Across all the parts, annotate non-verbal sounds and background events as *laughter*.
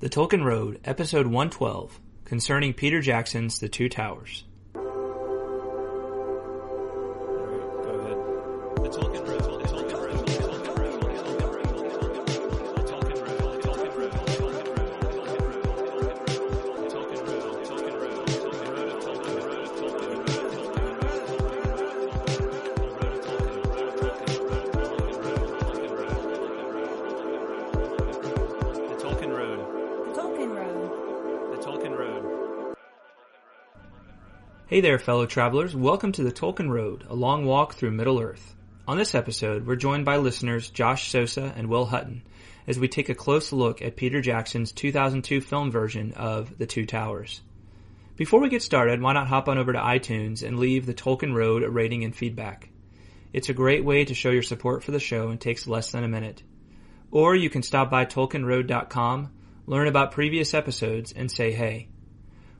The Tolkien Road, Episode 112, concerning Peter Jackson's The Two Towers. Hey there, fellow travelers. Welcome to the Tolkien Road, a long walk through Middle Earth. On this episode, we're joined by listeners Josh Sosa and Will Hutton as we take a close look at Peter Jackson's 2002 film version of The Two Towers. Before we get started, why not hop on over to iTunes and leave the Tolkien Road a rating and feedback? It's a great way to show your support for the show and takes less than a minute. Or you can stop by TolkienRoad.com, learn about previous episodes, and say hey.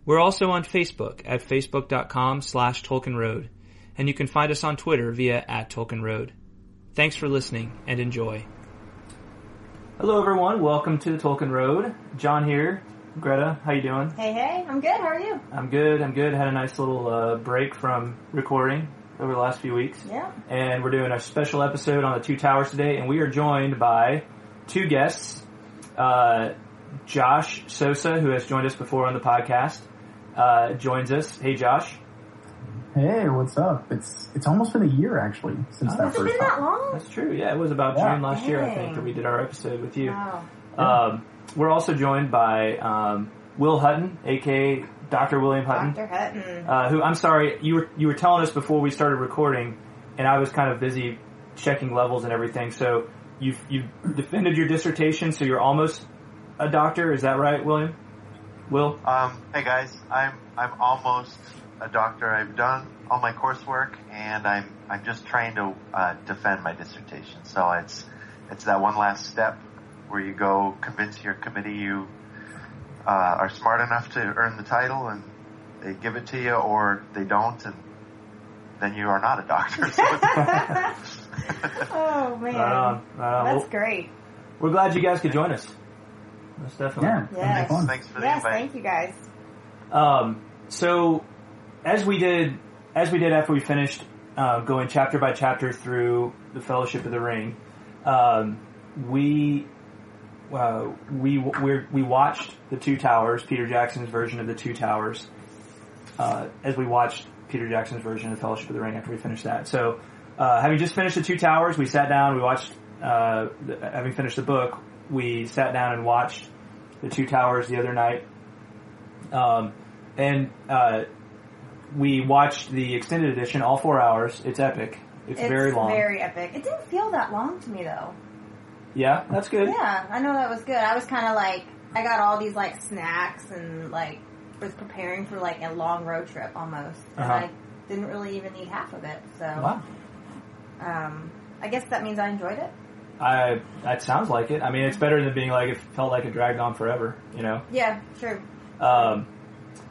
We're also on Facebook at facebook.com slash Tolkien Road, and you can find us on Twitter via at Tolkien Road. Thanks for listening and enjoy. Hello everyone, welcome to the Tolkien Road. John here. Greta, how you doing? Hey, hey, I'm good. How are you? I'm good, I'm good. Had a nice little uh, break from recording over the last few weeks. Yeah. And we're doing a special episode on the Two Towers today, and we are joined by two guests. Uh, Josh Sosa, who has joined us before on the podcast, uh, joins us. Hey, Josh. Hey, what's up? It's it's almost been a year actually since Oh, that Has it first been time. that long? That's true. Yeah, it was about Yeah. June last year, I think, that we did our episode with you. Wow. Um, we're also joined by um, Will Hutton, aka Dr. William Hutton. Dr. Hutton. uh, who I'm sorry, you were you were telling us before we started recording, and I was kind of busy checking levels and everything. So you've you defended your dissertation, so you're almost a doctor. Is that right, William? Will? Um, hey guys, I'm I'm almost a doctor. I've done all my coursework, and I'm I'm just trying to uh, defend my dissertation. So it's it's that one last step where you go convince your committee you uh, are smart enough to earn the title, and they give it to you, or they don't, and then you are not a doctor. *laughs* So it's- *laughs* *laughs* oh, man. Right on, right on. That's Well, great. we're glad you guys could join us. Most definitely. Yeah, Yes. fun. Thanks for the Yes, invite. thank you guys. Um, so as we did, as we did after we finished uh, going chapter by chapter through the Fellowship of the Ring, um, we uh, we we we watched the Two Towers, Peter Jackson's version of the Two Towers. Uh, as we watched Peter Jackson's version of the Fellowship of the Ring after we finished that, so uh, having just finished the Two Towers, we sat down, we watched. Uh, the, having finished the book, we sat down and watched the Two Towers the other night. Um, and uh, we watched the extended edition, all four hours. It's epic. It's, very long. very epic. It didn't feel that long to me, though. yeah, that's good. Yeah, I know that was good. I was kind of like, I got all these like snacks and like was preparing for like a long road trip almost, and Uh-huh. I didn't really even need half of it. So, Wow. um, I guess that means I enjoyed it. I that sounds like it. I mean, it's better than being like it felt like it dragged on forever. You know. Yeah, true. Um,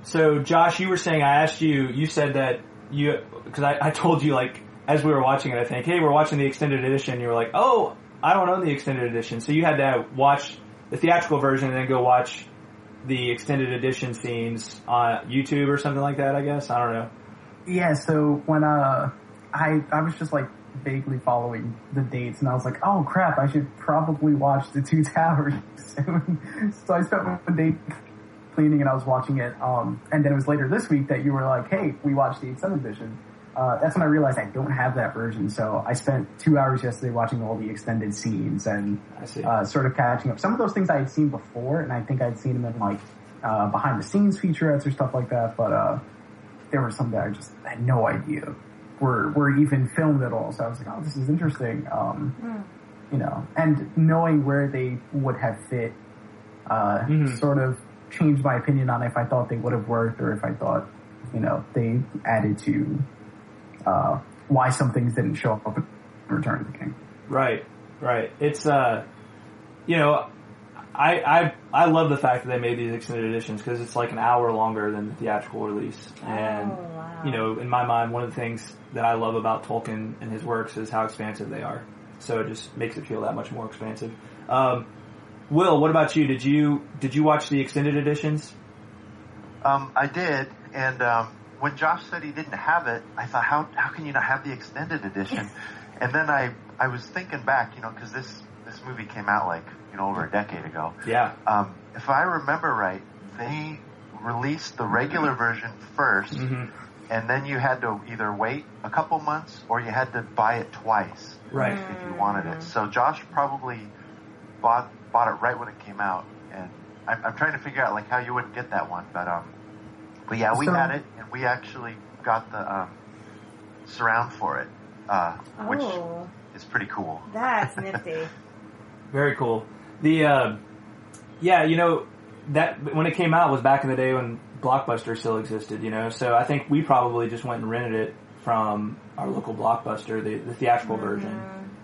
so Josh, you were saying I asked you. You said that you because I, I told you like as we were watching it, I think, hey, we're watching the extended edition. You were like, oh, I don't own the extended edition, so you had to watch the theatrical version and then go watch the extended edition scenes on YouTube or something like that. I guess I don't know. Yeah, so when uh I I was just like vaguely following the dates and I was like, oh crap, I should probably watch the Two Towers. *laughs* so I spent one day cleaning and I was watching it. Um, and then it was later this week that you were like, hey, we watched the extended edition. Uh, that's when I realized I don't have that version. So I spent two hours yesterday watching all the extended scenes and uh, sort of catching up. Some of those things I had seen before, and I think I'd seen them in like uh, behind the scenes featurettes or stuff like that. But uh, there were some that I just had no idea were were even filmed at all. So I was like, oh, this is interesting. Um, You know, and knowing where they would have fit, uh, Mhm. sort of changed my opinion on if I thought they would have worked or if I thought, you know, they added to uh, why some things didn't show up in Return of the King. Right, right. It's uh, you know, I I I love the fact that they made these extended editions because it's like an hour longer than the theatrical release, and oh, wow. You know, in my mind, one of the things that I love about Tolkien and his works is how expansive they are. So it just makes it feel that much more expansive. Um, Will, what about you? Did you did you watch the extended editions? Um, I did, and um, when Josh said he didn't have it, I thought, how how can you not have the extended edition? *laughs* and then I I was thinking back, you know, because this this movie came out like you know over a decade ago. Yeah. Um, if I remember right, they released the regular version 1st hmm and then you had to either wait a couple months or you had to buy it twice Right. if you wanted it. So Josh probably bought bought it right when it came out, and I'm, I'm trying to figure out like how you wouldn't get that one, but um, but yeah, we So- had it, and we actually got the um, surround for it, uh, which Oh, is pretty cool. that's *laughs* nifty. Very cool. The uh, yeah, you know that when it came out was back in the day when Blockbuster still existed. You know, so I think we probably just went and rented it from our local Blockbuster, the, the theatrical version,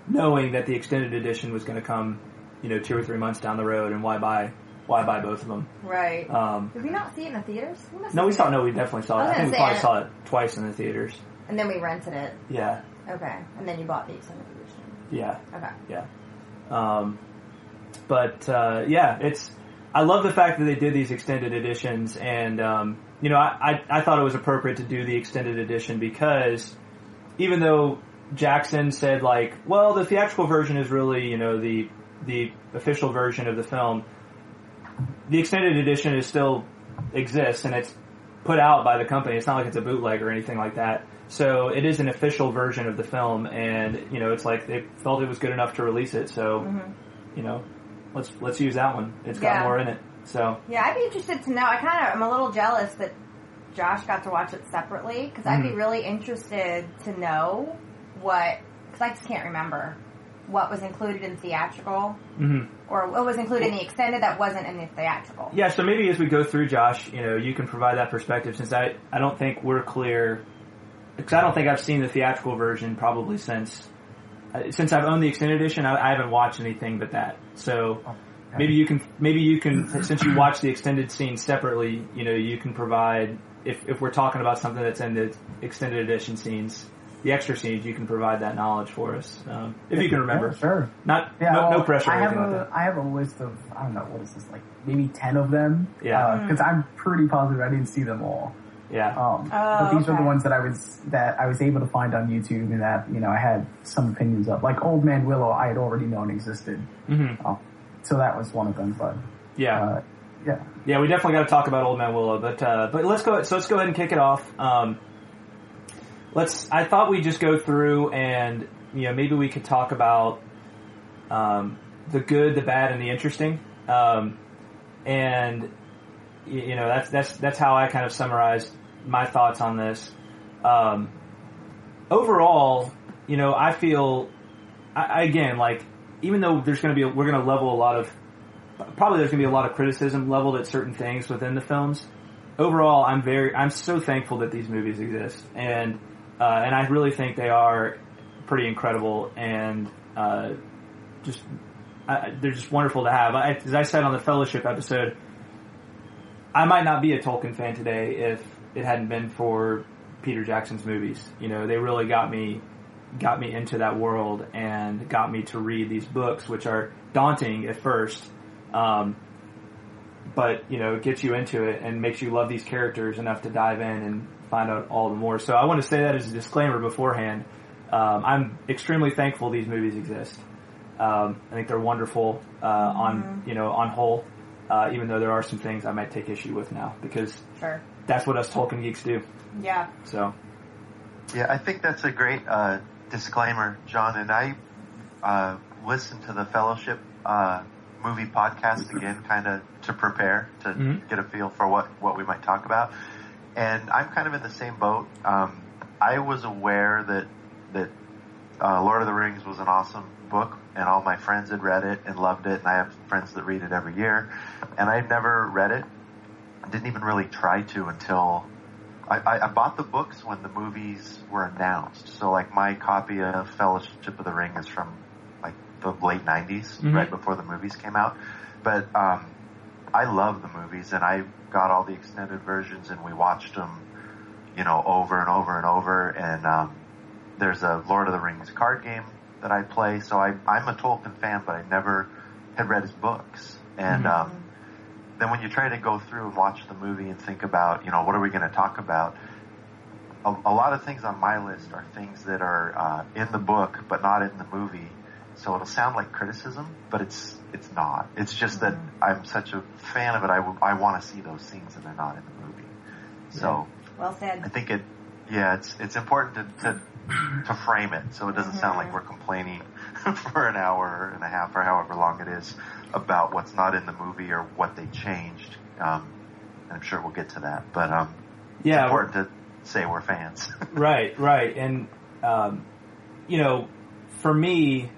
knowing that the extended edition was going to come, you know, two or three months down the road, and why buy why buy both of them? Right. Um, Did we not see it in the theaters? We no, we saw. it. No, we definitely saw it. was I think we probably say, saw it twice in the theaters. And then we rented it. Yeah, Okay. And then you bought the extended edition. yeah. Okay. Yeah. Um, but uh, yeah, it's. I love the fact that they did these extended editions, and um, you know, I, I I thought it was appropriate to do the extended edition because even though Jackson said like, well, the theatrical version is really you know the the official version of the film, the extended edition is still exists and it's put out by the company. It's not like it's a bootleg or anything like that. So it is an official version of the film, and you know, it's like they felt it was good enough to release it. So, you know, let's let's use that one. It's got Yeah. more in it. So Yeah, I'd be interested to know. I kind of I'm a little jealous that Josh got to watch it separately because I'd be Mhm. really interested to know what because I just can't remember what was included in theatrical mhm. or what was included in the extended that wasn't in the theatrical. yeah. So maybe as we go through, Josh, you know, you can provide that perspective since I I don't think we're clear because I don't think I've seen the theatrical version probably since. Uh, Since I've owned the extended edition, I, I haven't watched anything but that. So maybe you can maybe you can since you watch the extended scene separately you know you can provide if, if we're talking about something that's in the extended edition scenes the extra scenes you can provide that knowledge for us um, if you can remember Yeah, sure. not Yeah, no, no pressure I have a like I have a list of I don't know what is this like maybe ten of them. Yeah. because I'm pretty positive I didn't see them all. Yeah Um, Oh, but these are the ones that I was that I was able to find on YouTube and that you know I had some opinions of. Like Old Man Willow, I had already known existed, hmm uh, so that was one of them. But yeah uh, yeah, Yeah, we definitely got to talk about Old Man Willow, but uh, but let's go. So let's go ahead and kick it off. Um, let's. I thought we'd just go through and you know maybe we could talk about um, the good, the bad, and the interesting. Um, and y- you know that's that's that's how I kind of summarized my thoughts on this. Um, overall, you know, I feel I, again like even though there's going to be a, we're going to level a lot of probably there's going to be a lot of criticism leveled at certain things within the films. Overall, I'm very, I'm so thankful that these movies exist, and uh, and I really think they are pretty incredible and uh, just I, they're just wonderful to have. I, as I said on the Fellowship episode, I might not be a Tolkien fan today if it hadn't been for Peter Jackson's movies. You know, they really got me got me into that world and got me to read these books, which are daunting at first, um, but you know, it gets you into it and makes you love these characters enough to dive in and find out all the more. So I want to say that as a disclaimer beforehand. Um, I'm extremely thankful these movies exist. Um, I think they're wonderful uh, on you know on whole, uh, even though there are some things I might take issue with now because Sure. that's what us Tolkien geeks do. Yeah. So Yeah, I think that's a great uh, disclaimer, John. And I uh, listened to the Fellowship uh, movie podcast again, kind of to prepare to Mhm. get a feel for what what we might talk about. And I'm kind of in the same boat. Um, I was aware that that uh, Lord of the Rings was an awesome book, and all my friends had read it and loved it, and I have friends that read it every year. And I'd never read it. I Didn't even really try to until I, I, I bought the books when the movies were announced. So like my copy of Fellowship of the Ring is from like the late 90s, Mhm. right before the movies came out. But um, I love the movies and I got all the extended versions and we watched them, you know, over and over and over. And um, there's a Lord of the Rings card game that I play. So I, I'm a Tolkien fan, but I never had read his books. And Mhm. um, then when you try to go through and watch the movie and think about, you know, what are we going to talk about? A, a lot of things on my list are things that are uh, in the book but not in the movie. So it'll sound like criticism, but it's it's not. It's just that I'm such a fan of it. I, w- I want to see those scenes and they're not in the movie. So Well said. I think it, yeah, it's it's important to to, to frame it so it doesn't sound like we're complaining *laughs* for an hour and a half or however long it is about what's not in the movie or what they changed. Um, I'm sure we'll get to that, but um, it's Yeah, important to say we're fans. *laughs* Right, right, and um, you know, for me,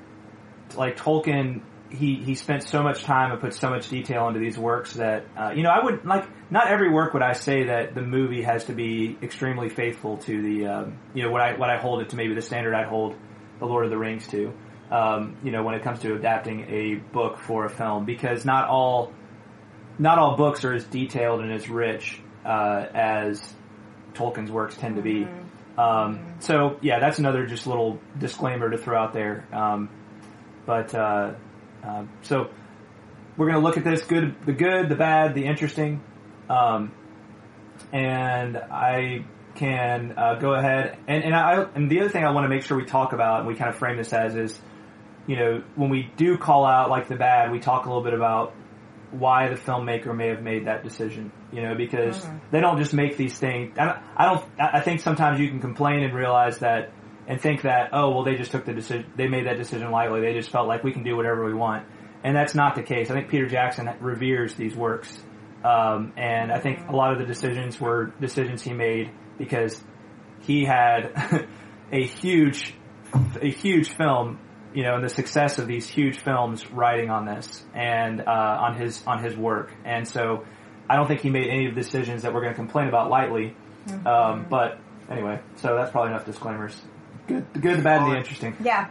like Tolkien, he he spent so much time and put so much detail into these works that uh, you know I would like not every work would I say that the movie has to be extremely faithful to the um, you know what I what I hold it to maybe the standard I'd hold the Lord of the Rings to. Um, you know, when it comes to adapting a book for a film, because not all not all books are as detailed and as rich uh, as Tolkien's works tend to be. Um, so yeah, that's another just little disclaimer to throw out there. Um, but uh, uh, so we're gonna look at this good, the good, the bad, the interesting, um, and I can uh, go ahead and and I and the other thing I want to make sure we talk about and we kind of frame this as is, you know, when we do call out like the bad, we talk a little bit about why the filmmaker may have made that decision. You know, because they don't just make these things. I don't, I don't. I think sometimes you can complain and realize that and think that oh well they just took the decision. They made that decision lightly. They just felt like we can do whatever we want, and that's not the case. I think Peter Jackson reveres these works, um, and I think a lot of the decisions were decisions he made because he had *laughs* a huge, a huge film you know, and the success of these huge films riding on this and uh, on his on his work. And so, I don't think he made any of the decisions that we're going to complain about lightly. Um, but anyway, so that's probably enough disclaimers. Good, the good, the bad, and the interesting. Yeah.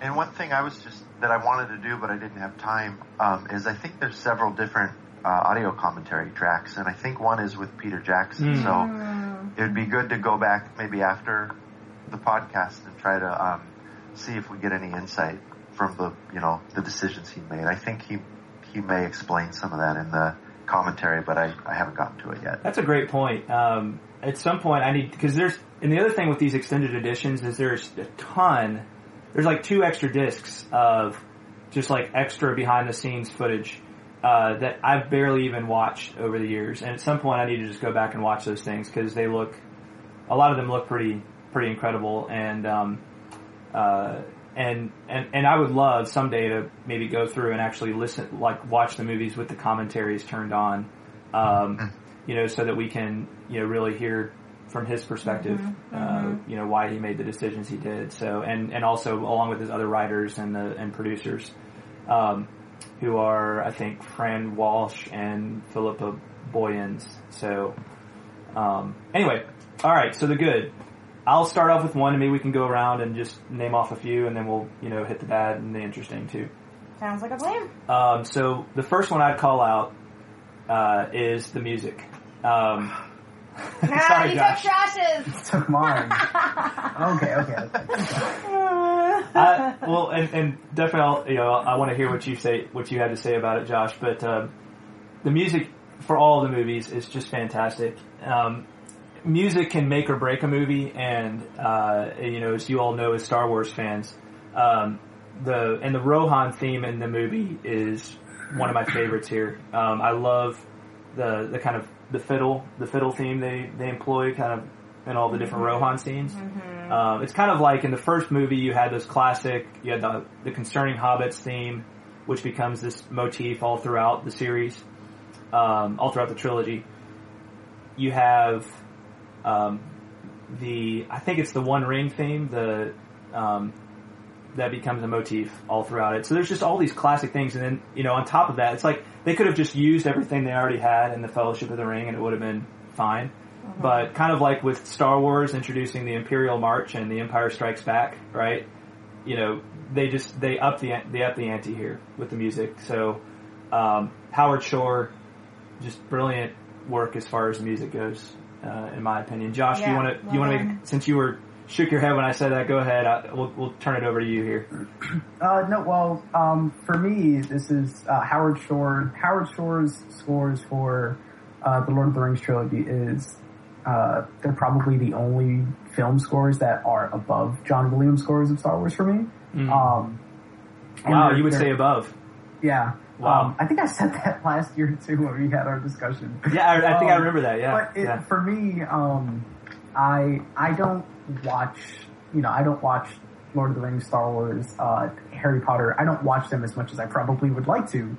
And one thing I was just that I wanted to do, but I didn't have time, um, is I think there's several different uh, audio commentary tracks, and I think one is with Peter Jackson. Mm. So it would be good to go back maybe after the podcast and try to um, see if we get any insight from the you know the decisions he made. I think he he may explain some of that in the commentary, but I, I haven't gotten to it yet. That's a great point. Um, at some point, I need because there's and the other thing with these extended editions is there's a ton. There's like two extra discs of just like extra behind the scenes footage uh, that I've barely even watched over the years. And at some point, I need to just go back and watch those things because they look. A lot of them look pretty pretty incredible, and um, uh, and and and I would love someday to maybe go through and actually listen, like watch the movies with the commentaries turned on, um, you know, so that we can you know really hear from his perspective, uh, you know, why he made the decisions he did. So and and also along with his other writers and the and producers, um, who are I think Fran Walsh and Philippa Boyens. So um, anyway, all right. So the good. I'll start off with one, and maybe we can go around and just name off a few, and then we'll, you know, hit the bad and the interesting too. Sounds like a plan. Um, so the first one I'd call out uh, is the music. Um, Ah, *laughs* sorry, you Josh. took Josh's. Took mine. *laughs* okay, okay, okay. *laughs* I, well, and, and definitely, I'll, you know, I want to hear what you say, what you had to say about it, Josh. But um, the music for all of the movies is just fantastic. Um, music can make or break a movie, and uh, you know, as you all know, as Star Wars fans, um, the and the Rohan theme in the movie is one of my favorites here. Um, I love the the kind of the fiddle the fiddle theme they they employ kind of in all the different Rohan scenes. Um, it's kind of like in the first movie you had those classic you had the the concerning hobbits theme, which becomes this motif all throughout the series, um, all throughout the trilogy. You have um, the I think it's the One Ring theme, the um, that becomes a motif all throughout it. So there's just all these classic things, and then you know on top of that, it's like they could have just used everything they already had in the Fellowship of the Ring, and it would have been fine. But kind of like with Star Wars introducing the Imperial March and the Empire Strikes Back, right? You know, they just they up the they up the ante here with the music. So um, Howard Shore, just brilliant work as far as music goes, uh, in my opinion. Josh, do you want to well you want to make since you were shook your head when I said that. Go ahead. I, we'll, we'll turn it over to you here. Uh, no, well, um, for me, this is uh, Howard Shore. Howard Shore's scores for uh, the Lord of the Rings trilogy is uh, they're probably the only film scores that are above John Williams scores of Star Wars for me. Um, Wow, you would say above. yeah. Wow. Um, I think I said that *laughs* last year too when we had our discussion. Yeah, I, I think I Um, remember that. Yeah. But it, yeah. for me, um, I I don't watch. You know, I don't watch Lord of the Rings, Star Wars, uh, Harry Potter. I don't watch them as much as I probably would like to.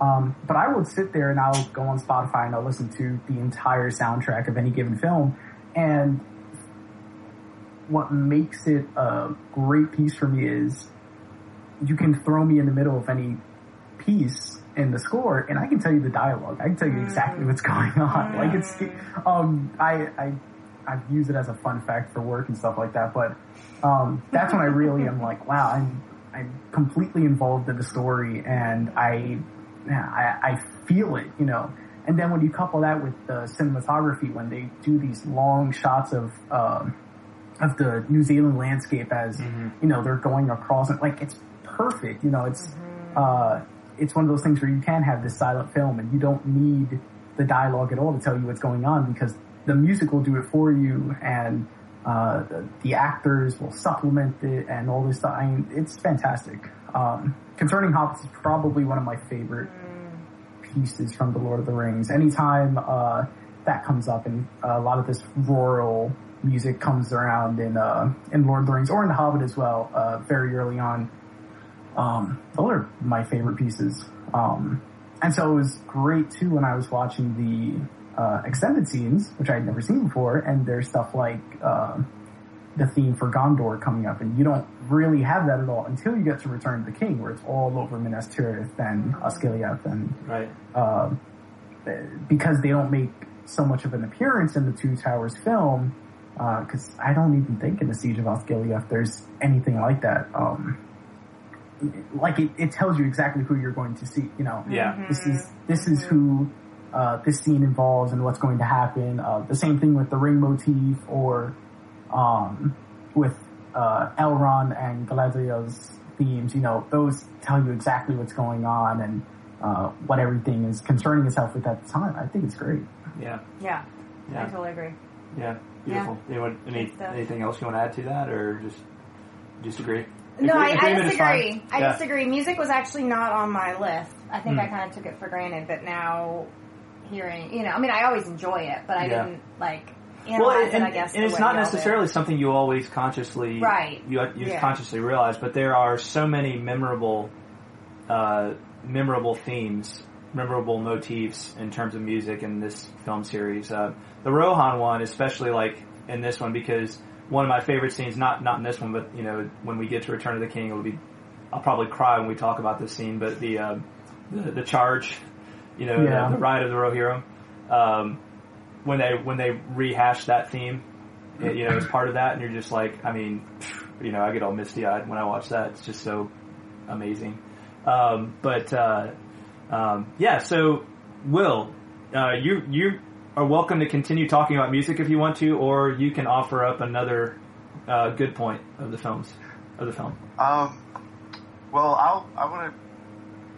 Um, but I would sit there and I'll go on Spotify and I'll listen to the entire soundtrack of any given film. And what makes it a great piece for me is you can throw me in the middle of any piece in the score and I can tell you the dialogue. I can tell you exactly what's *laughs* going on. Like it's, um, I, I, I've used it as a fun fact for work and stuff like that, but, um, that's when I really am like, wow, I'm, I'm completely involved in the story and I, yeah, I, I feel it, you know. And then when you couple that with the cinematography, when they do these long shots of, um, of the New Zealand landscape as, you know, they're going across it, like it's perfect, you know, it's, uh, it's one of those things where you can have this silent film and you don't need the dialogue at all to tell you what's going on because the music will do it for you and uh, the, the actors will supplement it and all this stuff. I mean, it's fantastic. Um, Concerning Hobbits is probably one of my favorite pieces from The Lord of the Rings. Anytime uh, that comes up and a lot of this rural music comes around in uh, in Lord of the Rings or in The Hobbit as well, uh, very early on, um, those are my favorite pieces. Um, and so it was great too when I was watching the uh, extended scenes, which I had never seen before, and there's stuff like uh, the theme for Gondor coming up, and you don't really have that at all until you get to Return of the King, where it's all over Minas Tirith and Osgiliath and right. um, because they don't make so much of an appearance in the Two Towers film. Because I don't even think in the Siege of Osgiliath there's anything like that. Um, like it, it tells you exactly who you're going to see. You know, Yeah. this is this is who uh, this scene involves and what's going to happen. Uh, the same thing with the ring motif or um, with uh, Elrond and Galadriel's themes. You know, those tell you exactly what's going on and uh, what everything is concerning itself with at the time. I think it's great. Yeah. Yeah, I totally agree. Yeah. Beautiful. Anyone, any, anything else you want to add to that, or just disagree? No, I, I Agreement is disagree. I Yeah. disagree. Music was actually not on my list. I think Hmm. I kind of took it for granted, but now hearing, you know, I mean, I always enjoy it, but I Yeah. didn't like Well, and, it. I guess, and it's not necessarily something you always consciously Right. You you Yeah. consciously realize, but there are so many memorable, uh, memorable themes, memorable motifs in terms of music in this film series. Uh, the Rohan one, especially like in this one, because one of my favorite scenes, not not in this one, but you know, when we get to Return of the King, it'll be. I'll probably cry when we talk about this scene, but the uh, the, the charge, you know, Yeah. the, the ride of the Rohirrim. Um, when they when they rehash that theme, you know, as part of that, and you're just like, I mean, you know, I get all misty eyed when I watch that. It's just so amazing. Um, but uh, um, yeah, so Will, uh, you you are welcome to continue talking about music if you want to, or you can offer up another uh, good point of the films of the film. Um, well, I'll, I want to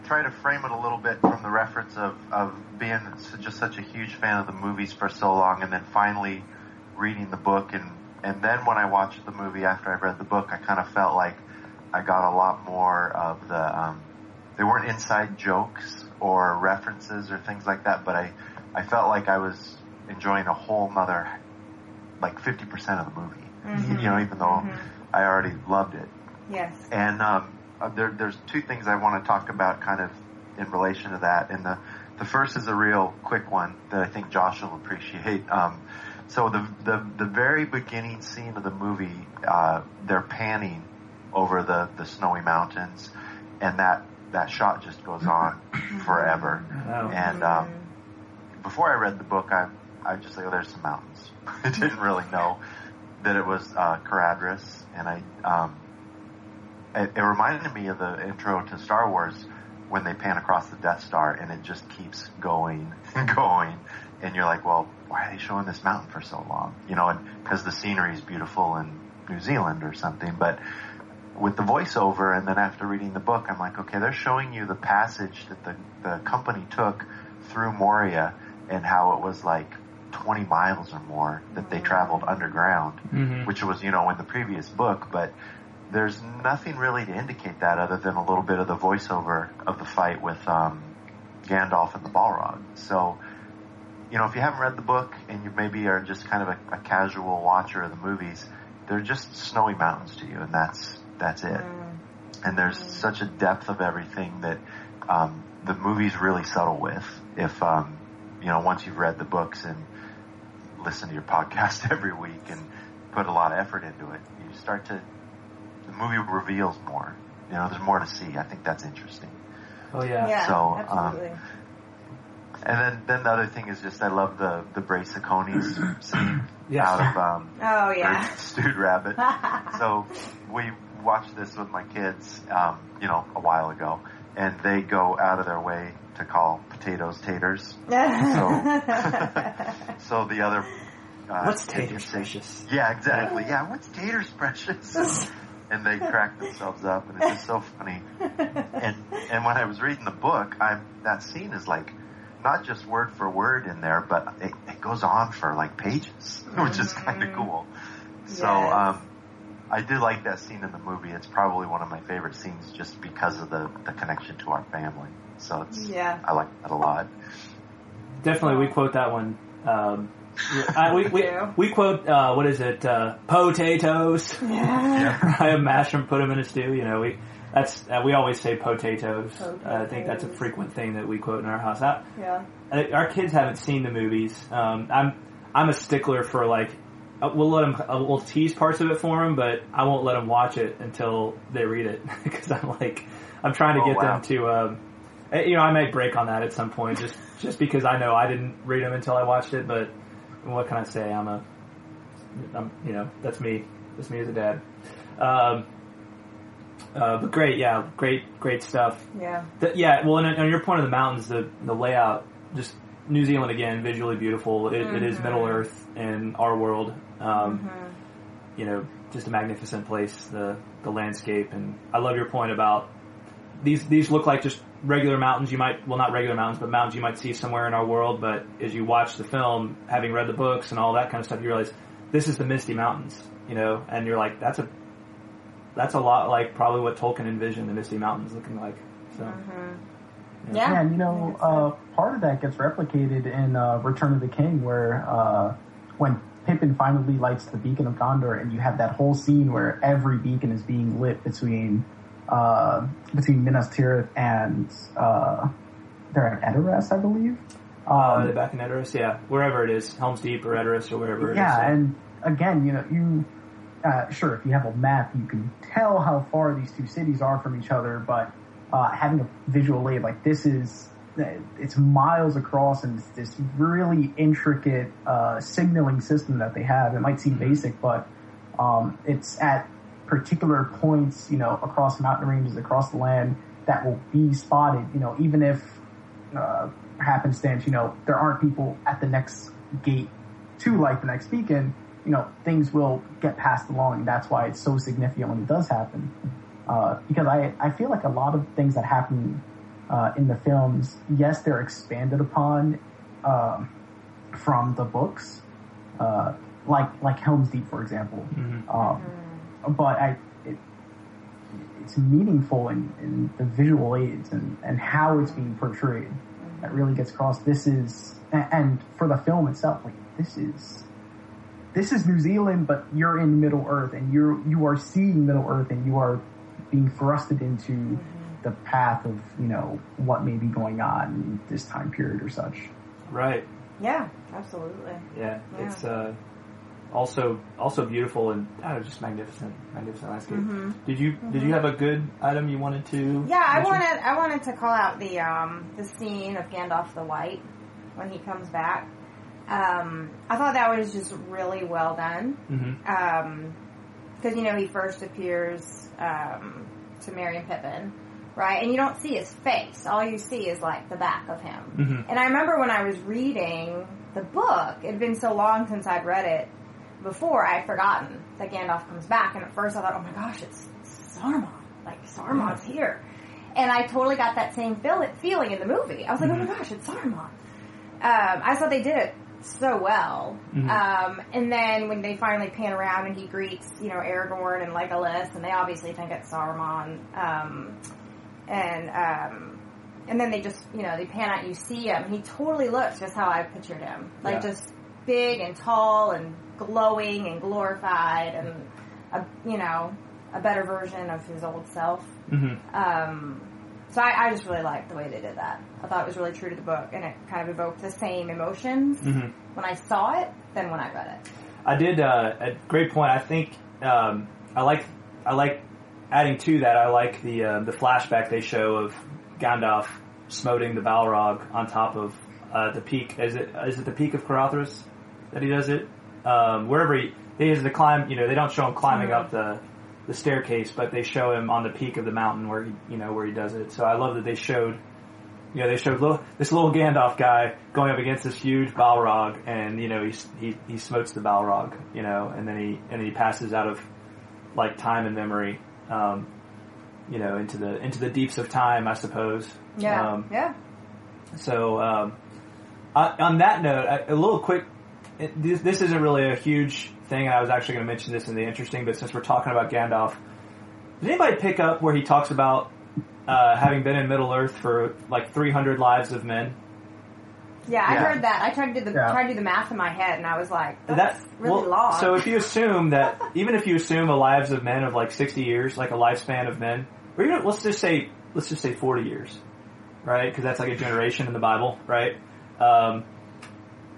try to frame it a little bit from the reference of, of being just such a huge fan of the movies for so long and then finally reading the book. And, and then when I watched the movie after I read the book, I kind of felt like I got a lot more of the, um, they weren't inside jokes or references or things like that, but I, I felt like I was enjoying a whole nother, like 50% of the movie. You know, even though I already loved it. Yes. And um, uh, there, there's two things I want to talk about kind of in relation to that. And the, the first is a real quick one that I think Josh will appreciate. *laughs* Um, so the, the, the very beginning scene of the movie, uh, they're panning over the, the snowy mountains and that, that shot just goes on *coughs* forever. Wow. And, um, before I read the book, I, I just like, oh, there's some mountains. *laughs* I didn't really know that it was, uh, Caradhras. And I, um, it, it reminded me of the intro to Star Wars when they pan across the Death Star and it just keeps going *laughs* and going. And you're like, well, why are they showing this mountain for so long? You know, and because the scenery is beautiful in New Zealand or something. But with the voiceover, and then after reading the book, I'm like, okay, they're showing you the passage that the the company took through Moria and how it was like 20 miles or more that they traveled underground, Mhm. which was you know in the previous book, but. There's nothing really to indicate that other than a little bit of the voiceover of the fight with um, Gandalf and the Balrog. So, you know, if you haven't read the book and you maybe are just kind of a, a casual watcher of the movies, they're just snowy mountains to you, and that's that's it. And there's such a depth of everything that um, the movie's really subtle with. If um, you know, once you've read the books and listen to your *laughs* podcast every week and put a lot of effort into it, you start to movie reveals more. You know, there's more to see. I think that's interesting. Oh yeah. Yeah, So, um. And then, then the other thing is just I love the the brace of coneys scene Yes. *clears throat* out of um, *laughs* oh yeah. Stewed Rabbit. *laughs* so we watched this with my kids, um, you know, a while ago, and they go out of their way to call potatoes taters. So *laughs* so the other uh, What's kid taters precious? Yeah, exactly. Yeah, what's taters precious? And they crack themselves up, and it's just so funny. And and when I was reading the book, I that scene is like not just word for word in there, but it, it goes on for like pages, *laughs* which is kind of cool. So Yes. um, I do like that scene in the movie. It's probably one of my favorite scenes just because of the the connection to our family. So it's yeah. I like that a lot. Definitely, we quote that one. Um, I, we, we, Yeah. we quote uh, what is it? Uh, potatoes. Yeah. *laughs* I have mashed them, put them in a stew. You know, we that's uh, we always say potatoes. I think that's a frequent thing that we quote in our house. I, Yeah. uh, our kids haven't seen the movies. Um, I'm I'm a stickler for like uh, we'll let them uh, we'll tease parts of it for them, but I won't let them watch it until they read it *laughs* because I'm like I'm trying to Oh, get wow. them to. Um, eh, you know, I may break on that at some point, just just because I know I didn't read them until I watched it. But what can I say? I'm a, I'm you know that's me. That's me as a dad. Um, uh, but great, yeah, great, great stuff. Yeah. The, yeah, well, and on your point of the mountains, the the layout, just New Zealand again, visually beautiful. It, it is Middle Earth in our world. Um, You know, just a magnificent place. The the landscape, and I love your point about these. These look like just regular mountains. You might, well, not regular mountains, but mountains you might see somewhere in our world. But as you watch the film, having read the books and all that kind of stuff, you realize this is the Misty Mountains. You know, and you're like, that's a that's a lot like probably what Tolkien envisioned the Misty Mountains looking like. So. Yeah. Yeah, and you know, uh, part of that gets replicated in uh, Return of the King, where uh, when Pippin finally lights the beacon of Gondor, and you have that whole scene where every beacon is being lit between uh, between Minas Tirith and uh, they're at Edoras, I believe. Uh, Um, back in Edoras, yeah, wherever it is, Helm's Deep or Edoras or wherever it is. yeah, and again, you know, you uh, sure if you have a map, you can tell how far these two cities are from each other, but uh, having a visual aid like this is it's miles across and it's this really intricate uh, signaling system that they have. It might seem basic, but um, it's at particular points, you know, across mountain ranges, across the land that will be spotted. You know, even if uh, happenstance, you know, there aren't people at the next gate to like the next beacon, you know, things will get passed along. And that's why it's so significant when it does happen. Uh, because I, I feel like a lot of things that happen uh, in the films, yes, they're expanded upon um, from the books, uh, like like Helm's Deep, for example. Um, but I, it, it's meaningful in, in the visual aids and, and how it's being portrayed that really gets across. This is, and for the film itself, like this is, this is New Zealand, but you're in Middle Earth and you're, you are seeing Middle Earth and you are being thrusted into the path of, you know, what may be going on in this time period or such. right. Yeah, absolutely. Yeah, Yeah. it's uh, also also beautiful and uh, just magnificent, magnificent landscape. Did you did you have a good item you wanted to? Mm-hmm. Yeah, I mention? wanted I wanted to call out the um the scene of Gandalf the White when he comes back. Um, I thought that was just really well done. Mhm. Um, because you know he first appears um to Merry and Pippin, right? And you don't see his face. All you see is like the back of him. Mhm. And I remember when I was reading the book, it had been so long since I'd read it, before, I had forgotten that Gandalf comes back, and at first I thought, oh my gosh, it's Saruman. Like Saruman's here, and I totally got that same feel- feeling in the movie. I was like, oh my gosh, it's Saruman. Um, I thought they did it so well. Um, and then when they finally pan around and he greets, you know, Aragorn and Legolas, and they obviously think it's Saruman. Um, and um, and then they just, you know, they pan out, you see him. He totally looks just how I pictured him, like Yeah. just big and tall and glowing and glorified, and a, you know, a better version of his old self. hmm Um, so I, I just really liked the way they did that. I thought it was really true to the book, and it kind of evoked the same emotions Mhm. when I saw it than when I read it. I did uh, a great point. I think um, I like I like adding to that. I like the uh, the flashback they show of Gandalf smoting the Balrog on top of uh, the peak. Is it is it the peak of Caradhras that he does it? Um, wherever he he has to climb. You know, they don't show him climbing up the the staircase, but they show him on the peak of the mountain where he you know where he does it. So I love that they showed. You know, they showed little, this little Gandalf guy going up against this huge Balrog, and you know he he he smotes the Balrog, you know, and then he and then he passes out of like time and memory, um, you know, into the into the deeps of time, I suppose. Yeah, Um, yeah. so um, on, on that note, I- a little quick. It, this, this isn't really a huge thing, and I was actually going to mention this in the interesting. But since we're talking about Gandalf, did anybody pick up where he talks about uh, having been in Middle Earth for like 300 lives of men? Yeah, I Yeah. heard that. I tried to do the Yeah. tried to do the math in my head, and I was like, That- "That's really well, long." So if you assume that, *laughs* even if you assume a lives of men of like 60 years, like a lifespan of men, or even let's just say let's just say 40 years, right? Because that's like a generation in the Bible, right? Um,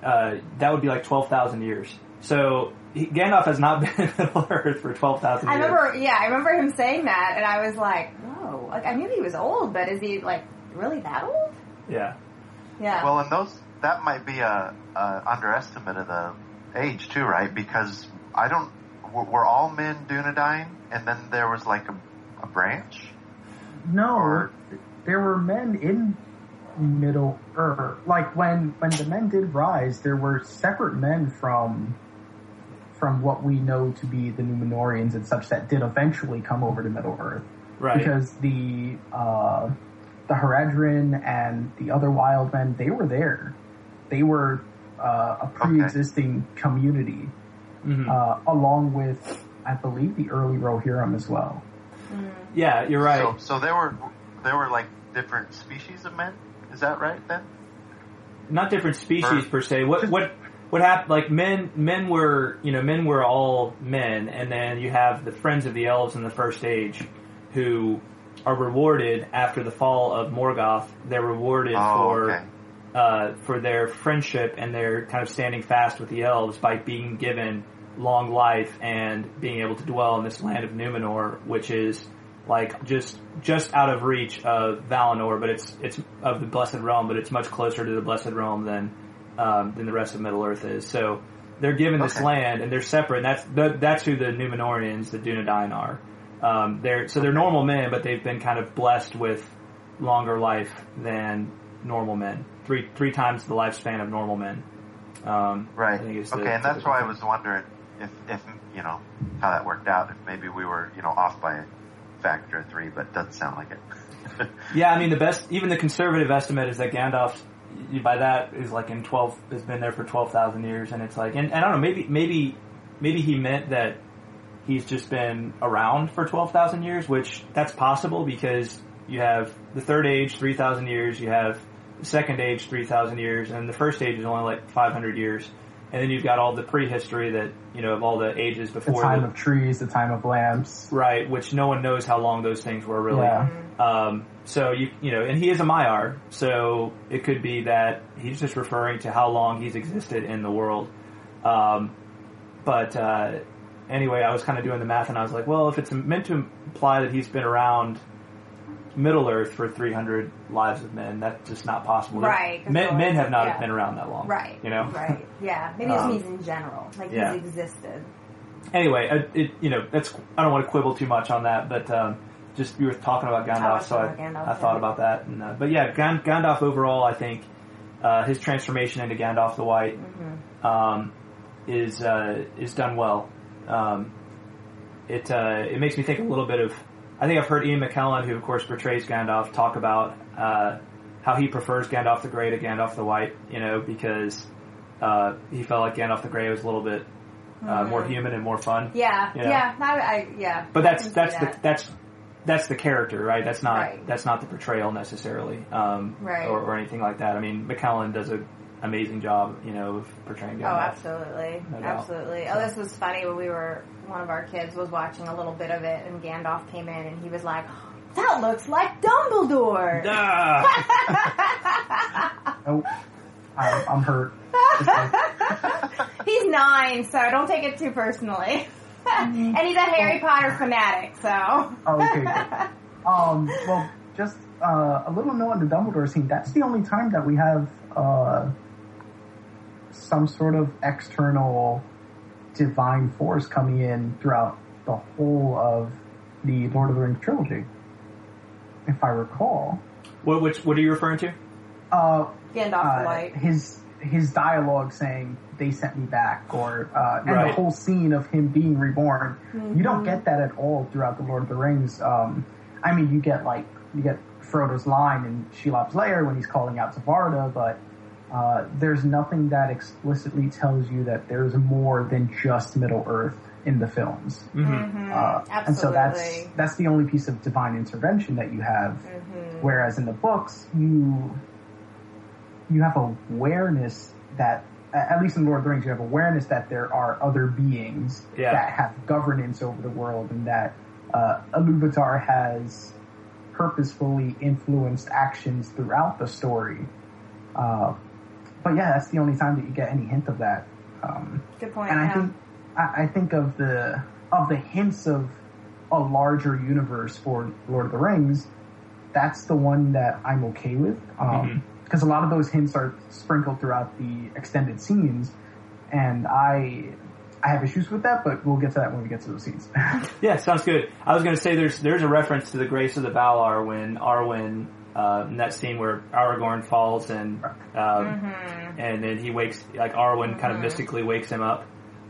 uh, that would be like 12,000 years. So he, Gandalf has not *laughs* been in Middle Earth for 12,000 I years. remember, yeah, I remember him saying that, and I was like, "Whoa!" Like I knew he was old, but is he like really that old? Yeah. Yeah. Well, and those that might be a, a underestimate of the age too, right? Because I don't. Were, were all men Dunedain, and then there was like a, a branch? No, Or- there were men in Middle Earth. Like when when the men did rise, there were separate men from from what we know to be the Numenoreans and such that did eventually come over to Middle Earth. Right. Because the uh, the Haradrim and the other wild men, they were there. They were uh, a pre-existing community, Mhm. uh, along with, I believe, the early Rohirrim as well. yeah, you're right. So, so there were there were like different species of men. Is that right then? not different species Or- per se. What what what happened? Like men, men were you know men were all men, and then you have the friends of the elves in the first age, who are rewarded after the fall of Morgoth. They're rewarded Oh, for okay. uh, for their friendship and their kind of standing fast with the elves by being given long life and being able to dwell in this land of Numenor, which is like just just out of reach of Valinor, but it's it's of the Blessed Realm, but it's much closer to the Blessed Realm than um, than the rest of Middle Earth is. So they're given this land and they're separate. And that's that, that's who the Numenoreans, the Dunedain, are. Um, they're so they're normal men, but they've been kind of blessed with longer life than normal men. Three three times the lifespan of normal men. Um, Right. The Okay, and that's why I was wondering if, if you know how that worked out. If maybe we were you know off by a factor of three, but doesn't sound like it. *laughs* Yeah, I mean the best, even the conservative estimate is that Gandalf, by that is like in twelve has been there for twelve thousand years, and it's like, and, and I don't know, maybe maybe maybe he meant that he's just been around for twelve thousand years, which that's possible because you have the third age three thousand years, you have the second age three thousand years, and the first age is only like five hundred years, and then you've got all the prehistory that you know of all the ages before The time the- of trees, the time of lamps. right, which no one knows how long those things were really. Yeah. Um, so you you know, and he is a Maiar, so it could be that he's just referring to how long he's existed in the world. Um, but uh, anyway, I was kind of doing the math, and I was like, well, if it's meant to imply that he's been around Middle Earth for 300 lives of men, that's just not possible. Right. Men, men have not yeah. been around that long. right. You know. Right. Yeah. Maybe it Um, means in general, like yeah. he's existed. Anyway, it, it you know that's I don't want to quibble too much on that, but um, just you were talking about Gandalf, so I, Gandalf, I thought about that. And, uh, but yeah, Gan- Gandalf overall, I think uh, his transformation into Gandalf the White Mm-hmm. um, is uh, is done well. Um, it uh, it makes me think a little bit of. I think I've heard Ian McKellen, who of course portrays Gandalf, talk about uh, how he prefers Gandalf the Grey to Gandalf the White. You know, because uh, he felt like Gandalf the Grey was a little bit uh, more human and more fun. Yeah, Yeah. yeah, I, I, yeah. But that's that's that. the that's that's the character, right? That's not Right. that's not the portrayal necessarily, um, Right. or, or anything like that. I mean, McKellen does an amazing job, you know, of portraying Oh, Gandalf. absolutely, No doubt. absolutely. Oh, this was funny when we were. One of our kids was watching a little bit of it, and Gandalf came in, and he was like, "That looks like Dumbledore." Oh, *laughs* I'm, I'm hurt. *laughs* he's nine, so don't take it too personally. *laughs* and he's a Harry Potter fanatic, so. Oh, okay, good. Um, well, just uh, a little note on the Dumbledore scene. That's the only time that we have uh, some sort of external divine force coming in throughout the whole of the Lord of the Rings trilogy. If I recall, what which what are you referring to? uh, Gandalf the uh, White. his his dialogue saying they sent me back, or uh, and Right. the whole scene of him being reborn. You Mm-hmm. don't get that at all throughout the Lord of the Rings. Um, I mean, you get like you get Frodo's line in Shelob's lair when he's calling out to Varda, but uh, there's nothing that explicitly tells you that there's more than just Middle Earth in the films. Mm-hmm. Uh, and so that's that's the only piece of divine intervention that you have. Mm-hmm. Whereas in the books, you you have awareness that at least in Lord of the Rings, you have awareness that there are other beings Yeah. that have governance over the world, and that uh, Iluvatar has purposefully influenced actions throughout the story. Uh, but yeah, that's the only time that you get any hint of that. Um, Good point. and I yeah. think I, I think of the of the hints of a larger universe for Lord of the Rings. That's the one that I'm okay with because a lot of those hints are sprinkled throughout the extended scenes, and I I have issues with that. But we'll get to that when we get to those scenes. *laughs* Yeah, sounds good. I was going to say there's there's a reference to the grace of the Valar when Arwen uh, in that scene where Aragorn falls and um, Mm-hmm. and then he wakes like Arwen kind of mystically wakes him up.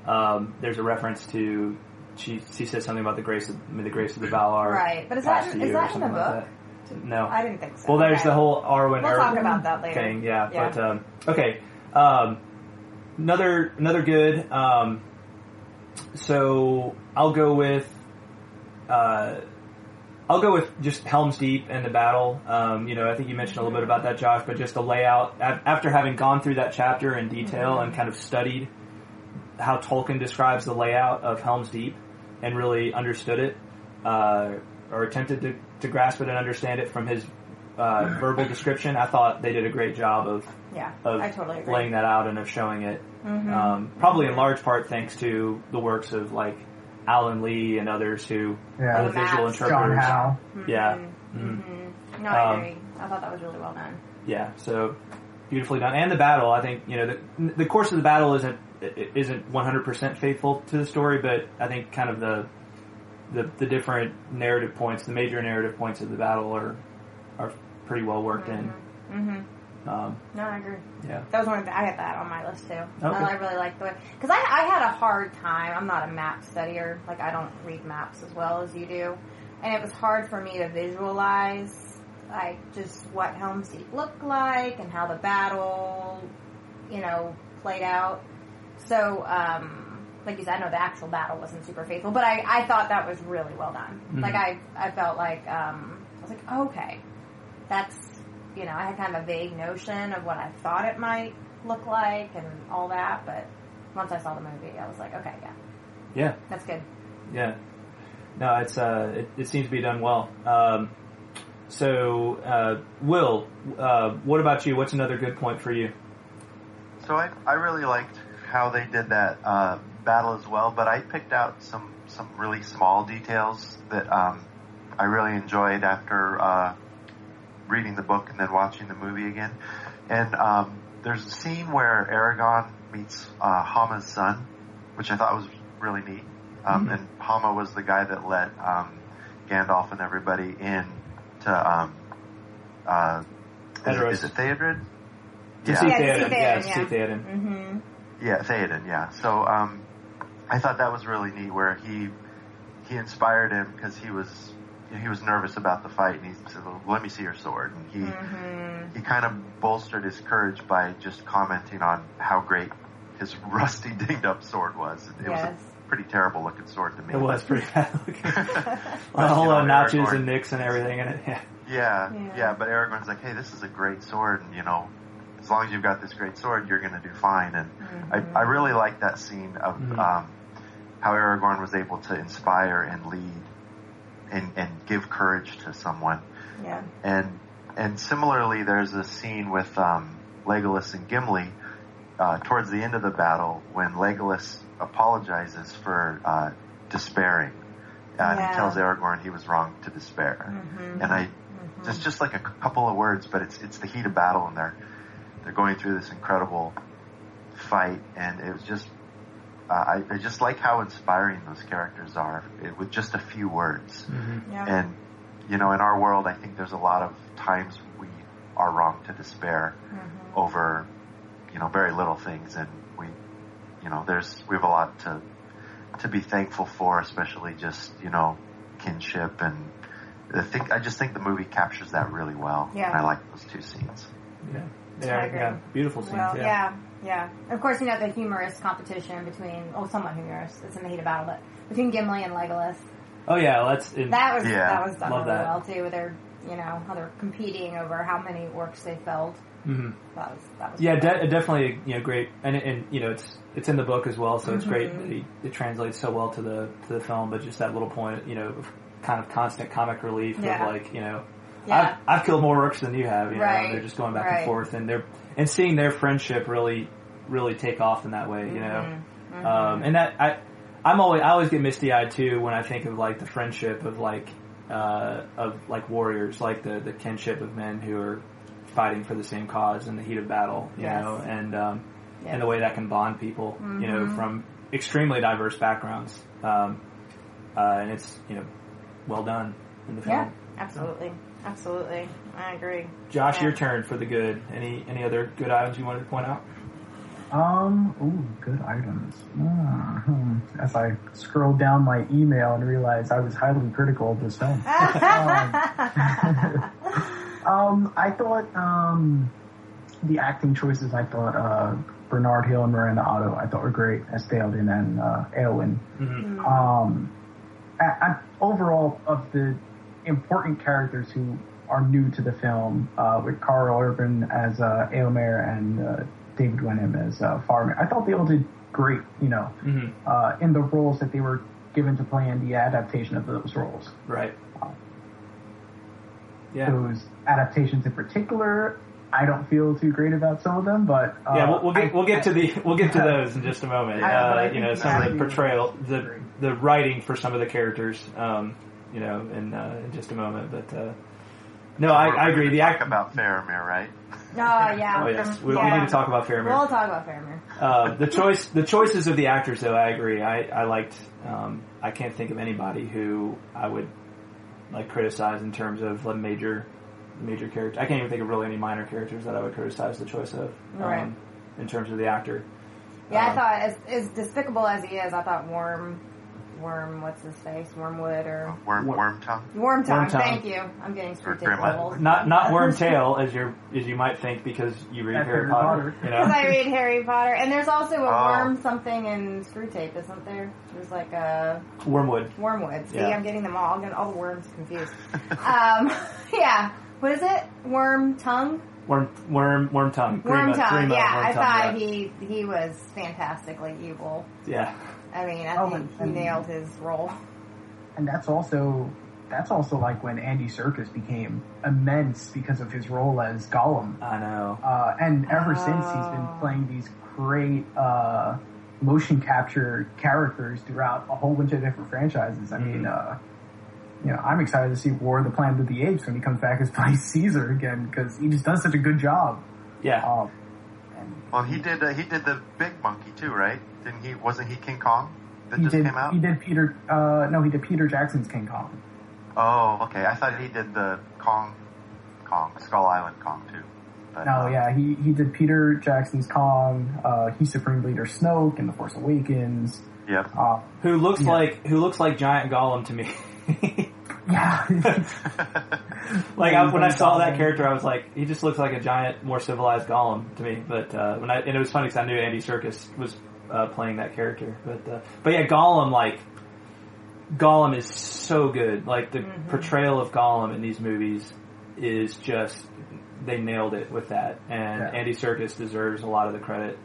Um, there's a reference to she she says something about the grace of I mean, the grace of the Valar. Right, but is that- is that in the like book? that. No. I didn't think so. Well, there's Okay. the whole Arwen. We'll talk about that later. Thing, yeah. Yeah. But um, okay, um, another another good. Um, so I'll go with. Uh, I'll go with just Helm's Deep and the battle. Um, you know, I think you mentioned a little bit about that, Josh, but just the layout. After having gone through that chapter in detail and kind of studied how Tolkien describes the layout of Helm's Deep and really understood it, uh, or attempted to, to grasp it and understand it from his uh, verbal description, I thought they did a great job of, Yeah, of I totally agree. laying that out and of showing it. Mhm. Um, probably in large part thanks to the works of like Alan Lee and others who Yeah. are the The visual maps. interpreters. John Howe. Yeah. hmm Mhm. No, I Um. I thought that was really well done. Yeah, so beautifully done. And the battle, I think you know the the course of the battle isn't isn't 100% faithful to the story, but I think kind of the the the different narrative points, the major narrative points of the battle are are pretty well worked hmm in. Um, No, I agree. yeah. That was one of the, I had that on my list too. Okay. I, I really like the way because I, I had a hard time. I'm not a map studier. Like I don't read maps as well as you do, and it was hard for me to visualize like just what Helm's Deep looked like and how the battle, you know, played out. So, um, like you said, I know the actual battle wasn't super faithful, but I, I thought that was really well done. Mhm. Like I, I felt like, um, I was like, okay, that's, you know, I had kind of a vague notion of what I thought it might look like and all that, but once I saw the movie, I was like, okay, yeah, Yeah, that's good. yeah. No, it's uh, it, it seems to be done well. Um, so, uh, Will, uh, what about you? What's another good point for you? So I, I really liked how they did that uh, battle as well, but I picked out some some really small details that um, I really enjoyed after uh, reading the book and then watching the movie again. And um, there's a scene where Aragorn meets uh, Hama's son, which I thought was really neat. Um, And Hama was the guy that let um, Gandalf and everybody in to um, uh, is, it- Edoras. is it Theodred? Yeah. Yeah, Theoden. Theoden, Yeah, yeah. Theoden. Mm-hmm. Yeah, Theoden. Yeah. So um, I thought that was really neat, where he he inspired him because he was he was nervous about the fight, and he said, well, "Let me see your sword." And he Mm-hmm. he kind of bolstered his courage by just commenting on how great his *laughs* rusty, dinged up sword was. It was a pretty terrible looking sword to me. It was pretty bad looking. a But, whole lot of notches Aragorn- and nicks and everything in it. Yeah. Yeah, Yeah. yeah, but Aragorn's like, hey, this is a great sword, and you know, as long as you've got this great sword, you're going to do fine. And Mm-hmm. I, I really like that scene of Mhm. um, how Aragorn was able to inspire and lead and, and give courage to someone. Yeah. And and similarly, there's a scene with um, Legolas and Gimli uh, towards the end of the battle when Legolas apologizes for uh, despairing. Uh, and Yeah. he tells Aragorn he was wrong to despair. Mhm. And I, Mhm. it's just like a couple of words, but it's it's the heat of battle, and they're they're going through this incredible fight, and it was just uh, I, I just like how inspiring those characters are with just a few words. Mm-hmm. Yeah. And you know, in our world, I think there's a lot of times we are wrong to despair Mhm. over you know very little things, and we you know there's we have a lot to to be thankful for, especially just you know kinship and. I think I just think the movie captures that really well. Yeah. And I like those two scenes. Yeah. Yeah, yeah. Beautiful scenes. Well, yeah. yeah, yeah. Of course, you know the humorous competition between, oh, somewhat humorous. It's in the heat of battle, but between Gimli and Legolas. Oh yeah, well, that's it, That was Yeah. that was done Love really that. well too. Where they're, you know, how they're competing over how many orcs they felled. mhm. That was that was Yeah, pretty de- definitely. You know, great, and and you know, it's it's in the book as well, so it's great. Mhm. That he, it translates so well to the to the film, but just that little point, you know, of kind of constant comic relief Yeah. of like, you know, Yeah. I've, I've killed more orcs than you have. You know, Right, and they're just going back right. and forth, and they're and seeing their friendship really really take off in that way. You know, Mhm. Um, and that I, I'm always I always get misty eyed too when I think of like the friendship of like uh, of like warriors, like the the kinship of men who are fighting for the same cause in the heat of battle. You Yes. know, and um, Yes. and the way that can bond people. You know, Mhm. from extremely diverse backgrounds. Um, uh, and it's you know well done in the film. Yeah, absolutely, absolutely. I agree. Josh, Yeah. your turn for the good. Any any other good items you wanted to point out? Um, ooh, good items. Ah, hmm. *laughs* As I scrolled down my email and realized I was highly critical of this film. *laughs* *laughs* um, I thought, um, the acting choices, I thought, uh, Bernard Hill and Miranda Otto, I thought were great as Theoden and, uh, Eowyn. Mm-hmm. Um, I, I, overall, of the important characters who are new to the film, uh, with Karl Urban as uh, Eomer and uh, David Wenham as uh, Faramir, I thought they all did great. You know, Mm-hmm. uh, in the roles that they were given to play in the adaptation of those roles. Right. Yeah. Those adaptations in particular, I don't feel too great about some of them, but uh, Yeah, we'll, we'll get I- we'll get to the we'll get to *laughs* those in just a moment. I Uh, you know, some of the portrayal, the the writing for some of the characters, um, you know, in uh, in just a moment. But uh, no, I, I agree. The Talk act. about Faramir, right? Oh yeah. *laughs* Oh yes, from- we, we need to talk about Faramir. We'll talk about Faramir. Uh, the *laughs* choice, the choices of the actors, though, I agree. I, I liked. Um, I can't think of anybody who I would like criticize in terms of a major, major character. I can't even think of really any minor characters that I would criticize the choice of. Um, Right. In terms of the actor. Yeah, I Um, thought as, as despicable as he is, I thought Worm, Worm, what's his face, Wormwood or Worm, Wor- worm tongue. Worm Tongue. Wormtongue. Thank you. I'm getting screwed Grandma. levels. Not not *laughs* Wormtail as you as you might think because you read That's Harry Harry Potter. Potter. You Because I read Harry Potter, and there's also a Oh. worm something in Screwtape, isn't there? There's like a Wormwood. Wormwood. See, Yeah. I'm getting them all. I'm getting all the worms confused. um, *laughs* yeah. What is it? Worm Tongue? Worm worm worm tongue. Worm Grima- Tongue. Grima Yeah, I Wormtongue, thought yeah. he he was fantastically evil. Yeah. I mean, I Oh, think he nailed his role. and that's also that's also like when Andy Serkis became immense because of his role as Gollum. I know. Uh, and ever since he's been Oh. playing these great uh, motion capture characters throughout a whole bunch of different franchises. I mean, uh, you know, I'm excited to see War of the Planet of the Apes when he comes back as *laughs* plays Caesar again because he just does such a good job. Yeah. Um, Well, he did. Uh, he did the big monkey too, right? Didn't he? Wasn't he King Kong that he just did came out? he did Peter uh, no he did Peter Jackson's King Kong. Oh, okay. I thought he did the Kong, Kong, Skull Island Kong too. But, Oh um, yeah, he he did Peter Jackson's Kong. Uh, he's Supreme Leader Snoke in The Force Awakens. Yep. Uh, Who looks Yeah. like who looks like giant Gollum to me. *laughs* yeah, *laughs* like I, when I saw that character, I was like, he just looks like a giant, more civilized Gollum to me. But uh, when I and it was funny because I knew Andy Serkis was uh, playing that character. But uh, but yeah, Gollum like Gollum is so good. Like the portrayal of Gollum in these movies is just they nailed it with that, and Yeah. Andy Serkis deserves a lot of the credit.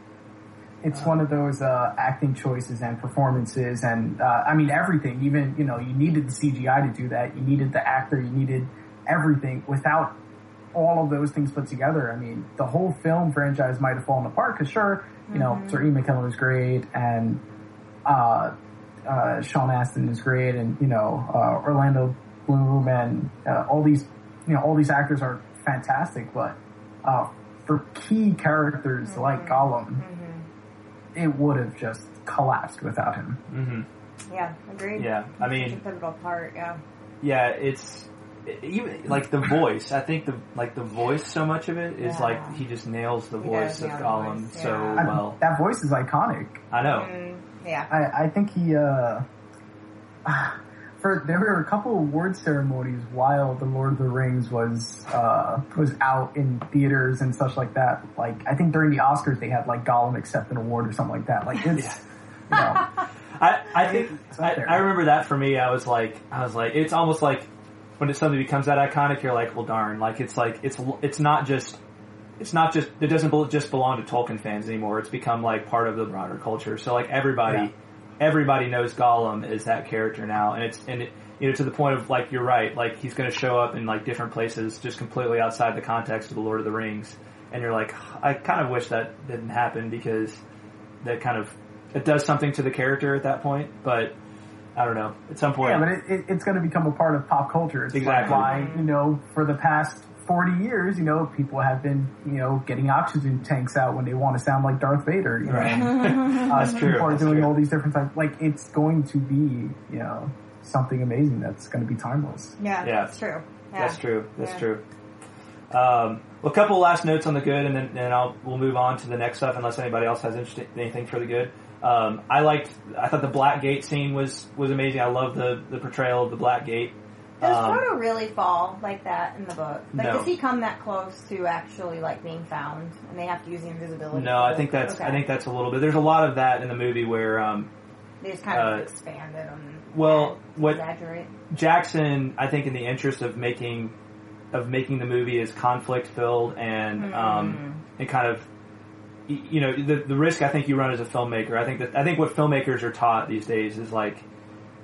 it's one of those uh, acting choices and performances, and uh, I mean everything. Even you know, you needed the CGI to do that. You needed the actor. You needed everything. Without all of those things put together, I mean, the whole film franchise might have fallen apart. Because sure, you know, Sir Ian McKellen is great, and uh, uh, Sean Astin is great, and you know, uh, Orlando Bloom, and uh, all these, you know, all these actors are fantastic. But uh, for key characters like Gollum, it would have just collapsed without him. hmm Yeah, agreed. Yeah, I Such a mean, pivotal part. Yeah. yeah, it's even like the voice. I think the like the voice. So much of it is Yeah. like he just nails the He voice of Gollum voice, so yeah. I- well. that voice is iconic. I know. Mm, yeah. I, I think he, uh, *sighs* for, there were a couple of award ceremonies while The Lord of the Rings was, uh, was out in theaters and such like that. Like, I think during the Oscars they had like Gollum accept an award or something like that. Like, it's, you know, *laughs* I, I think I. I remember that for me. I was like, I was like, it's almost like when it, suddenly becomes that iconic, you're like, well, darn, like it's like it's it's not just it's not just it doesn't just belong to Tolkien fans anymore. It's become like part of the broader culture. So like everybody, Yeah. everybody knows Gollum is that character now, and it's and it you know to the point of like you're right, like he's going to show up in like different places just completely outside the context of the Lord of the Rings, and you're like, I kind of wish that didn't happen because that kind of it does something to the character at that point, but I don't know. At some point, yeah, but it, it, it's going to become a part of pop culture. It's Exactly. like why, you know, for the past 40 years, you know, people have been, you know, getting oxygen tanks out when they want to sound like Darth Vader, you know. right? *laughs* Uh, That's true. People are That's doing true. all these different types. Like it's going to be, you know, something amazing that's going to be timeless. Yeah. Yeah. That's true. Yeah. That's true. That's Yeah. true. Um, well, a couple of last notes on the good, and then then I'll we'll move on to the next stuff unless anybody else has interesting, anything for the good. Um, I liked. I thought the Black Gate scene was was amazing. I love the the portrayal of the Black Gate. Does Um, Frodo really fall like that in the book? Like, No. does he come that close to actually like being found, and they have to use the invisibility? No, I think that's I think that's a little bit. There's a lot of that in the movie where um, they just kind of uh, expand it and well, what exaggerate. Jackson, I think, in the interest of making of making the movie as conflict filled and um, and kind of you know the the risk I think you run as a filmmaker. I think that I think what filmmakers are taught these days is like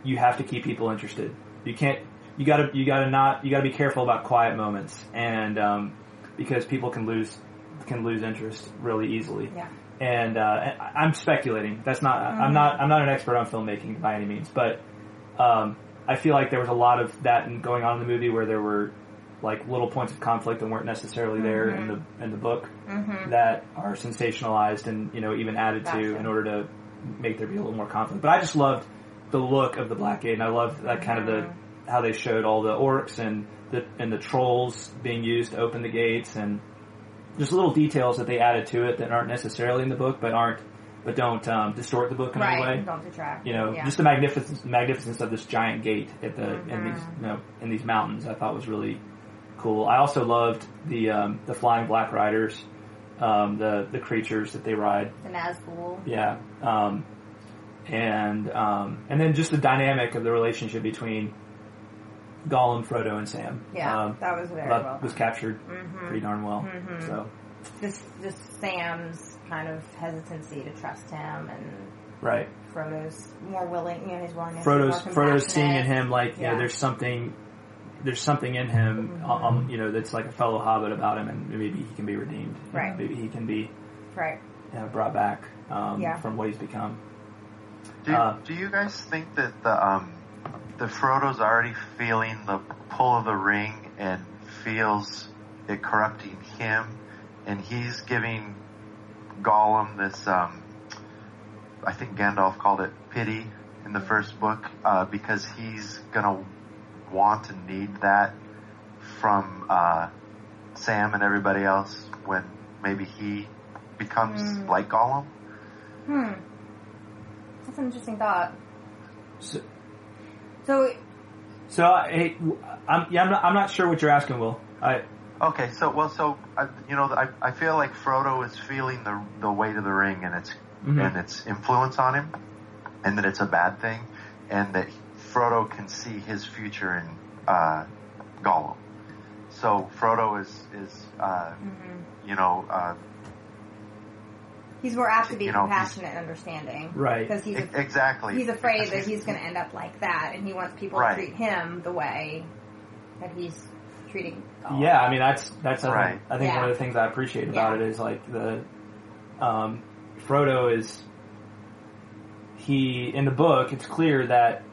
you have to keep people interested. You can't you gotta you gotta not you gotta be careful about quiet moments and um, because people can lose can lose interest really easily Yeah. and uh, I'm speculating. That's not. I'm not. I'm not an expert on filmmaking by any means, but um, I feel like there was a lot of that in, going on in the movie where there were like little points of conflict that weren't necessarily there in the in the book that are sensationalized and you know even added to in order to make there be a little more conflict. But I just loved the look of the Black Gate, and I loved that kind of the how they showed all the orcs and the and the trolls being used to open the gates and just little details that they added to it that aren't necessarily in the book, but aren't, but don't um, distort the book in any way. Don't detract. You know, yeah. just the magnificence, magnificence of this giant gate at the in Mm-hmm. these, you know, in these mountains. I thought was really cool. I also loved the um, the flying black riders, um, the the creatures that they ride. the Nazgul. Yeah, um, and um, and then just the dynamic of the relationship between Gollum, Frodo, and Sam. Yeah, um, that was very that well. was captured Mhm. pretty darn well. Mhm. So Just, just Sam's kind of hesitancy to trust him, and right. Frodo's more willing. You know, his willingness. Frodo's to be more Frodo's seeing in him like you know Yeah. there's something there's something in him um, you know that's like a fellow hobbit about him and maybe he can be redeemed Right. maybe he can be Right. you know, brought back um, Yeah. from what he's become Do, Uh, do you guys think that the um the Frodo's already feeling the pull of the ring and feels it corrupting him, and he's giving Gollum this um I think Gandalf called it pity in the first book uh, because he's gonna want and need that from uh, Sam and everybody else when maybe he becomes Mm. like Gollum. Hmm. That's an interesting thought. So, So, so I, hey, I'm, yeah, I'm not, I'm not sure what you're asking, Will. I, Okay, so well, so I, you know, I, I feel like Frodo is feeling the the weight of the ring and its Mhm. and its influence on him, and that it's a bad thing, and that Frodo can see his future in uh, Gollum. So Frodo is is uh, mhm. you know uh, he's more apt to be You know, compassionate and understanding. Right. Because he's, e- exactly he's afraid that he's going *laughs* to end up like that, and he wants people Right. to treat him the way that he's treating Gollum. Yeah, I mean that's that's I think, Right. I think Yeah. one of the things I appreciate about Yeah. it is like the um, Frodo is he in the book. It's clear that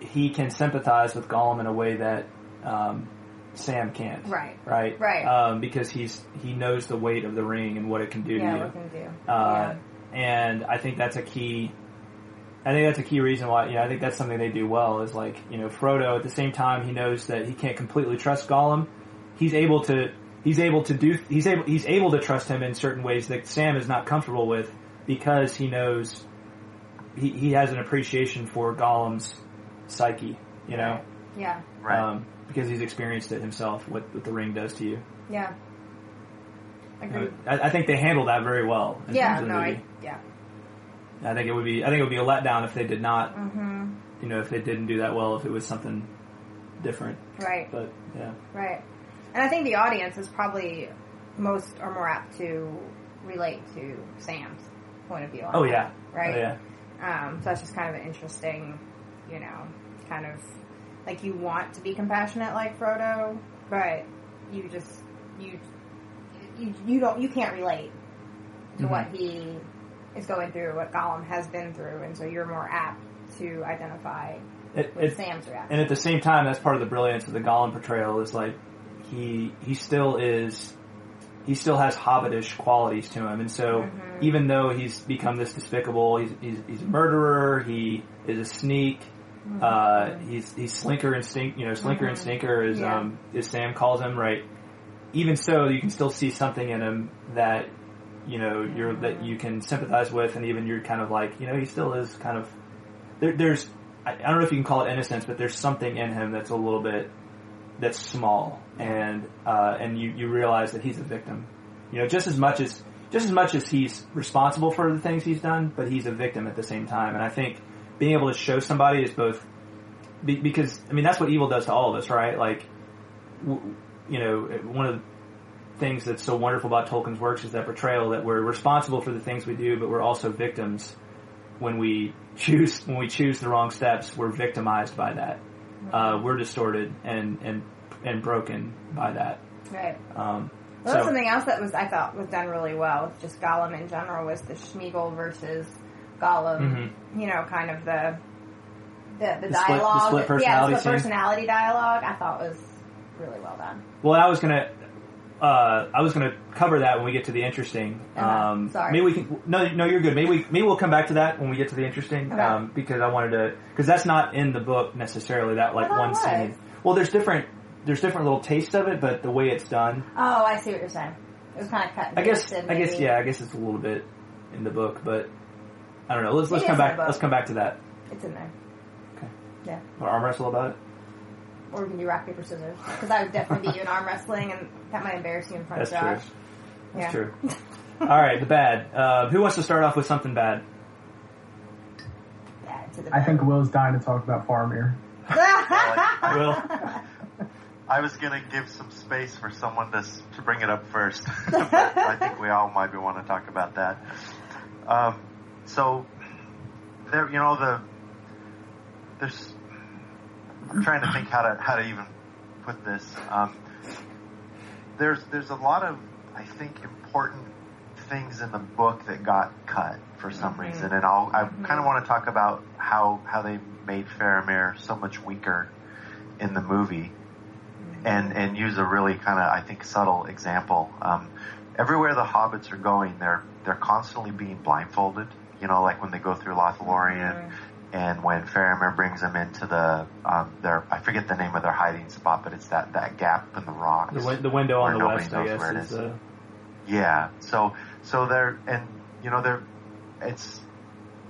he can sympathize with Gollum in a way that um, Sam can't. Right. Right. Right. Um, because he's he knows the weight of the ring and what it can do Yeah, to you. what can do? Uh, and I think that's a key. I think that's a key reason why. You know, I think that's something they do well. Is like you know, Frodo. At the same time, he knows that he can't completely trust Gollum. He's able to. He's able to do. He's able. He's able to trust him in certain ways that Sam is not comfortable with because he knows. He he has an appreciation for Gollum's psyche. You know, yeah, right. um, because he's experienced it himself. What what the ring does to you. yeah. Agreed. I, I think they handle that very well. in yeah, terms of the no, movie. I, yeah. I think it would be I think it would be a letdown if they did not hmm you know if they didn't do that well if it was something different. Right, But yeah, right. And I think the audience is probably most or more apt to relate to Sam's point of view. On oh that, yeah, right. oh, yeah, Um, so that's just kind of an interesting, you know, kind of like you want to be compassionate like Frodo, but you just you you, you don't you can't relate to Mhm. what he is going through, what Gollum has been through, and so you're more apt to identify it, with it, Sam's reaction. and at the same time, that's part of the brilliance of the Gollum portrayal is like he he still is he still has hobbitish qualities to him, and so Mhm. even though he's become this despicable, he's he's, he's a murderer, he is a sneak. Uh, he's he's slinker and stink, you know, slinker and Mhm. stinker as Yeah. um as Sam calls him, right? Even so, you can still see something in him that you know you're that you can sympathize with, and even you're kind of like, you know, he still is kind of there, there's I, I don't know if you can call it innocence, but there's something in him that's a little bit that's small, and uh, and you you realize that he's a victim, you know, just as much as just as much as he's responsible for the things he's done, but he's a victim at the same time, and I think being able to show somebody is both be, because I mean that's what evil does to all of us, right? Like, w- you know, one of the things that's so wonderful about Tolkien's works is that portrayal that we're responsible for the things we do, but we're also victims when we choose when we choose the wrong steps. We're victimized by that. Uh, we're distorted and and and broken by that. right. Um, Well, so something else that was I thought was done really well with just Gollum in general was the Smeagol versus Gollum. Mhm. You know, kind of the the, the, The split- the dialogue. split yeah, the split personality dialogue. I thought was really well done. Well, I was gonna, uh, I was gonna cover that when we get to the interesting. Uh-huh. Um, Sorry. Maybe we can. No, no, you're good. Maybe we, maybe we'll come back to that when we get to the interesting. Okay. Um, because I wanted to, because that's not in the book necessarily. That like one it was. scene. Well, there's different, there's different little tastes of it, but the way it's done, Oh, I see what you're saying. It was kind of cut. I guess, pasted, I guess, yeah, I guess it's a little bit in the book, but I don't know. Let's let's It come is in back. the book. Let's come back to that. It's in there. Okay. Yeah. Want to arm wrestle about it? Or we can do rock paper scissors because I would definitely beat you in arm wrestling, and that might embarrass you in front That's of true. Josh. That's Yeah. true. *laughs* All right, the bad. Uh, who wants to start off with something bad? Yeah, to the I think Will's dying to talk about Faramir. *laughs* Will. *laughs* I was gonna give some space for someone to s- to bring it up first, but I think we all might be want to talk about that. Um, so there, you know, the there's. I'm trying to think how to how to even put this. Um, there's there's a lot of I think important things in the book that got cut for some Mhm. reason, and I'll I Mhm. kind of want to talk about how how they made Faramir so much weaker in the movie, and and use a really kind of I think subtle example. Um, everywhere the hobbits are going, they're they're constantly being blindfolded. You know, like when they go through Lothlorien, Mhm. and when Faramir brings them into the um, their I forget the name of their hiding spot, but it's that that gap in the rocks. The, win- the window on the nobody west, I guess, where it is is. uh, Yeah. So so they're and you know they're it's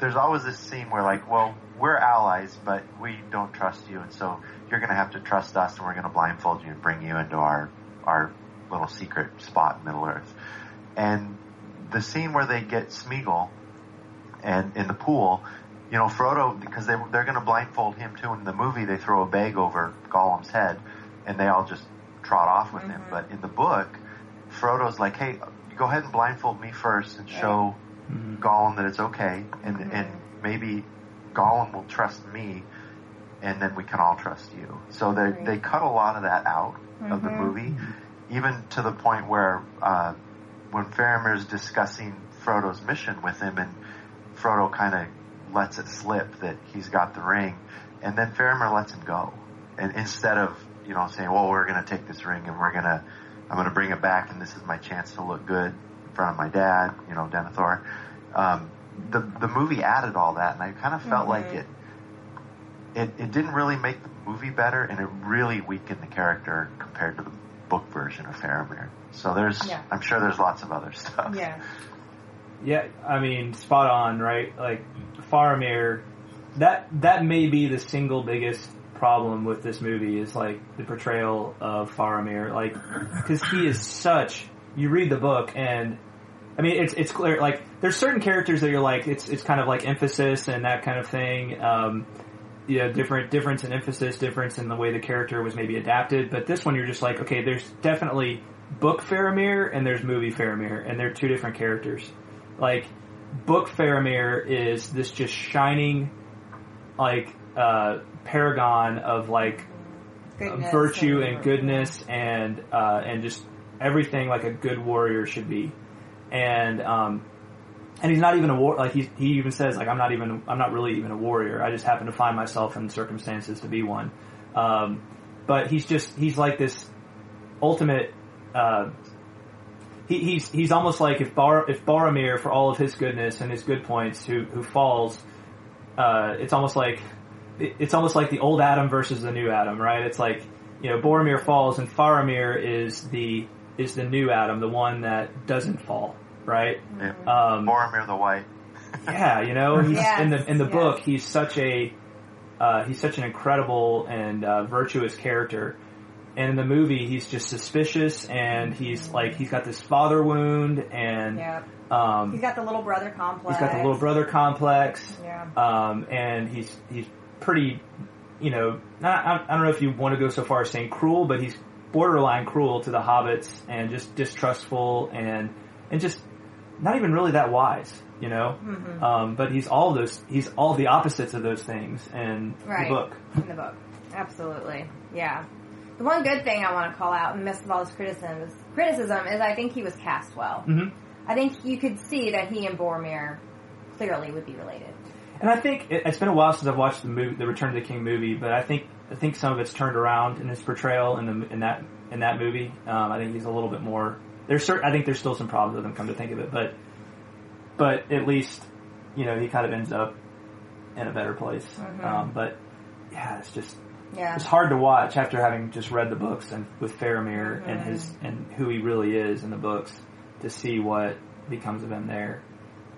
there's always this scene where like well we're allies but we don't trust you and so you're gonna have to trust us and we're gonna blindfold you and bring you into our our little secret spot in Middle Earth. And the scene where they get Smeagol and in the pool, you know Frodo because they they're gonna blindfold him too. In the movie they throw a bag over Gollum's head and they all just trot off with him. Mm-hmm. But in the book, Frodo's like, hey, go ahead and blindfold me first and show mm-hmm. Gollum that it's okay, and mm-hmm. and maybe Gollum will trust me, and then we can all trust you. So they Right. they cut a lot of that out of the movie, even to the point where uh, when Faramir's discussing Frodo's mission with him, and Frodo kind of lets it slip that he's got the ring, and then Faramir lets him go, and instead of you know saying, well, we're going to take this ring and we're going to I'm going to bring it back, and this is my chance to look good in front of my dad, you know, Denethor. Um, the the movie added all that, and I kind of felt like it, it it didn't really make the movie better, and it really weakened the character compared to the book version of Faramir. So there's, Yeah. I'm sure there's lots of other *laughs* stuff. Yeah. Yeah, I mean, spot on, right? Like Faramir, that that may be the single biggest problem with this movie is like the portrayal of Faramir, like because he is such. You read the book and. I mean, it's it's clear. Like, there's certain characters that you're like, it's it's kind of like emphasis and that kind of thing. Um, you know, different difference in emphasis, difference in the way the character was maybe adapted. But this one, you're just like, okay, there's definitely book Faramir and there's movie Faramir, and they're two different characters. Like, book Faramir is this just shining, like, uh, paragon of like Goodness virtue and goodness and uh, and just everything like a good warrior should be. And um, and he's not even a war. Like he he even says like I'm not even I'm not really even a warrior. I just happen to find myself in circumstances to be one. Um, but he's just he's like this ultimate. Uh, he, he's he's almost like if Bar if Boromir for all of his goodness and his good points who who falls, uh, it's almost like it- it's almost like the old Adam versus the new Adam, right? It's like you know Boromir falls and Faramir is the is the new Adam, the one that doesn't fall, right? Yeah. Um, Boromir the White. yeah, you know, *laughs* he's Yes, in the in the yes. book. He's such a uh, he's such an incredible and uh, virtuous character, and in the movie, he's just suspicious and he's like he's got this father wound and Yeah. um, He's got the little brother complex. he's got the little brother complex, Yeah. um, and he's he's pretty, you know, not, I I don't know if you want to go so far as saying cruel, but he's borderline cruel to the hobbits and just distrustful and and just not even really that wise, you know. Mm-hmm. Um, but he's all those he's all the opposites of those things in Right. the book. In the book. Absolutely. Yeah. The one good thing I want to call out in the midst of all this criticism is, criticism is I think he was cast well. Mhm. I think you could see that he and Boromir clearly would be related. And I think it, it's been a while since I've watched the movie, the Return of the King movie, but I think I think some of it's turned around in his portrayal in the in that in that movie. Um, I think he's a little bit more. There's certain, I think there's still some problems with him. Come to think of it, but but at least you know he kind of ends up in a better place. Um, but yeah, it's just Yeah. it's hard to watch after having just read the books and with Faramir and his and who he really is in the books to see what becomes of him there.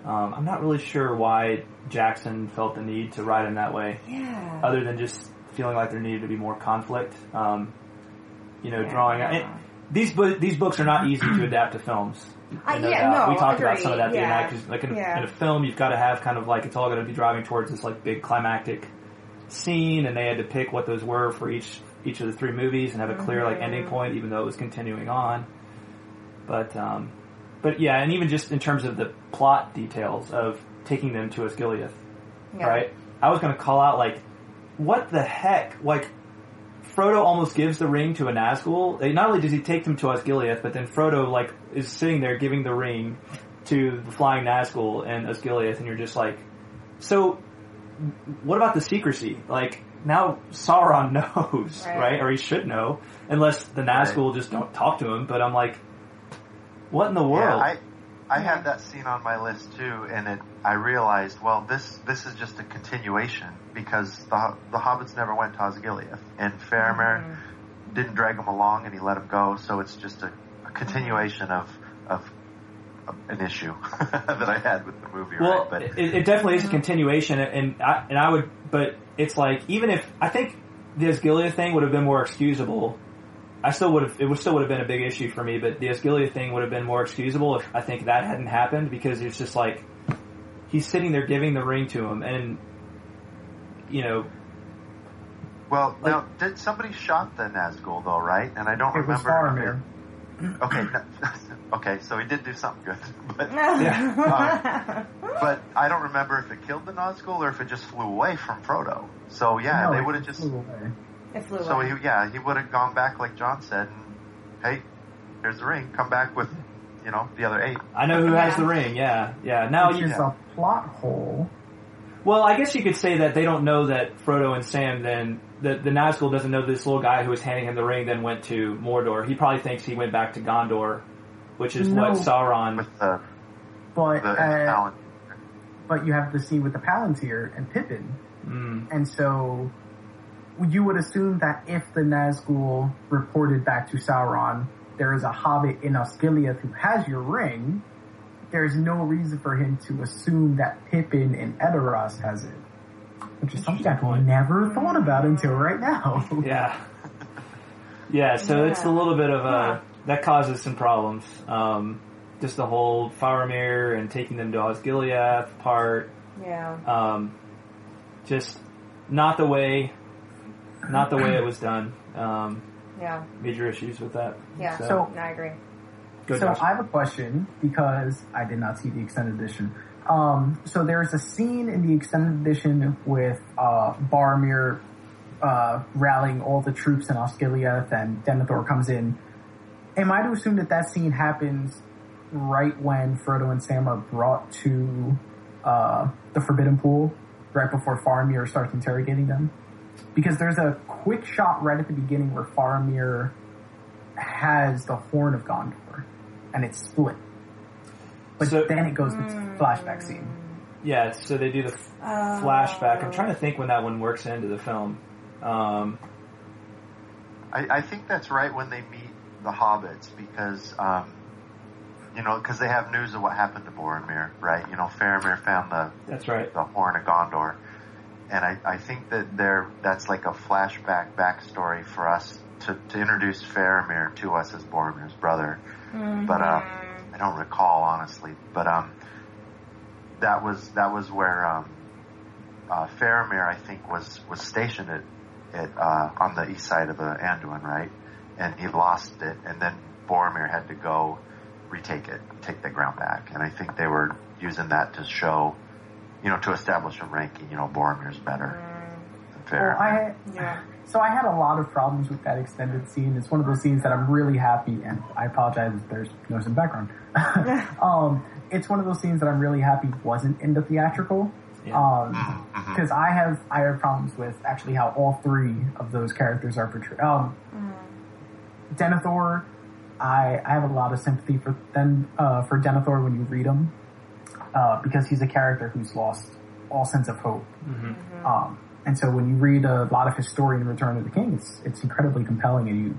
Um, I'm not really sure why Jackson felt the need to write him that way, Yeah. other than just feeling like there needed to be more conflict. Um, you know, Yeah. drawing out. these bo- these books are not easy to adapt to films. *clears throat* I- No yeah, doubt. no, we talked about some of that agreed, the other yeah. night 'cause, like in, a- Yeah. in a film, you've got to have kind of like it's all going to be driving towards this like big climactic scene, and they had to pick what those were for each each of the three movies and have a clear like ending point, even though it was continuing on. But um, but yeah, and even just in terms of the plot details of taking them to Osgiliath, Yeah. right? I was going to call out like, what the heck? Like, Frodo almost gives the ring to a Nazgul. Not only does he take them to Osgiliath, but then Frodo like is sitting there giving the ring to the flying Nazgul and Osgiliath, and you're just like, so what about the secrecy? Like now Sauron *laughs* knows, Right. right? Or he should know, unless the Nazgul just don't talk to him. But I'm like, what in the Yeah, world? I I Yeah. had that scene on my list too, and it I realized well this this is just a continuation because the the hobbits never went to Osgiliath, and Faramir mm-hmm. didn't drag them along, and he let them go, so it's just a, a continuation of of a, an issue *laughs* that I had with the movie. Well, right? But it, it definitely is a continuation, and I, and I would, but it's like even if I think the Osgiliath thing would have been more excusable, I still would have it would still would have been a big issue for me. But the Osgiliath thing would have been more excusable if I think that hadn't happened because it's just like he's sitting there giving the ring to him, and you know, well, now did somebody shot the Nazgul though, right? And I don't It was remember. Faramir. Okay, no, okay, so he did do something good, *laughs* but *laughs* yeah. Uh, but *laughs* I don't remember if it killed the Nazgul or if it just flew away from Frodo. So yeah, No, they would have just. flew away. it flew So away. he, yeah, he would have gone back like John said, and hey, here's the ring. Come back with, you know, the other eight. I know who has the ring. Yeah, yeah. Now Which you, is a plot hole. Well, I guess you could say that they don't know that Frodo and Sam then the the Nazgul doesn't know this little guy who was handing him the ring then went to Mordor. He probably thinks he went back to Gondor, which is No. what Sauron. with the But the uh, talent. but you have the scene with the Palantir and Pippin, Mm, and so you would assume that if the Nazgul reported back to Sauron, there is a hobbit in Osgiliath who has your ring. There's no reason for him to assume that Pippin in Edoras has it, which is something I've never thought about until right now. yeah, yeah. So it's a little bit of a Huh. That causes some problems. Um, just the whole Faramir and taking them to Osgiliath part. yeah. Um, just not the way, not the way it was done. Um, Yeah. major issues with that. Yeah. So- No, I agree. Go, so Josh. I have a question because I did not see the extended edition. Um, so there's a scene in the extended edition with uh, Boromir uh, rallying all the troops in Osgiliath and Denethor comes in. Am I to assume that that scene happens right when Frodo and Sam are brought to uh, the Forbidden Pool, right before Faramir starts interrogating them? Because there's a quick shot right at the beginning where Faramir has the Horn of Gondor, and it's split. But So- then it goes to the flashback scene. Yeah, so they do the f- Oh. flashback. I'm trying to think when that one works into the film. Um, I, I think that's right when they meet the hobbits because, um, you know, because they have news of what happened to Boromir, right? You know, Faramir found the that's right. the horn of Gondor, and I, I think that there that's like a flashback backstory for us to, to introduce Faramir to us as Boromir's brother. But um, I don't recall honestly. But um, that was that was where um, uh, Faramir I think was was stationed at, at uh, on the east side of the Anduin, right? And he lost it, and then Boromir had to go retake it, take the ground back. And I think they were using that to show, you know, to establish a ranking. You know, Boromir's better than Well, I, Yeah. so I had a lot of problems with that extended scene. It's one of those scenes that I'm really happy, and I apologize if there's noise in the background. *laughs* *laughs* um, it's one of those scenes that I'm really happy wasn't in the theatrical. Yeah. Um, because I have I have problems with actually how all three of those characters are portrayed. Um, Denethor, I I have a lot of sympathy for then uh, for Denethor when you read him, uh, because he's a character who's lost all sense of hope. Mhm. Um, and so when you read a lot of his story in Return of the King, it's it's incredibly compelling, and you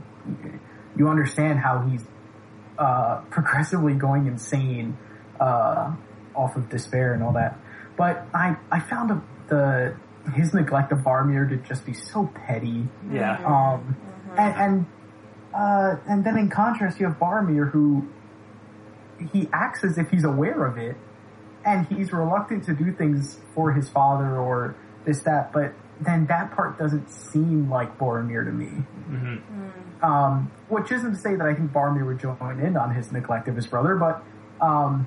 you understand how he's uh, *laughs* progressively going insane uh, off of despair and all that. But I I found a, the his neglect of Barmir to just be so petty. Yeah. Um, and and, uh, and then in contrast, you have Boromir who he acts as if he's aware of it, and he's reluctant to do things for his father or this that. But then that part doesn't seem like Boromir to me. hmm Um, which isn't to say that I think Boromir would join in on his neglect of his brother, but um,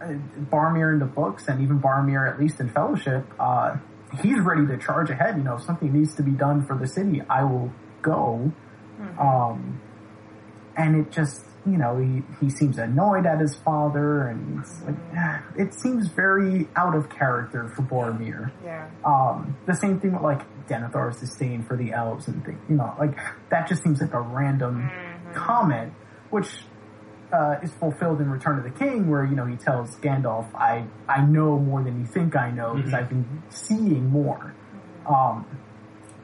uh, Boromir in the books and even Boromir at least in Fellowship, uh, he's ready to charge ahead. You know, if something needs to be done for the city, I will go. Um, and it just, you know, he, he seems annoyed at his father, and it's like, *sighs* it seems very out of character for Boromir. Yeah. Um, the same thing with like Denethor's disdain for the elves and things, you know, like that just seems like a random comment, which uh, is fulfilled in Return of the King, where you know he tells Gandalf, "I I know more than you think I know because Mhm. I've been seeing more." Um,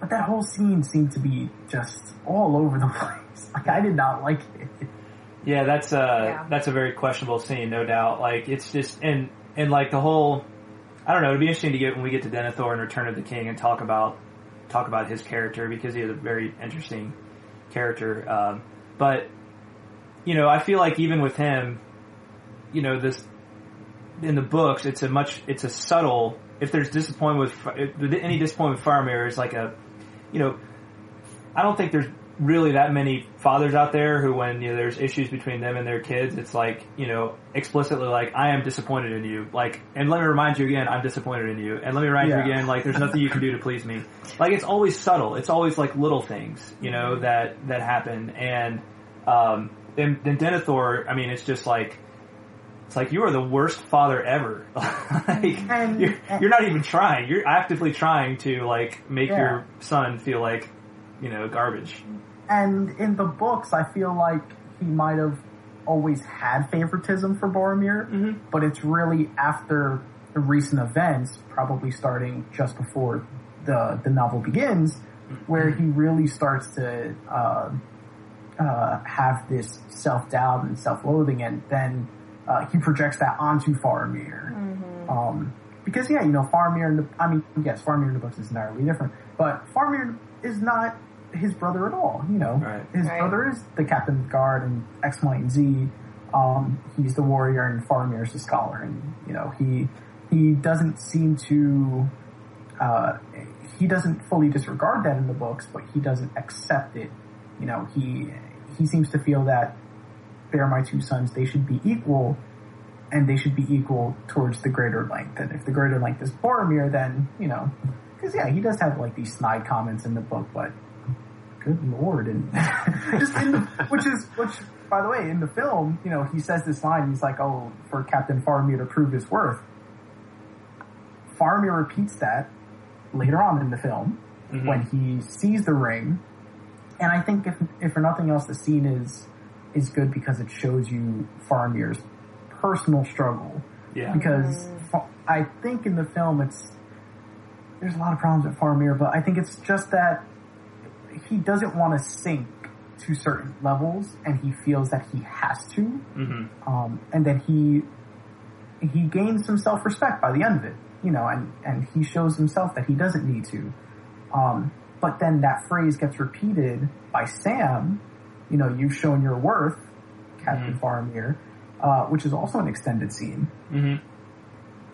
but that whole scene seemed to be just all over the *laughs* place. Like I did not like it. Yeah, that's uh Yeah. that's a very questionable scene, no doubt. Like it's just and and like the whole I don't know, it'd be interesting to get when we get to Denethor and Return of the King and talk about talk about his character because he is a very interesting character. Um, but you know, I feel like even with him, you know, this in the books, it's a much it's a subtle. If there's disappointment with if any disappointment with Faramir is like a, you know, I don't think there's really that many fathers out there who, when you know, there's issues between them and their kids, it's like you know explicitly like I am disappointed in you. Like, and let me remind you again, I'm disappointed in you, and let me remind Yeah. you again, like there's nothing you can do to please me. Like it's always subtle. It's always like little things, you know, that that happen. And um, then then Denethor, I mean, it's just like. It's like you are the worst father ever. *laughs* like And- you're, you're not even trying. You're actively trying to like make Yeah. your son feel like you know garbage. And in the books, I feel like he might have always had favoritism for Boromir, Mhm. but it's really after the recent events, probably starting just before the the novel begins, where he really starts to uh, uh, have this self doubt and self loathing, and then uh, he projects that onto Faramir. Um, because yeah, you know, Faramir in the, I mean, yes, Faramir in the books is entirely different, but Faramir is not his brother at all, you know. Right. His Right. brother is the captain of the guard and X, Y, and Z. Um, he's the warrior and Faramir is the scholar and, you know, he, he doesn't seem to, uh, he doesn't fully disregard that in the books, but he doesn't accept it. You know, he, he seems to feel that they're my two sons, they should be equal, and they should be equal towards the greater length. And if the greater length is Boromir, then, you know, because yeah, he does have like these snide comments in the book, but good lord, and *laughs* just in the, which is, which, by the way, in the film, you know, he says this line, he's like, oh, for Captain Faramir to prove his worth. Faramir repeats that later on in the film Mhm. when he sees the ring. And I think if, if for nothing else, the scene is, is good because it shows you Faramir's personal struggle. Yeah. Because I think in the film it's, there's a lot of problems with Faramir, but I think it's just that he doesn't want to sink to certain levels and he feels that he has to. hmm Um, and that he, he gains some self-respect by the end of it, you know, and, and he shows himself that he doesn't need to. Um, but then that phrase gets repeated by Sam, you know, you've shown your worth, Captain Faramir, uh, which is also an extended scene. hmm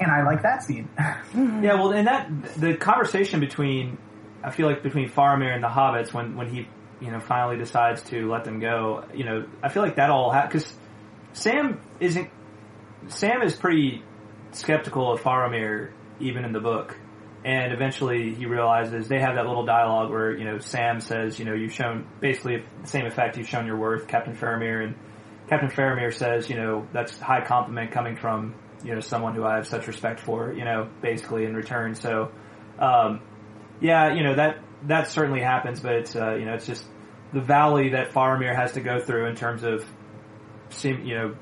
And I like that scene. *laughs* Yeah, well, and that the conversation between I feel like between Faramir and the hobbits when when he you know finally decides to let them go, you know, I feel like that all because Sam isn't Sam is pretty skeptical of Faramir even in the book. And eventually he realizes they have that little dialogue where, you know, Sam says, you know, you've shown basically the same effect, you've shown your worth, Captain Faramir, and Captain Faramir says, you know, that's high compliment coming from, you know, someone who I have such respect for, you know, basically in return. So, um, yeah, you know, that, that certainly happens, but it's, uh, you know, it's just the valley that Faramir has to go through in terms of, seem, you know,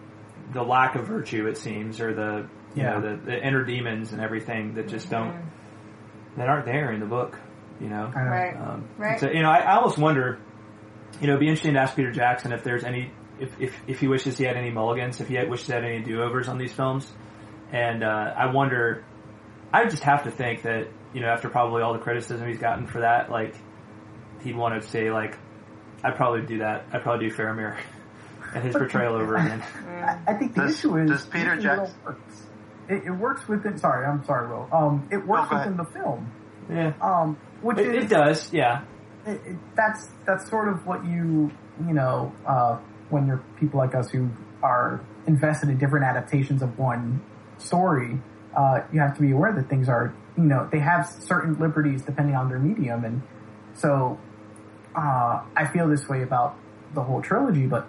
the lack of virtue, it seems, or the, you Yeah. know, the, the inner demons and everything that just don't, that aren't there in the book, you know? I don't. Right. Um, Right. So, you know, I, I almost wonder, you know, it'd be interesting to ask Peter Jackson if there's any, if, if, if he wishes he had any mulligans, if he had, wishes he had any do-overs on these films. And, uh, I wonder, I just have to think that, you know, after probably all the criticism he's gotten for that, like, he'd want to say, like, I'd probably do that. I'd probably do Faramir *laughs* and his portrayal over again. I, I think the Does- issue is does Peter Jackson- works. It, it works within. Sorry, I'm sorry, Will. Um, it works go ahead. within the film. Yeah. Um, which It, is it does, yeah. it, it, that's that's sort of what you you know uh, when you're people like us who are invested in different adaptations of one story. Uh, you have to be aware that things are you know they have certain liberties depending on their medium, and so uh, I feel this way about the whole trilogy, but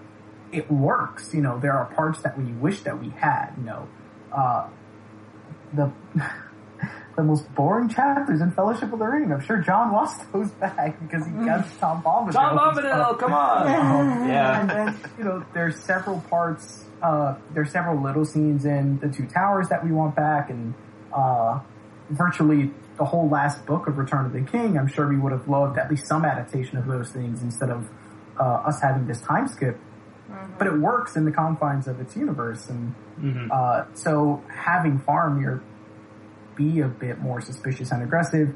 it works. You know, there are parts that we wish that we had. You know, uh, the *laughs* the most boring chapters in Fellowship of the Ring. I'm sure John wants those back because he got Tom Bombadil. Tom Bombadil, come *laughs* on! Um, And then, you know, there's several parts, uh, there's several little scenes in The Two Towers that we want back and, uh, virtually the whole last book of Return of the King. I'm sure we would have loved at least some adaptation of those things instead of, uh, us having this time skip. But it works in the confines of its universe. And Mhm. uh, so having Faramir be a bit more suspicious and aggressive,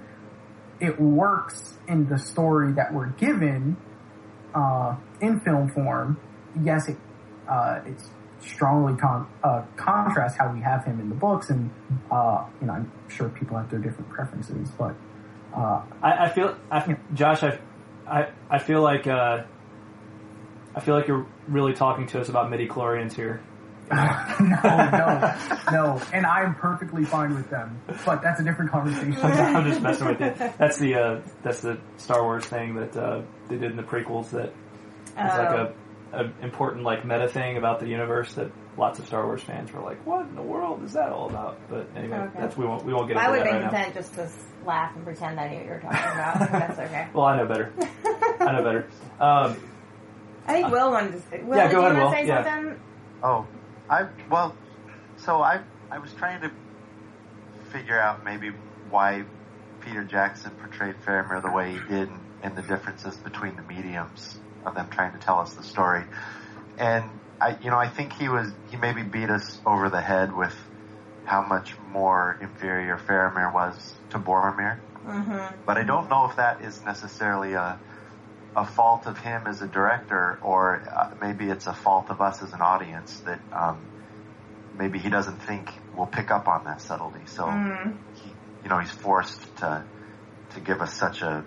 it works in the story that we're given uh, in film form. Yes, it uh, it's strongly con- uh, contrasts how we have him in the books, and uh, you know I'm sure people have their different preferences, but uh, I, I feel, I, Josh, I, I, I feel like, uh, I feel like you're really talking to us about midi-chlorians here. *laughs* no, no, no, and I'm perfectly fine with them, but that's a different conversation. *laughs* I'm just messing with you. That's the uh, that's the Star Wars thing that uh, they did in the prequels. That That is like Oh. a, a important like meta thing about the universe that lots of Star Wars fans were like, "What in the world is that all about?" But anyway, Okay. that's we won't we won't get I into would that be right now. content just to laugh and pretend I knew what you were talking about. *laughs* That's okay. Well, I know better. I know better. Um, I think Will wanted to say. Will, Yeah, go you ahead, want to Will. say Yeah. something? Oh, I well, so I I was trying to figure out maybe why Peter Jackson portrayed Faramir the way he did, and, and the differences between the mediums of them trying to tell us the story. And I, you know, I think he was he maybe beat us over the head with how much more inferior Faramir was to Boromir. Mm-hmm. But I don't know if that is necessarily a a fault of him as a director, or uh, maybe it's a fault of us as an audience that um, maybe he doesn't think we'll pick up on that subtlety. So Mm. he, you know, he's forced to to give us such a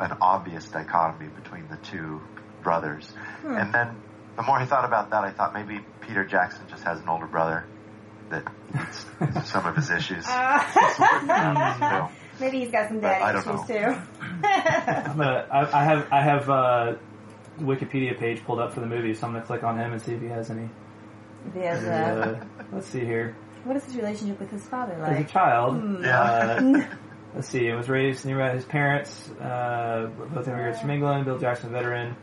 an obvious dichotomy between the two brothers. Hmm. And then the more I thought about that, I thought maybe Peter Jackson just has an older brother that needs *laughs* some of his issues. Uh, *laughs* So, Maybe he's got some But daddy issues too. *laughs* *laughs* I'm gonna, I, I have I have uh, Wikipedia page pulled up for the movie, so I'm gonna click on him and see if he has any. There's, any, uh, uh, let's see here. what is his relationship with his father As a like? child, Hmm. Yeah. uh, *laughs* let's see. It was raised nearby his parents, uh, both immigrants from England. Bill Jackson, veteran.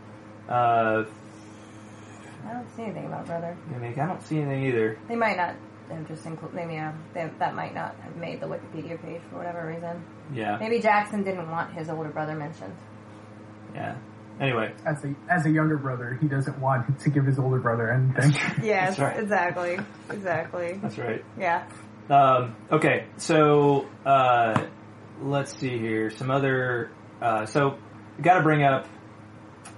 Uh, I don't see anything about brother. I mean, I don't see anything either. They might not have just include. Maybe yeah, they, that might not have made the Wikipedia page for whatever reason. Yeah, Maybe Jackson didn't want his older brother mentioned. yeah. Anyway, as a as a younger brother, he doesn't want to give his older brother anything. Yes, right. exactly, exactly. that's right. Yeah. Um, okay, so uh, let's see here. Some other. Uh, so, got to bring up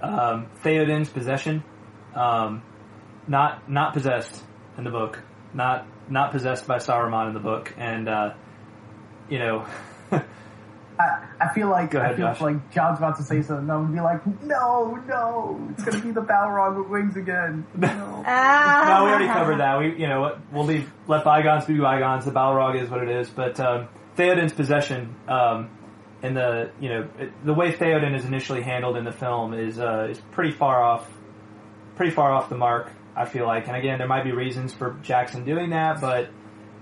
um, Theoden's possession. Um, not not possessed in the book. Not not possessed by Saruman in the book. And uh, you know, I, I feel like Go ahead, I feel Josh. like John's about to say something. I'm gonna be like, no, no, it's gonna be the Balrog with wings again. *laughs* No. Ah. no, we already covered that. We you know? We'll leave let bygones be bygones. The Balrog is what it is. But um, Theoden's possession. Um, and the you know it, the way Theoden is initially handled in the film is uh, is pretty far off pretty far off the mark. I feel like, and again, there might be reasons for Jackson doing that, but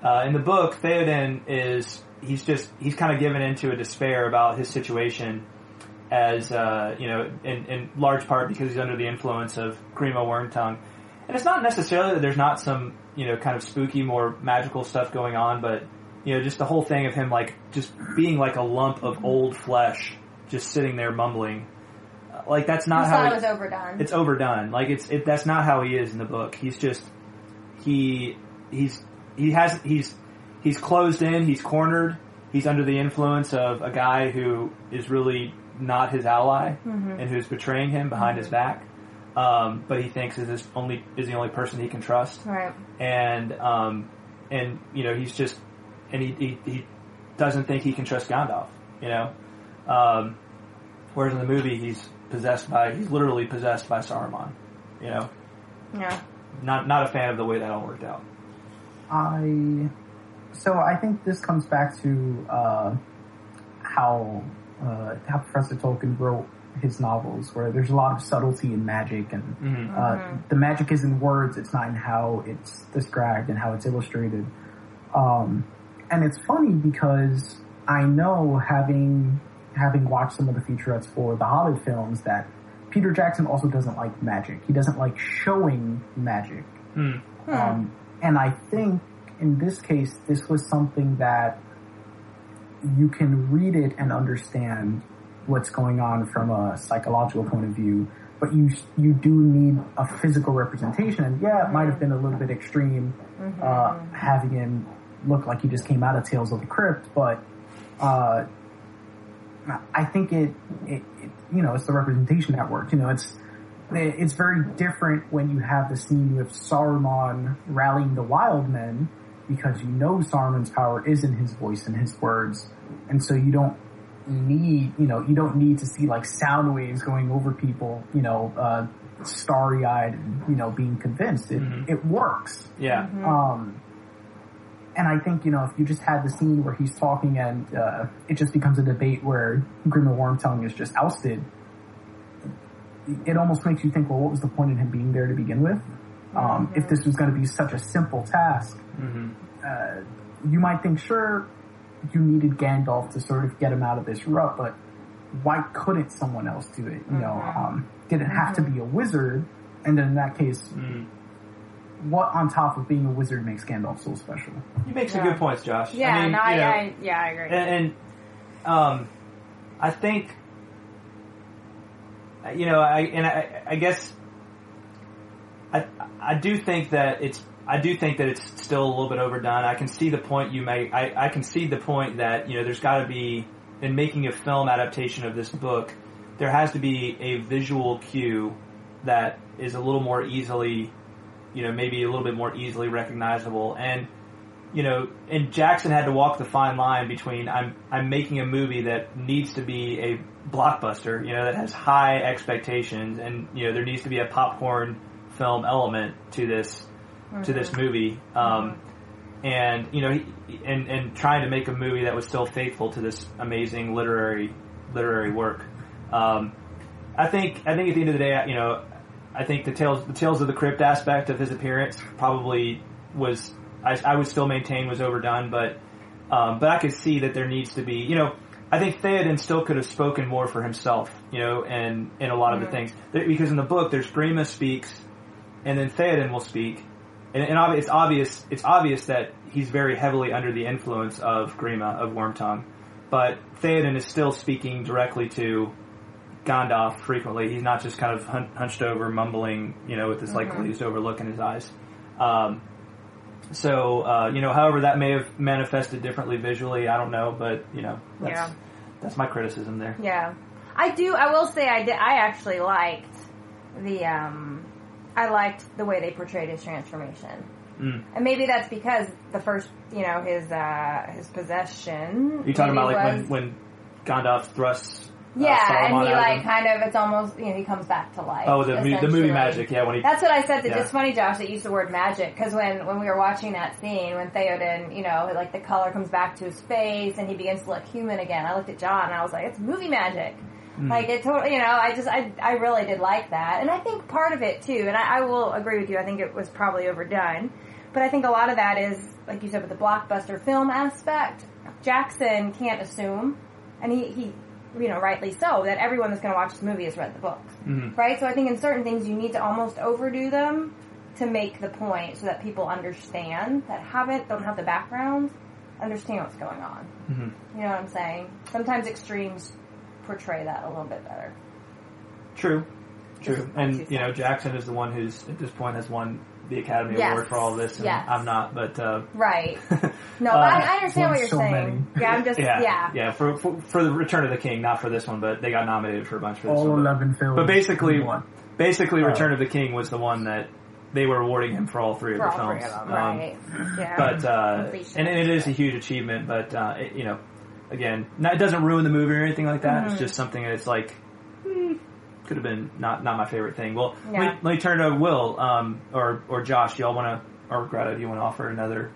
uh, in the book, Theoden is he's just he's kind of given into a despair about his situation, as uh, you know, in, in large part because he's under the influence of Grima Wormtongue, and it's not necessarily that there's not some you know kind of spooky, more magical stuff going on, but you know, just the whole thing of him like just being like a lump of old flesh, just sitting there mumbling. Like that's not how he- it was overdone. it's overdone. Like it's it, that's not how he is in the book. He's just he he's he has he's he's closed in. He's cornered. He's under the influence of a guy who is really not his ally and who's betraying him behind his back. Um, but he thinks is his only is the only person he can trust right. and um, and you know he's just and he, he he doesn't think he can trust Gandalf, you know. Um, whereas in the movie he's possessed by he's literally possessed by Saruman, you know. Yeah. Not not a fan of the way that all worked out. I so I think this comes back to uh, how uh, how Professor Tolkien wrote his novels, where there's a lot of subtlety in magic, and Mhm. uh, the magic is in words; it's not in how it's described and how it's illustrated. Um, and it's funny because I know having having watched some of the featurettes for the Hobbit films that Peter Jackson also doesn't like magic. He doesn't like showing magic. Um, and I think in this case, this was something that you can read it and understand what's going on from a psychological point of view. but you you do need a physical representation. And yeah, it might have been a little bit extreme uh, having him look like he just came out of Tales of the Crypt, but uh, I think it, it, it you know it's the representation that worked. You know, it's it's very different when you have the scene with Saruman rallying the wild men because you know Saruman's power is in his voice and his words, and so you don't need you know you don't need to see like sound waves going over people you know uh, starry eyed you know being convinced it it works Yeah. um, and I think, you know, if you just had the scene where he's talking and uh, it just becomes a debate where Grima Wormtongue is just ousted, it almost makes you think, well, what was the point in him being there to begin with? Um, If this was going to be such a simple task, uh, you might think, sure, you needed Gandalf to sort of get him out of this rut, but why couldn't someone else do it? You know, um, did it have to be a wizard? And then in that case, what on top of being a wizard makes Gandalf so special? You make some Yeah. good points, Josh. Yeah, I mean, no, I, know, I, yeah, I agree. and, and um, I think you know, I and I, I guess I I do think that it's I do think that it's still a little bit overdone. I can see the point you make. I I can see the point that you know there's got to be in making a film adaptation of this book, there has to be a visual cue that is a little more easily, you know, maybe a little bit more easily recognizable. And you know, and Jackson had to walk the fine line between I'm I'm making a movie that needs to be a blockbuster, you know, that has high expectations, and you know there needs to be a popcorn film element to this to this movie, um, and you know, he, and and trying to make a movie that was still faithful to this amazing literary literary work. Um, I think I think at the end of the day, you know, I think the tales the tales of the crypt aspect of his appearance probably was I, I would still maintain was overdone, but um, but I could see that there needs to be you know I think Theoden still could have spoken more for himself you know and in a lot of the things. Because in the book there's Grima speaks and then Theoden will speak. And, and it's obvious it's obvious that he's very heavily under the influence of Grima of Wormtongue, but Theoden is still speaking directly to Gandalf frequently. He's not just kind of hun- hunched over, mumbling, you know, with this like glazed over look in his eyes. Um, so, uh, you know, however that may have manifested differently visually, I don't know, but you know, that's, Yeah. that's my criticism there. Yeah, I do. I will say I did. I actually liked the. um I liked the way they portrayed his transformation, Mm. and maybe that's because the first, you know, his uh his possession. You talking about like was- when when Gandalf thrusts? Yeah, and he like kind of. It's almost you know he comes back to life. Oh, the, the movie magic, yeah. When he That's what I said. To, Yeah. It's funny, Josh, that used the word magic because when when we were watching that scene when Theoden, you know, like the color comes back to his face and he begins to look human again. I looked at John and I was like, it's movie magic. Hmm. Like it totally, you know, I just I I really did like that, and I think part of it too, and I, I will agree with you. I think it was probably overdone, but I think a lot of that is like you said with the blockbuster film aspect. Jackson can't assume, and he he. You know, rightly so, that everyone that's going to watch this movie has read the books right? So I think in certain things you need to almost overdo them to make the point so that people understand that haven't don't have the background understand what's going on. Mhm. You know what I'm saying? Sometimes extremes portray that a little bit better. True, true. And you know. Jackson is the one who's at this point has won the Academy Yes. Award for all of this, and Yes. I'm not. But uh, Right. *laughs* No, Uh, but I, I understand what you're so saying. many. Yeah, I'm just *laughs* yeah, yeah. yeah, for, for for the Return of the King, not for this one, but they got nominated for a bunch for this All one. but- eleven films. But basically, one. basically, Oh. Return of the King was the one that they were awarding him for all three of the all three films. of them, Um, right? Yeah. but uh, Completion. and it is a huge achievement. But uh, it, you know, again, not, it doesn't ruin the movie or anything like that. Mm-hmm. It's just something that's like could have been not not my favorite thing. Well, let, me, let me turn to Will um, or or Josh. Y'all want to or Greta? Do you want to offer another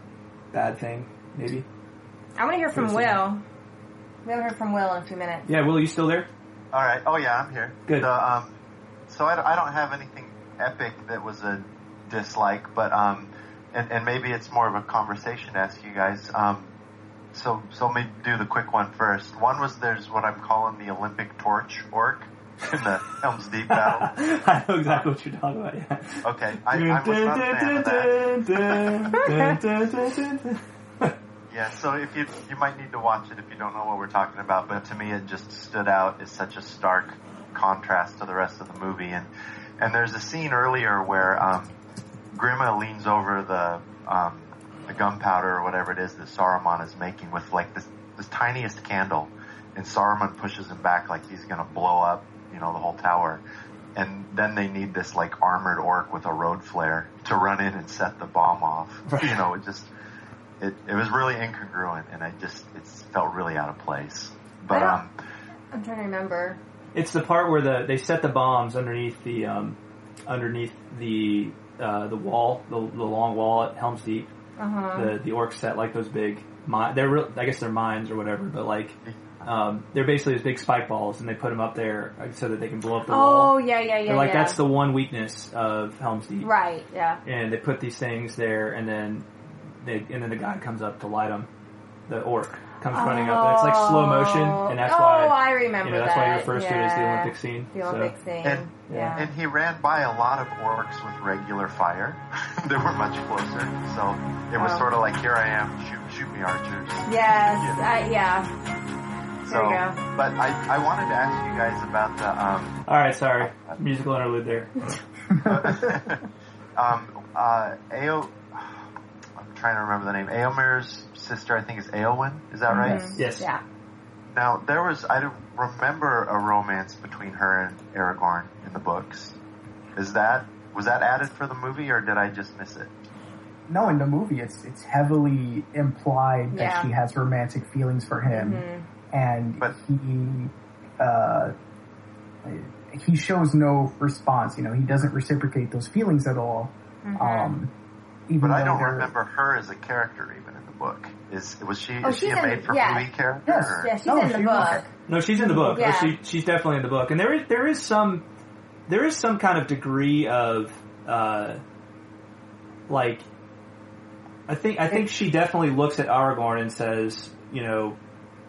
bad thing? Maybe. I want to hear from Criticism. Will. We haven't heard from Will in a few minutes. Yeah, Will, you still there? All right. Oh yeah, I'm here. Good. The, um, so I, don't- I don't have anything epic that was a dislike, but um, and, and maybe it's more of a conversation to ask you guys. Um, so so let me do the quick one first. One was there's what I'm calling the Olympic torch orc in the Helm's Deep battle. *laughs* I know exactly what you're talking about. Yeah. Okay, I, I was not a fan of that. *laughs* Yeah, so if you you might need to watch it if you don't know what we're talking about, but to me it just stood out as such a stark contrast to the rest of the movie. And and there's a scene earlier where um, Grima leans over the um, the gunpowder or whatever it is that Saruman is making with like this this tiniest candle, and Saruman pushes him back like he's gonna blow up, know, the whole tower. And then they need this like armored orc with a road flare to run in and set the bomb off. You know, it just it, it was really incongruent, and I just it felt really out of place. But um, I'm trying to remember. It's the part where the they set the bombs underneath the um, underneath the uh, the wall, the, the long wall at Helm's Deep. Uh huh. The the orcs set like those big mi- they're real, I guess they're mines or whatever, but like um, they're basically those big spike balls, and they put them up there uh, so that they can blow up the Oh wall. Oh yeah, yeah, yeah. They're like yeah. that's the one weakness of Helm's Deep, right. Yeah. and they put these things there, and then they and then the guy comes up to light them. The orc comes running up, and it's like slow motion, and that's oh, why I remember you know that's that. why he refers to it as the Olympic scene. The So- Olympic scene. And- yeah. and he ran by a lot of orcs with regular fire. *laughs* they were much closer, so it was Oh. sort of like, "Here I am, shoot, shoot me, archers." yes. I, yeah. So, There you go. but I, I wanted to ask you guys about the um, All right, sorry, musical interlude there. *laughs* um, uh, Ao. I'm trying to remember the name. Eomer's sister, I think, is Eowyn. Is that right? Mhm. Yes. Yeah. Now there was I don't remember a romance between her and Aragorn in the books. Is that was that added for the movie, or did I just miss it? No, in the movie, it's it's heavily implied that she has romantic feelings for him, Mhm. And But- he uh, he shows no response. You know, he doesn't reciprocate those feelings at all. Mhm. Um, even But I don't remember her as a character even in the book. Is was she? Oh, is she she's a in- made for yeah. movie character? Yes, or- yeah, she's No, in the she book. was. No, she's in the book. Yeah. She, she's definitely in the book, and there is there is some there is some kind of degree of uh, like I think I think she definitely looks at Aragorn and says, you know,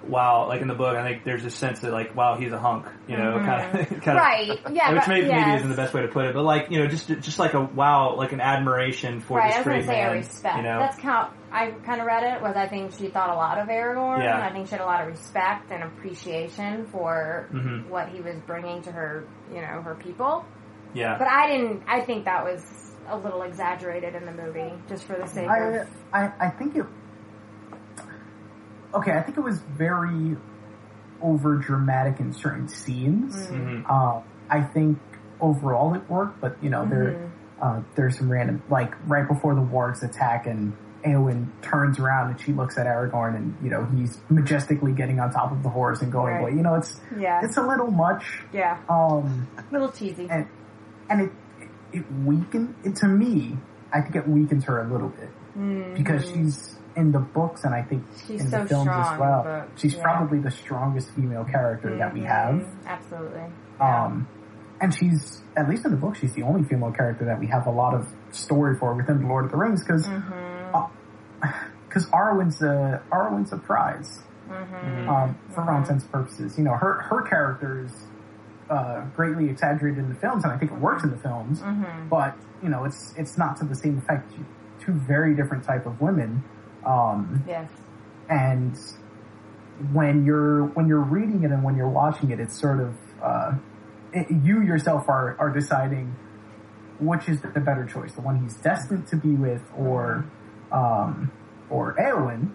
wow, like in the book, I think there's this sense that like, wow, he's a hunk, you know, kind of, kind Right. of, Yeah. which but, maybe, yes. maybe isn't the best way to put it, but like, you know, just just like a wow, like an admiration for Right, this I was gonna great say man, a respect. you know, That's how I kind of read it. Was I think she thought a lot of Aragorn. Yeah. I think she had a lot of respect and appreciation for Mhm. what he was bringing to her, you know, her people. yeah, But I didn't. I think that was a little exaggerated in the movie, just for the sake I, of. I I think it. Okay, I think it was very over dramatic in certain scenes. Mhm. Uh, I think overall it worked, but you know there Mhm. uh, there's some random like right before the wargs attack and Eowyn turns around and she looks at Aragorn and you know he's majestically getting on top of the horse and going, Right. well, you know it's Yeah. it's a little much. Yeah. Um, A little cheesy. and and it it weaken it to me. I think it weakens her a little bit Mhm. because she's in the books and I think She's in so the films strong, as well. but- she's yeah. probably the strongest female character that we Mhm. have. Absolutely. Um, and she's at least in the book, she's the only female character that we have a lot of story for within the Lord of the Rings because because *sighs* Arwen's a Arwen's a prize Mhm. um, for all intents and purposes. You know, her her character is uh, greatly exaggerated in the films, and I think it works in the films. Mhm. But you know, it's it's not to the same effect. Two very different type of women. Um, Yes. and when you're when you're reading it and when you're watching it, it's sort of uh, it, you yourself are are deciding which is the better choice, the one he's destined to be with, or um, or Eowyn.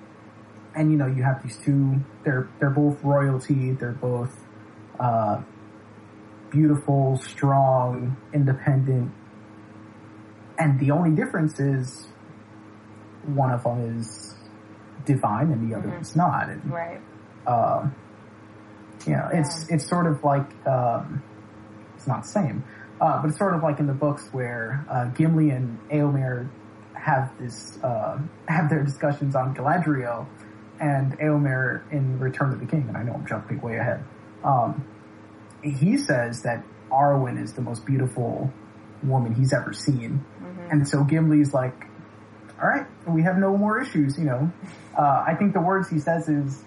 And you know, you have these two. They're they're both royalty. They're both uh, beautiful, strong, independent. And the only difference is one of them is divine and the other Mhm. is not. And Right. um, you know, it's it's sort of like um, it's not the same, uh, but it's sort of like in the books where uh, Gimli and Eomer have this uh, have their discussions on Galadriel, and Eomer in Return of the King. And I know I'm jumping way ahead. Um, he says that Arwen is the most beautiful woman he's ever seen, Mhm. and so Gimli's like, "All right, we have no more issues." You know, uh, I think the words he says is,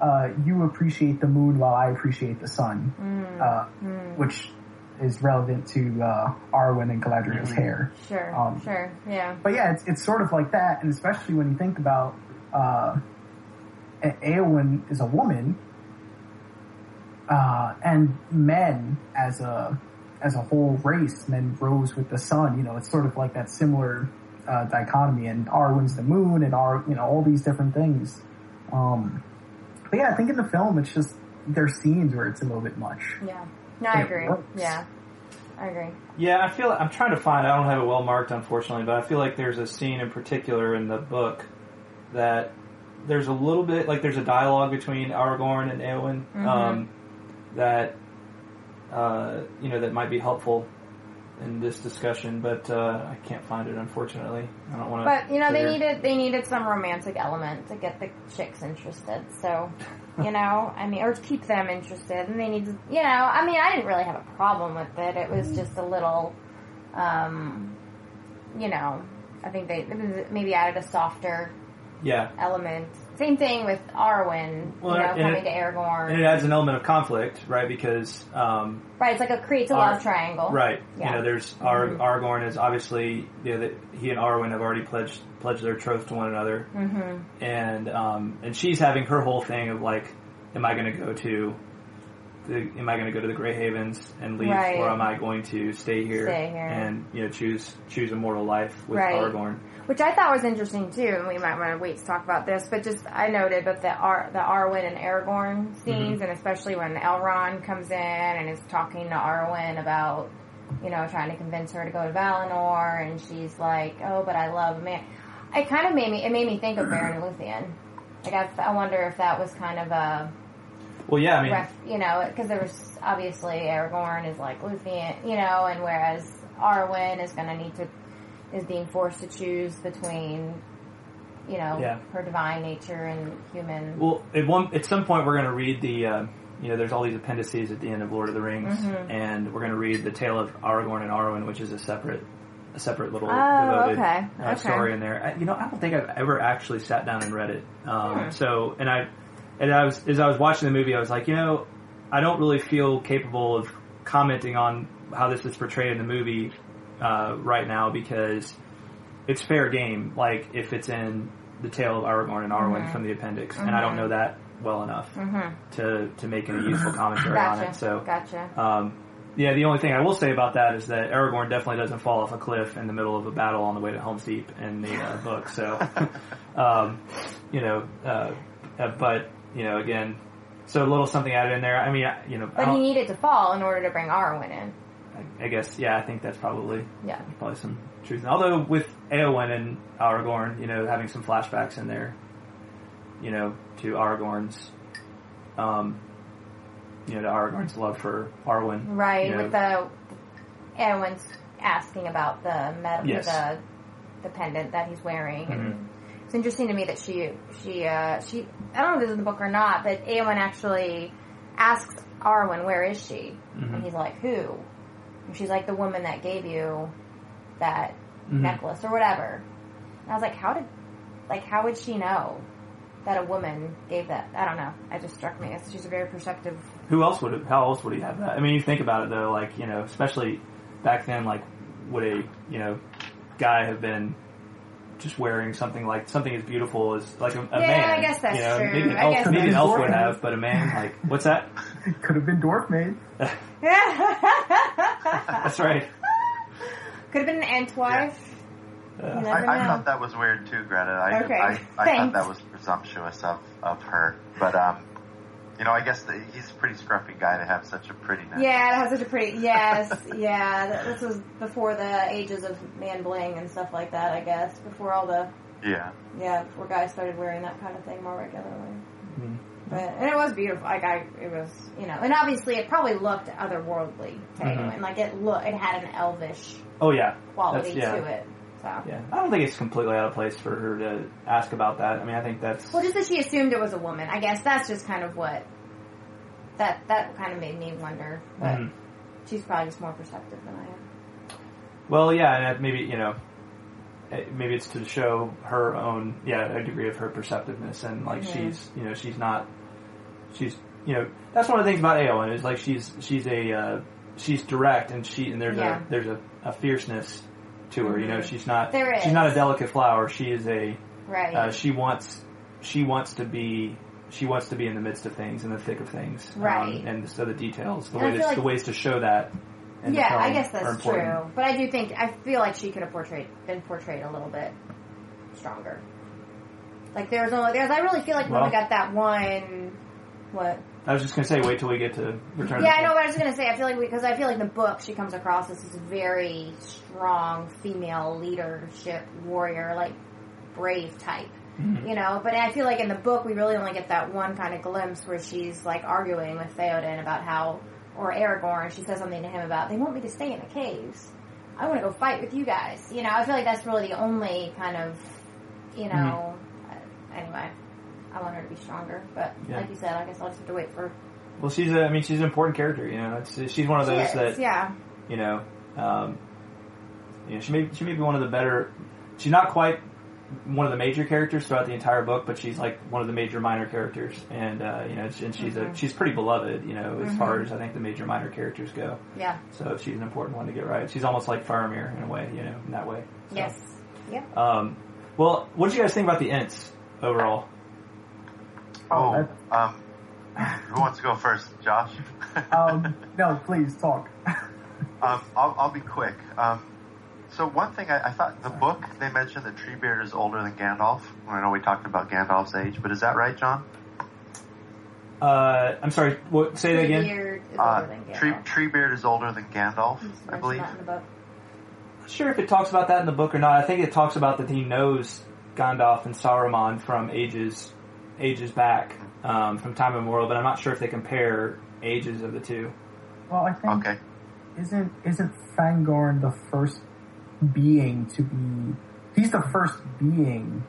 uh, "You appreciate the moon while I appreciate the sun," Mhm. uh, Mhm. which is relevant to uh, Arwen and Galadriel's hair. Sure. um, sure. Yeah. But yeah, it's it's sort of like that, and especially when you think about uh, Eowyn is a woman, uh, and men as a as a whole race, men rose with the sun. You know, it's sort of like that similar uh, dichotomy. And Arwen's the moon, and Ar, you know, all these different things. Um, but yeah, I think in the film, it's just there's scenes where it's a little bit much. Yeah. No, I agree. works. Yeah. I agree. Yeah, I feel I'm trying to find. I don't have it well marked, unfortunately, but I feel like there's a scene in particular in the book that there's a little bit like there's a dialogue between Aragorn and Eowyn um, that uh, you know that might be helpful in this discussion, but uh, I can't find it unfortunately. I don't want to. But you know, they needed they needed some romantic element to get the chicks interested. So, you *laughs* know, I mean, or to keep them interested, and they need to, you know, I mean, I didn't really have a problem with it. It was just a little, um, you know, I think they maybe added a softer Yeah, element. Same thing with Arwen, Well, you know, coming it- to Aragorn. and it adds an element of conflict, right? Because um, right, it's like a creates a Ar- love triangle. Right. Yeah. You know, there's Ar- Mhm. Aragorn is obviously you know, that he and Arwen have already pledged pledged their troth to one another, Mm-hmm. and um, and she's having her whole thing of like, am I going to go to the, am I going to go to the Grey Havens and leave, Right. or am I going to stay here, Stay here. and you know choose choose a mortal life with Right. Aragorn? Which I thought was interesting too, and we might want to wait to talk about this, but just I noted but the Ar- the Arwen and Aragorn scenes, mm-hmm. and especially when Elrond comes in and is talking to Arwen about, you know, trying to convince her to go to Valinor, and she's like, "Oh, but I love man." It kind of made me it made me think of Beren Luthien. Like I, guess I wonder if that was kind of a Well, yeah, I mean, ref, you know, because there was obviously Aragorn is like Luthien, you know, and whereas Arwen is going to need to is being forced to choose between, you know, Yeah. her divine nature and human. Well, at one at some point we're going to read the uh, you know there's all these appendices at the end of Lord of the Rings, Mhm. and we're going to read the tale of Aragorn and Arwen, which is a separate a separate little Oh, devoted okay. Uh, Okay. story in there. I, you know, I don't think I've ever actually sat down and read it. Um, Hmm. So, and I and I was as I was watching the movie, I was like, you know, I don't really feel capable of commenting on how this is portrayed in the movie uh, right now because it's fair game. Like if it's in the tale of Aragorn and Arwen Mhm. from the appendix, and I don't Mhm. know that well enough hmm to to make any useful *coughs* commentary on it. So, gotcha. um, yeah, the only thing I will say about that is that Aragorn definitely doesn't fall off a cliff in the middle of a battle on the way to Helm's Deep in the uh, *laughs* book. So, um, you know, uh, uh, but you know, again, so a little something added in there. I mean, I- you know, I, But he needed to fall in order to bring Arwen in. I guess, yeah, I think that's probably Yeah. probably some truth. Although with Eowyn and Aragorn, you know, having some flashbacks in there, you know, to Aragorn's, um, you know, to Aragorn's love for Arwen. Right, you know, with the everyone's asking about the Yes. the the pendant that he's wearing, and it's interesting to me that she she uh, she I don't know if this is in the book or not, but Eowyn actually asks Arwen, "Where is she?" Mhm. And he's like, "Who?" She's like, "The woman that gave you that Mhm. necklace or whatever." And I was like, "How did like how would she know?" That a woman gave that, I don't know. It just struck me as she's a very perceptive Who else would? Have, How else would he have that? I mean, you think about it though, like you know, especially back then, like would a you know guy have been just wearing something like something as beautiful as like a, a Yeah, man? I guess that's you know, true. Maybe an I elf, guess maybe an elf would have, but a man like what's that? *laughs* Could have been dwarf made. *laughs* *laughs* That's right. Could have been an Entwife. You never I, I thought that was weird too, Greta. I, Okay, I, I thought that was presumptuous of, of her. But, um, you know, I guess the, he's a pretty scruffy guy to have such a pretty necklace. Yeah, it has such a pretty. Yes, *laughs* yeah. This was before the ages of man bling and stuff like that. I guess before all the Yeah. yeah, before guys started wearing that kind of thing more regularly. Mhm. But and it was beautiful. Like I, it was you know, and obviously it probably looked otherworldly too, Mhm. and like it look, it had an elvish Oh yeah, quality yeah. to it. So. yeah. I don't think it's completely out of place for her to ask about that. I mean, I think that's Well, just that she assumed it was a woman. I guess that's just kind of what that that kind of made me wonder. But Mhm. she's probably just more perceptive than I am. Well, yeah, and maybe you know, eh, maybe it's to show her own, yeah, a degree of her perceptiveness, and like Mhm. she's, you know, she's not, she's, you know, that's one of the things about Eowyn is like she's she's a uh, she's direct, and she and there's Yeah. a there's a, a fierceness to her. You know, she's not There is. she's not a delicate flower. She is a Right. uh, she wants she wants to be she wants to be in the midst of things, in the thick of things, Um, Right. and so the details, the And way feel the ways to show that. yeah, I guess that's true. But I do think I feel like she could have portrayed been portrayed a little bit stronger. Like there's only there's I really feel like we Well- only got that one. What? I was just gonna say, wait till we get to Return. Yeah, I know. But I was gonna say I feel like because I feel like the book she comes across as this very strong female leadership warrior, like brave type. Mhm. You know, but I feel like in the book we really only get that one kind of glimpse where she's like arguing with Theoden about how, or Aragorn, she says something to him about they want me to stay in the caves. I want to go fight with you guys. You know, I feel like that's really the only kind of, you know. uh, anyway, I want her to be stronger, but Yeah. like you said, I guess I'll just have to wait for. Well, she's a, I mean, she's an important character. You know, it's, she's one of those is, that yeah, you know, um, you know, she may she may be one of the better. She's not quite one of the major characters throughout the entire book, but she's like one of the major minor characters, and uh, you know, and she's a Mhm. she's pretty beloved. You know, as Mhm. far as I think the major minor characters go. yeah, So she's an important one to get right. She's almost like Faramir in a way, you know, in that way. So, yes, Yeah. Um, well, what did you guys think about the Ents overall? Oh, that- um, who wants to go first, Josh? *laughs* Um, no, please talk. *laughs* Um, I'll, I'll be quick. Um, so one thing I, I thought the book they mentioned that Treebeard is older than Gandalf. I know we talked about Gandalf's age, but is that right, John? Uh, I'm sorry. What, say that again. Is Uh, older than Tree, Treebeard is older than Gandalf, I believe. that in the book. Not sure if it talks about that in the book or not. I think it talks about that he knows Gandalf and Saruman from ages ages back, um, from time immemorial. But I'm not sure if they compare ages of the two. Well, I think Okay. isn't isn't Fangorn the first being to be? He's the first being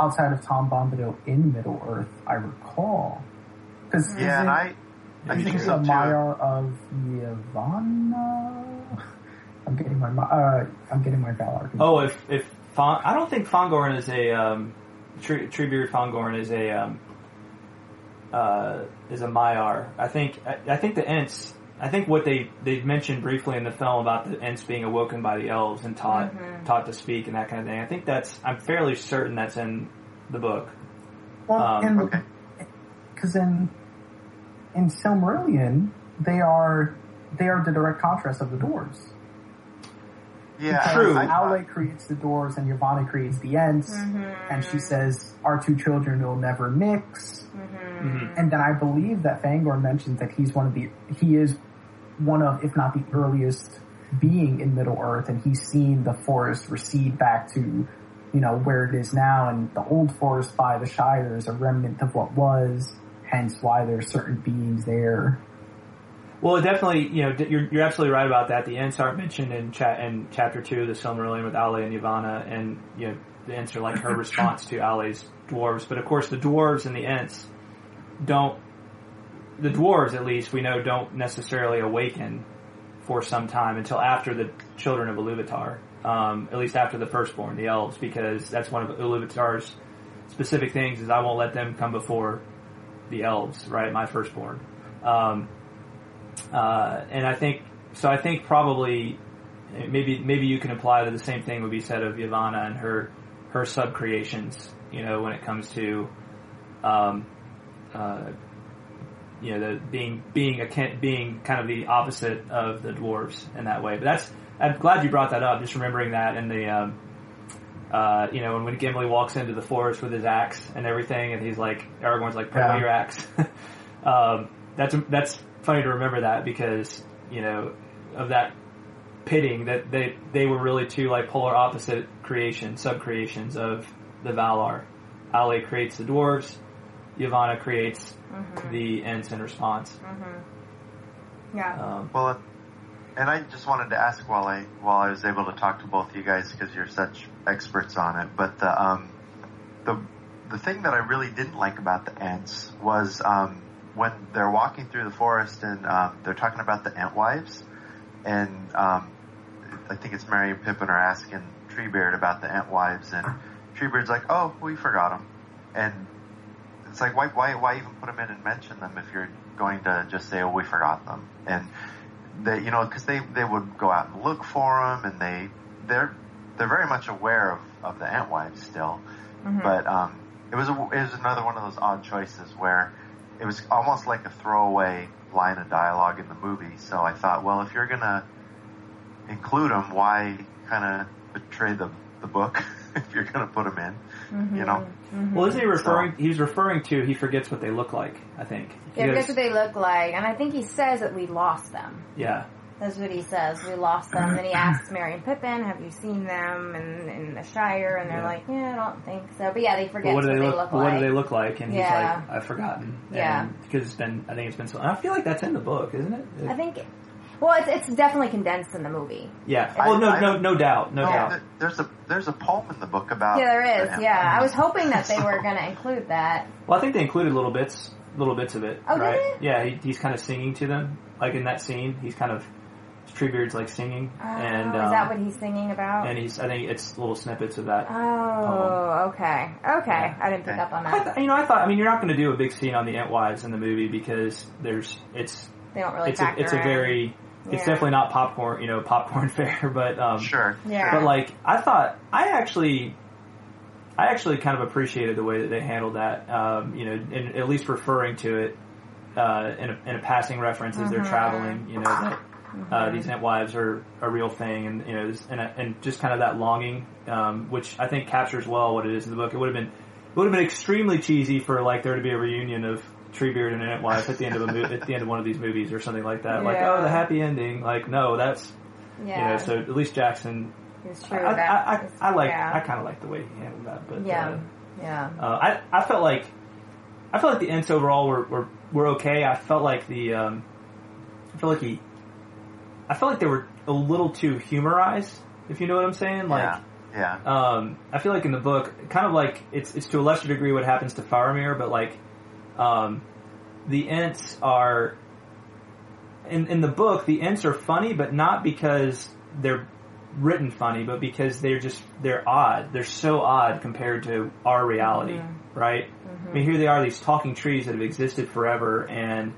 outside of Tom Bombadil in Middle Earth, I recall. Because Yeah, and I, I think he so a too. Maiar of Yavanna? *laughs* I'm getting my uh, I'm getting my Valar. Oh, if if Fon- I don't think Fangorn is a um, Tree, Treebeard Fangorn is a um, uh, is a Maiar. I think I, I think the Ents. I think what they they mentioned briefly in the film about the Ents being awoken by the elves and taught Mhm. taught to speak and that kind of thing. I think that's I'm fairly certain that's in the book. Well, um, in Okay. because in in Silmarillion they are they are the direct contrast of the dwarves. Yeah, True. I, I, Aule creates the doors and Yavanna creates the Ents, and she says our two children will never mix. Mhm. And then I believe that Fangorn mentions that he's one of the he is one of if not the earliest being in Middle Earth, and he's seen the forest recede back to you know where it is now, and the old forest by the Shire is a remnant of what was. Hence, why there's certain beings there. Well, it definitely, you know, you're, you're absolutely right about that. The Ents aren't mentioned in in chapter two the Silmarillion with Aule and Yavanna, and you know, the Ents are like her response to Aule's dwarves. But of course, the dwarves and the Ents don't. The dwarves, at least, we know, don't necessarily awaken for some time until after the children of Iluvatar. Um, at least after the firstborn, the elves, because that's one of Iluvatar's specific things. Is I won't let them come before the elves, right? My firstborn. Um, uh, and I think so. I think probably maybe maybe you can apply that the same thing would be said of Yavanna and her her sub creations. You know, when it comes to um, uh, you know the being being a being kind of the opposite of the dwarves in that way. But that's I'm glad you brought that up. Just remembering that in the um, uh, you know, and when Gimli walks into the forest with his axe and everything, and he's like, Aragorn's like, put away Yeah. your axe. *laughs* um, that's that's funny to remember that because you know of that pitting that they they were really two like polar opposite creations, sub creations of the Valar. Aule creates the dwarves, Yavanna creates the Ents in response. Yeah. Um, well, and I just wanted to ask while I while I was able to talk to both of you guys because you're such experts on it. But the um, the the thing that I really didn't like about the Ents was um, when they're walking through the forest and um, they're talking about the Entwives, and um, I think it's Merry and Pippin are asking Treebeard about the Entwives, and Treebeard's like, "Oh, we forgot them," and it's like, why, why, why even put them in and mention them if you're going to just say, "Oh, we forgot them," and they, you know, because they they would go out and look for them, and they they're they're very much aware of of the Entwives still, Mm-hmm. but um, it was a, it was another one of those odd choices where it was almost like a throwaway line of dialogue in the movie. So I thought, well, if you're gonna include them, why kind of betray the the book *laughs* if you're gonna put them in? Mm-hmm. You know, mm-hmm. Well, isn't he referring? He's referring to he forgets what they look like. I think. He Yeah, goes- that's what they look like, and I think he says that we lost them. yeah. That's what he says. We lost them. then he asks Merry and Pippin, "Have you seen them in, in the Shire?" And they're Yeah. like, "Yeah, I don't think so." But yeah, they forget But what do they they look? look but what like. do they look like? And Yeah. he's like, I've forgotten. Yeah. Because it's been, I think it's been so. I feel like that's in the book, isn't it? I think. Well, it's, it's definitely condensed in the movie. Yeah. I- Well, no, I no, no doubt, no No, doubt. th- there's a there's a poem in the book about Yeah, there is. Yeah, I was hoping that they were going to include that. Well, I think they included little bits, little bits of it. Oh, did right? they? Yeah, he, he's kind of singing to them, like in that scene. He's kind of Treebeard's like singing, Oh, and is um, that what he's singing about? and he's. I think it's little snippets of that. oh, okay, okay. I didn't pick Okay. up on I that. th- you know, I thought. I mean, you're not going to do a big scene on the Entwives in the movie because there's it's They don't really it's a, factor it's a in. very it's Yeah. definitely not popcorn you know popcorn *laughs* fare, but um, Sure. Yeah. But like, I thought, I actually, I actually kind of appreciated the way that they handled that. Um, you know, in, at least referring to it uh, in, a, in a passing reference as they're Mhm. traveling. You know that uh, these Entwives are a real thing, and you know, this- and, and just kind of that longing, um, which I think captures well what it is in the book. It would have been, it would have been extremely cheesy for like there to be a reunion of. Treebeard and Entwife at the end of a mo- at the end of one of these movies or something like that. Like, oh, the happy ending. Like, no, that's Yeah, you know. So at least Jackson it's true. I, that I, I, I like yeah. I kind of like the way he handled that, but yeah, yeah. uh, uh, I I felt like I felt like the Ents overall were were, were okay. I felt like the um, I felt like he I felt like they were a little too humorized, if you know what I'm saying. Like yeah. Yeah. um, I feel like in the book, kind of like it's it's to a lesser degree what happens to Faramir, but like um, the Ents are in in the book. The Ents are funny, but not because they're written funny, but because they're just they're odd. They're so odd compared to our reality, right? I mean, here they are, these talking trees that have existed forever, and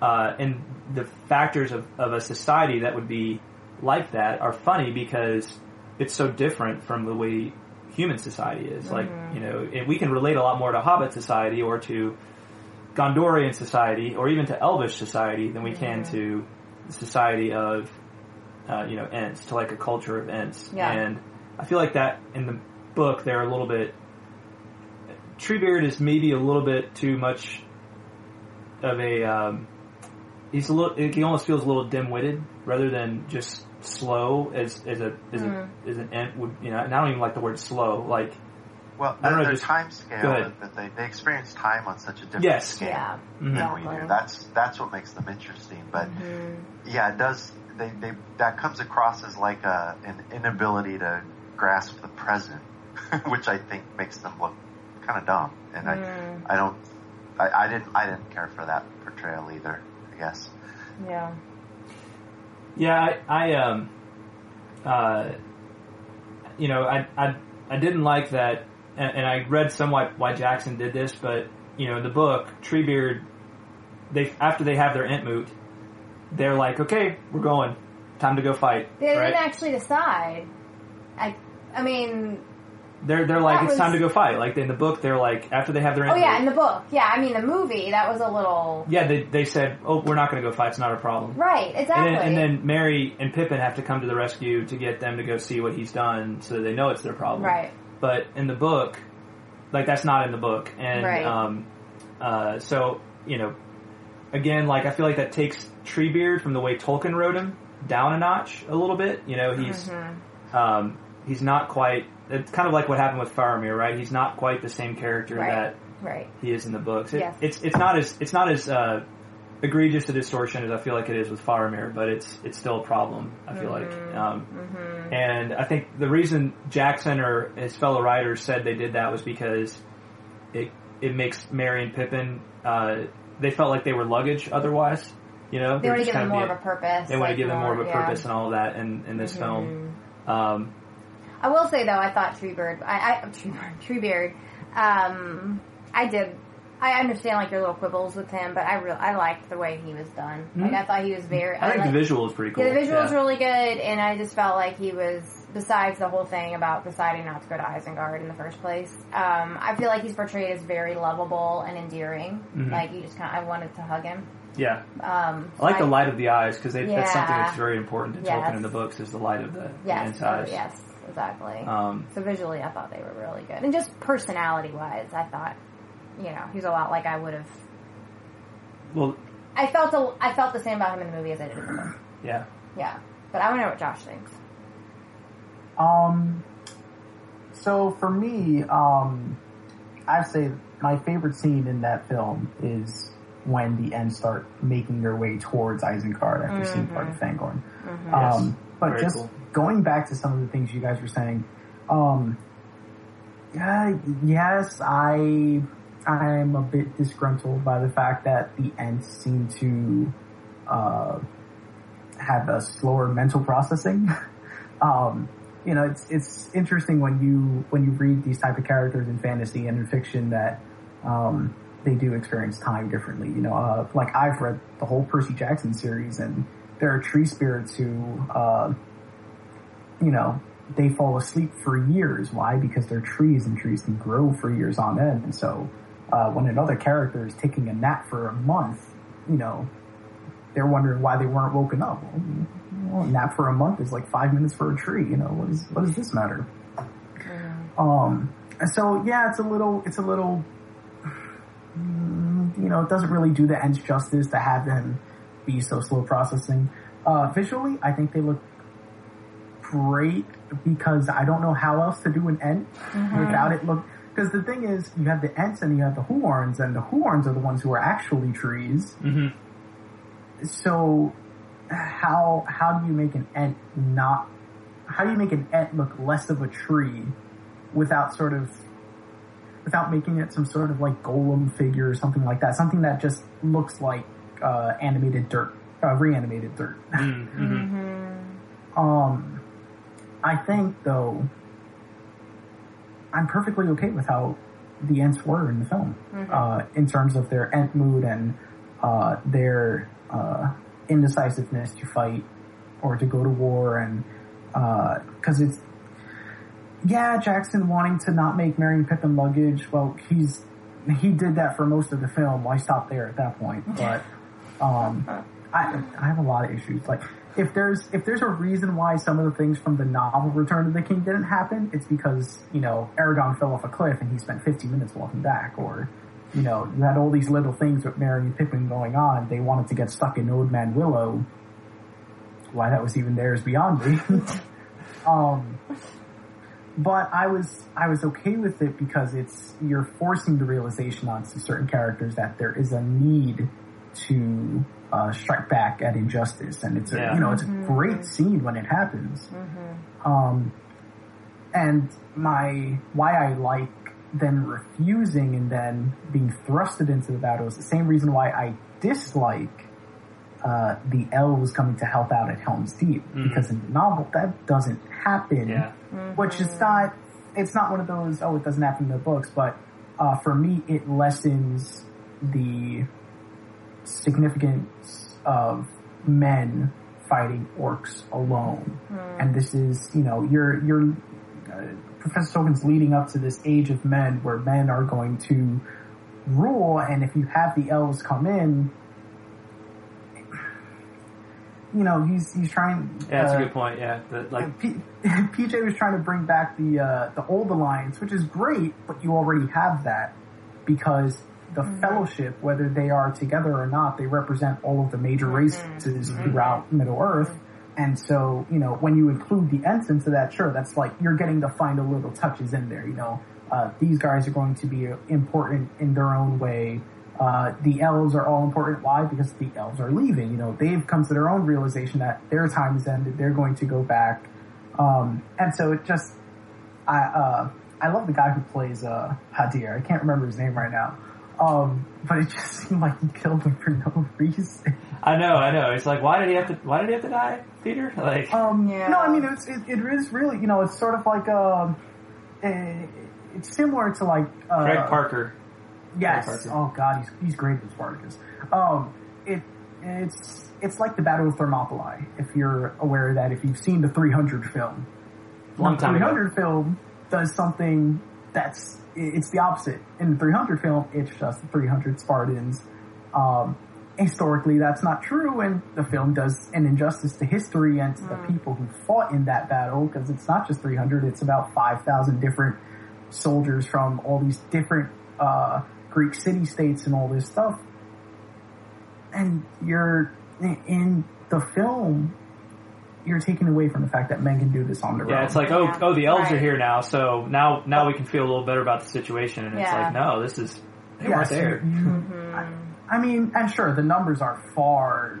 uh, and the factors of, of a society that would be like that are funny because it's so different from the way human society is. Like, you know, we can relate a lot more to Hobbit society or to Gondorian society or even to Elvish society than we can to the society of, uh, you know, Ents, to like a culture of Ents. Yeah. And I feel like that in the book they're a little bit, Treebeard is maybe a little bit too much of a, um, he's a little, he almost feels a little dim-witted rather than just slow as, as a, as a, as an Ent would, you know, and I don't even like the word slow, like, Well, I don't their, know, their just- time scale that they, they experience time on such a different Yes. scale Yeah. Mhm. than we do. That's that's what makes them interesting. But Mm-hmm. yeah, it does. They, they that comes across as like a an inability to grasp the present, *laughs* which I think makes them look kind of dumb. And Mm. I I don't I, I didn't I didn't care for that portrayal either. I guess. Yeah. Yeah, I, I um, uh, you know, I, I, I didn't like that, and, and I read somewhat why Jackson did this, but you know, in the book, Treebeard, they after they have their Entmoot, they're like, okay, we're going, time to go fight, They right? didn't actually decide. I, I mean, They're they're like, That it's time was- to go fight. Like in the book, they're like, after they have their oh yeah, in the book. Yeah, I mean the movie that was a little yeah, they they said, oh, we're not going to go fight, it's not a problem. right. Exactly. And then, and then Merry and Pippin have to come to the rescue to get them to go see what he's done, so they know it's their problem. right. But in the book, like that's not in the book, and Right. um, uh, so you know, again, like I feel like that takes Treebeard from the way Tolkien wrote him down a notch a little bit. You know, he's Mm-hmm. um, he's not quite. It's kind of like what happened with Faramir, right? He's not quite the same character Right. that Right. he is in the books. It, Yes. It's it's not as it's not as uh, egregious a distortion as I feel like it is with Faramir, but it's it's still a problem. I feel like, um, and I think the reason Jackson or his fellow writers said they did that was because it it makes Merry and Pippin uh, they felt like they were luggage otherwise. You know, They want to give them more of a purpose. They want to give them more of a. Mm-hmm. purpose and all of that in in this film. Um, I will say though, I thought Treebird, I, I Treebird, Treebeard, um, I did I understand like your little quibbles with him, but I real I liked the way he was done. Like I thought he was very. Mm-hmm. I think liked- the visual is pretty cool. Yeah, the visual Yeah. really good, and I just felt like he was. Besides the whole thing about deciding not to go to Isengard in the first place, um, I feel like he's portrayed as very lovable and endearing. Mhm. Like you just kind, of, I wanted to hug him. Yeah, Um, I like the light of the eyes because that's something that's very important to Yes. Tolkien in the books is the light of the, the Yes, eyes. yes, exactly. Um, so visually, I thought they were really good, and just personality wise, I thought, you know, he's a lot like I would have. well, I felt a, I felt the same about him in the movie as I did in the book. *clears throat* yeah. Yeah, but I want to know what Josh thinks. Um, so for me, um, I'd say my favorite scene in that film is when the Ents start making their way towards Isengard after seeing part of Fangorn. Yes. Um, but Very just cool. Going back to some of the things you guys were saying, um, yeah, yes, I I'm a bit disgruntled by the fact that the Ents seem to uh, have a slower mental processing. *laughs* um, you know, it's it's interesting when you when you read these type of characters in fantasy and in fiction that um, they do experience time differently. You know, uh, like I've read the whole Percy Jackson series, and there are tree spirits who, uh, you know, they fall asleep for years. Why? Because they're trees, and trees can grow for years on end. And so, uh, when another character is taking a nap for a month, you know, they're wondering why they weren't woken up. Well, nap for a month is like five minutes for a tree. You know, what, is, what does this matter? Um, so yeah, it's a little, it's a little, mm, you know, it doesn't really do the Ents justice to have them be so slow processing. Uh, visually, I think they look great because I don't know how else to do an Ent without it look. Because the thing is, you have the Ents and you have the Huorns, and the Huorns are the ones who are actually trees. hmm So, how how do you make an Ent not? How do you make an Ent look less of a tree without sort of without making it some sort of like golem figure or something like that? Something that just looks like uh, animated dirt, uh, reanimated dirt. Mm-hmm. *laughs* Um, I think though, I'm perfectly okay with how the Ents were in the film, uh, in terms of their Entmoot and uh, their uh, indecisiveness to fight or to go to war, and because it's yeah, Jackson wanting to not make Merry and Pippin luggage. Well, he's he did that for most of the film. Why stop there at that point? *laughs* But um, I I have a lot of issues. Like if there's if there's a reason why some of the things from the novel Return of the King didn't happen, it's because you know Aragorn fell off a cliff and he spent 50 minutes walking back, or you know you had all these little things with Merry and Pippin going on. They wanted to get stuck in Old Man Willow. Why that was even there is beyond me. *laughs* um, but I was I was okay with it because it's you're forcing the realization onto certain characters that there is a need to uh, strike back at injustice, and it's a Yeah. you know it's a great scene when it happens. Um, and my why I like them refusing and then being thrusted into the battle is the same reason why I dislike uh, the elves coming to help out at Helm's Deep. Because in the novel that doesn't happen. Yeah. which is not it's not one of those oh it doesn't happen in the books but uh, for me it lessens the significance of men fighting orcs alone and this is you know you're you're uh, professor tolkien's leading up to this age of men where men are going to rule and if you have the elves come in you know he's he's trying Yeah, that's uh, a good point. Yeah, the, like P- *laughs* PJ was trying to bring back the uh, the old alliance, which is great, but you already have that because the Fellowship, whether they are together or not, they represent all of the major races throughout Middle Earth. And so, you know, when you include the Ents into that, sure, that's like you're getting to find a little touches in there. You know, uh, these guys are going to be important in their own way. Uh, the elves are all important. Why? Because the elves are leaving. You know, they've come to their own realization that their time is ended. They're going to go back. Um, and so it just, I, uh, I love the guy who plays, uh, Haldir. I can't remember his name right now. Um, but it just *laughs* seemed like he killed him for no reason. I know, I know. It's like why did he have to? Why did he have to die, Peter? *laughs* Like Um, Yeah. no, I mean, it's, it, it is really, you know, it's sort of like, um, eh, it's similar to like, uh, Craig Parker. Yes. Parker. Oh God, he's he's great as Spartacus. Um, it it's it's like the Battle of Thermopylae. If you're aware of that, if you've seen the 300 film, Long the time ago. 300 film does something that's it's the opposite. In the 300 film, it's just the 300 Spartans. Um, historically, that's not true, and the film does an injustice to history and to the people who fought in that battle because it's not just 300; it's about 5,000 different soldiers from all these different uh, Greek city-states and all this stuff. And you're in the film. You're taken away from the fact that men can do this on their Yeah, own. Yeah, it's like oh Yeah. oh the elves are here now, so now now we can feel a little better about the situation, and it's like no, this is they Yes, weren't there. you- Mm-hmm. I, I mean, and sure, the numbers are far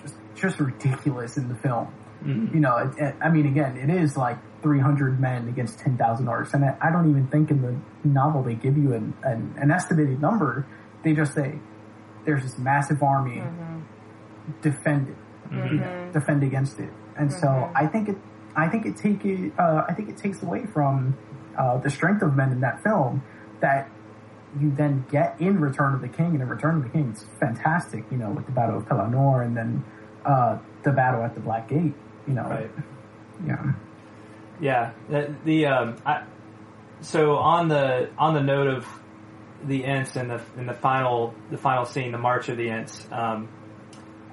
just just ridiculous in the film. Mhm. You know, it, it, I mean, again, it is like 300 men against 10,000 orcs, and I, I don't even think in the novel they give you an, an, an estimated number. They just say there's this massive army, Mm-hmm. defend it, you know, defend against it, and so Mm-hmm. I think it, I think it take it, uh, I think it takes away from uh, the strength of men in that film that you then get in Return of the King, and in Return of the King, it's fantastic, you know, with the Battle of Pelennor, and then uh, the battle at the Black Gate, you know, Right. yeah, Yeah, the, the um, I, so on the on the note of the Ents and the in the final the final scene, the March of the Ents. Um,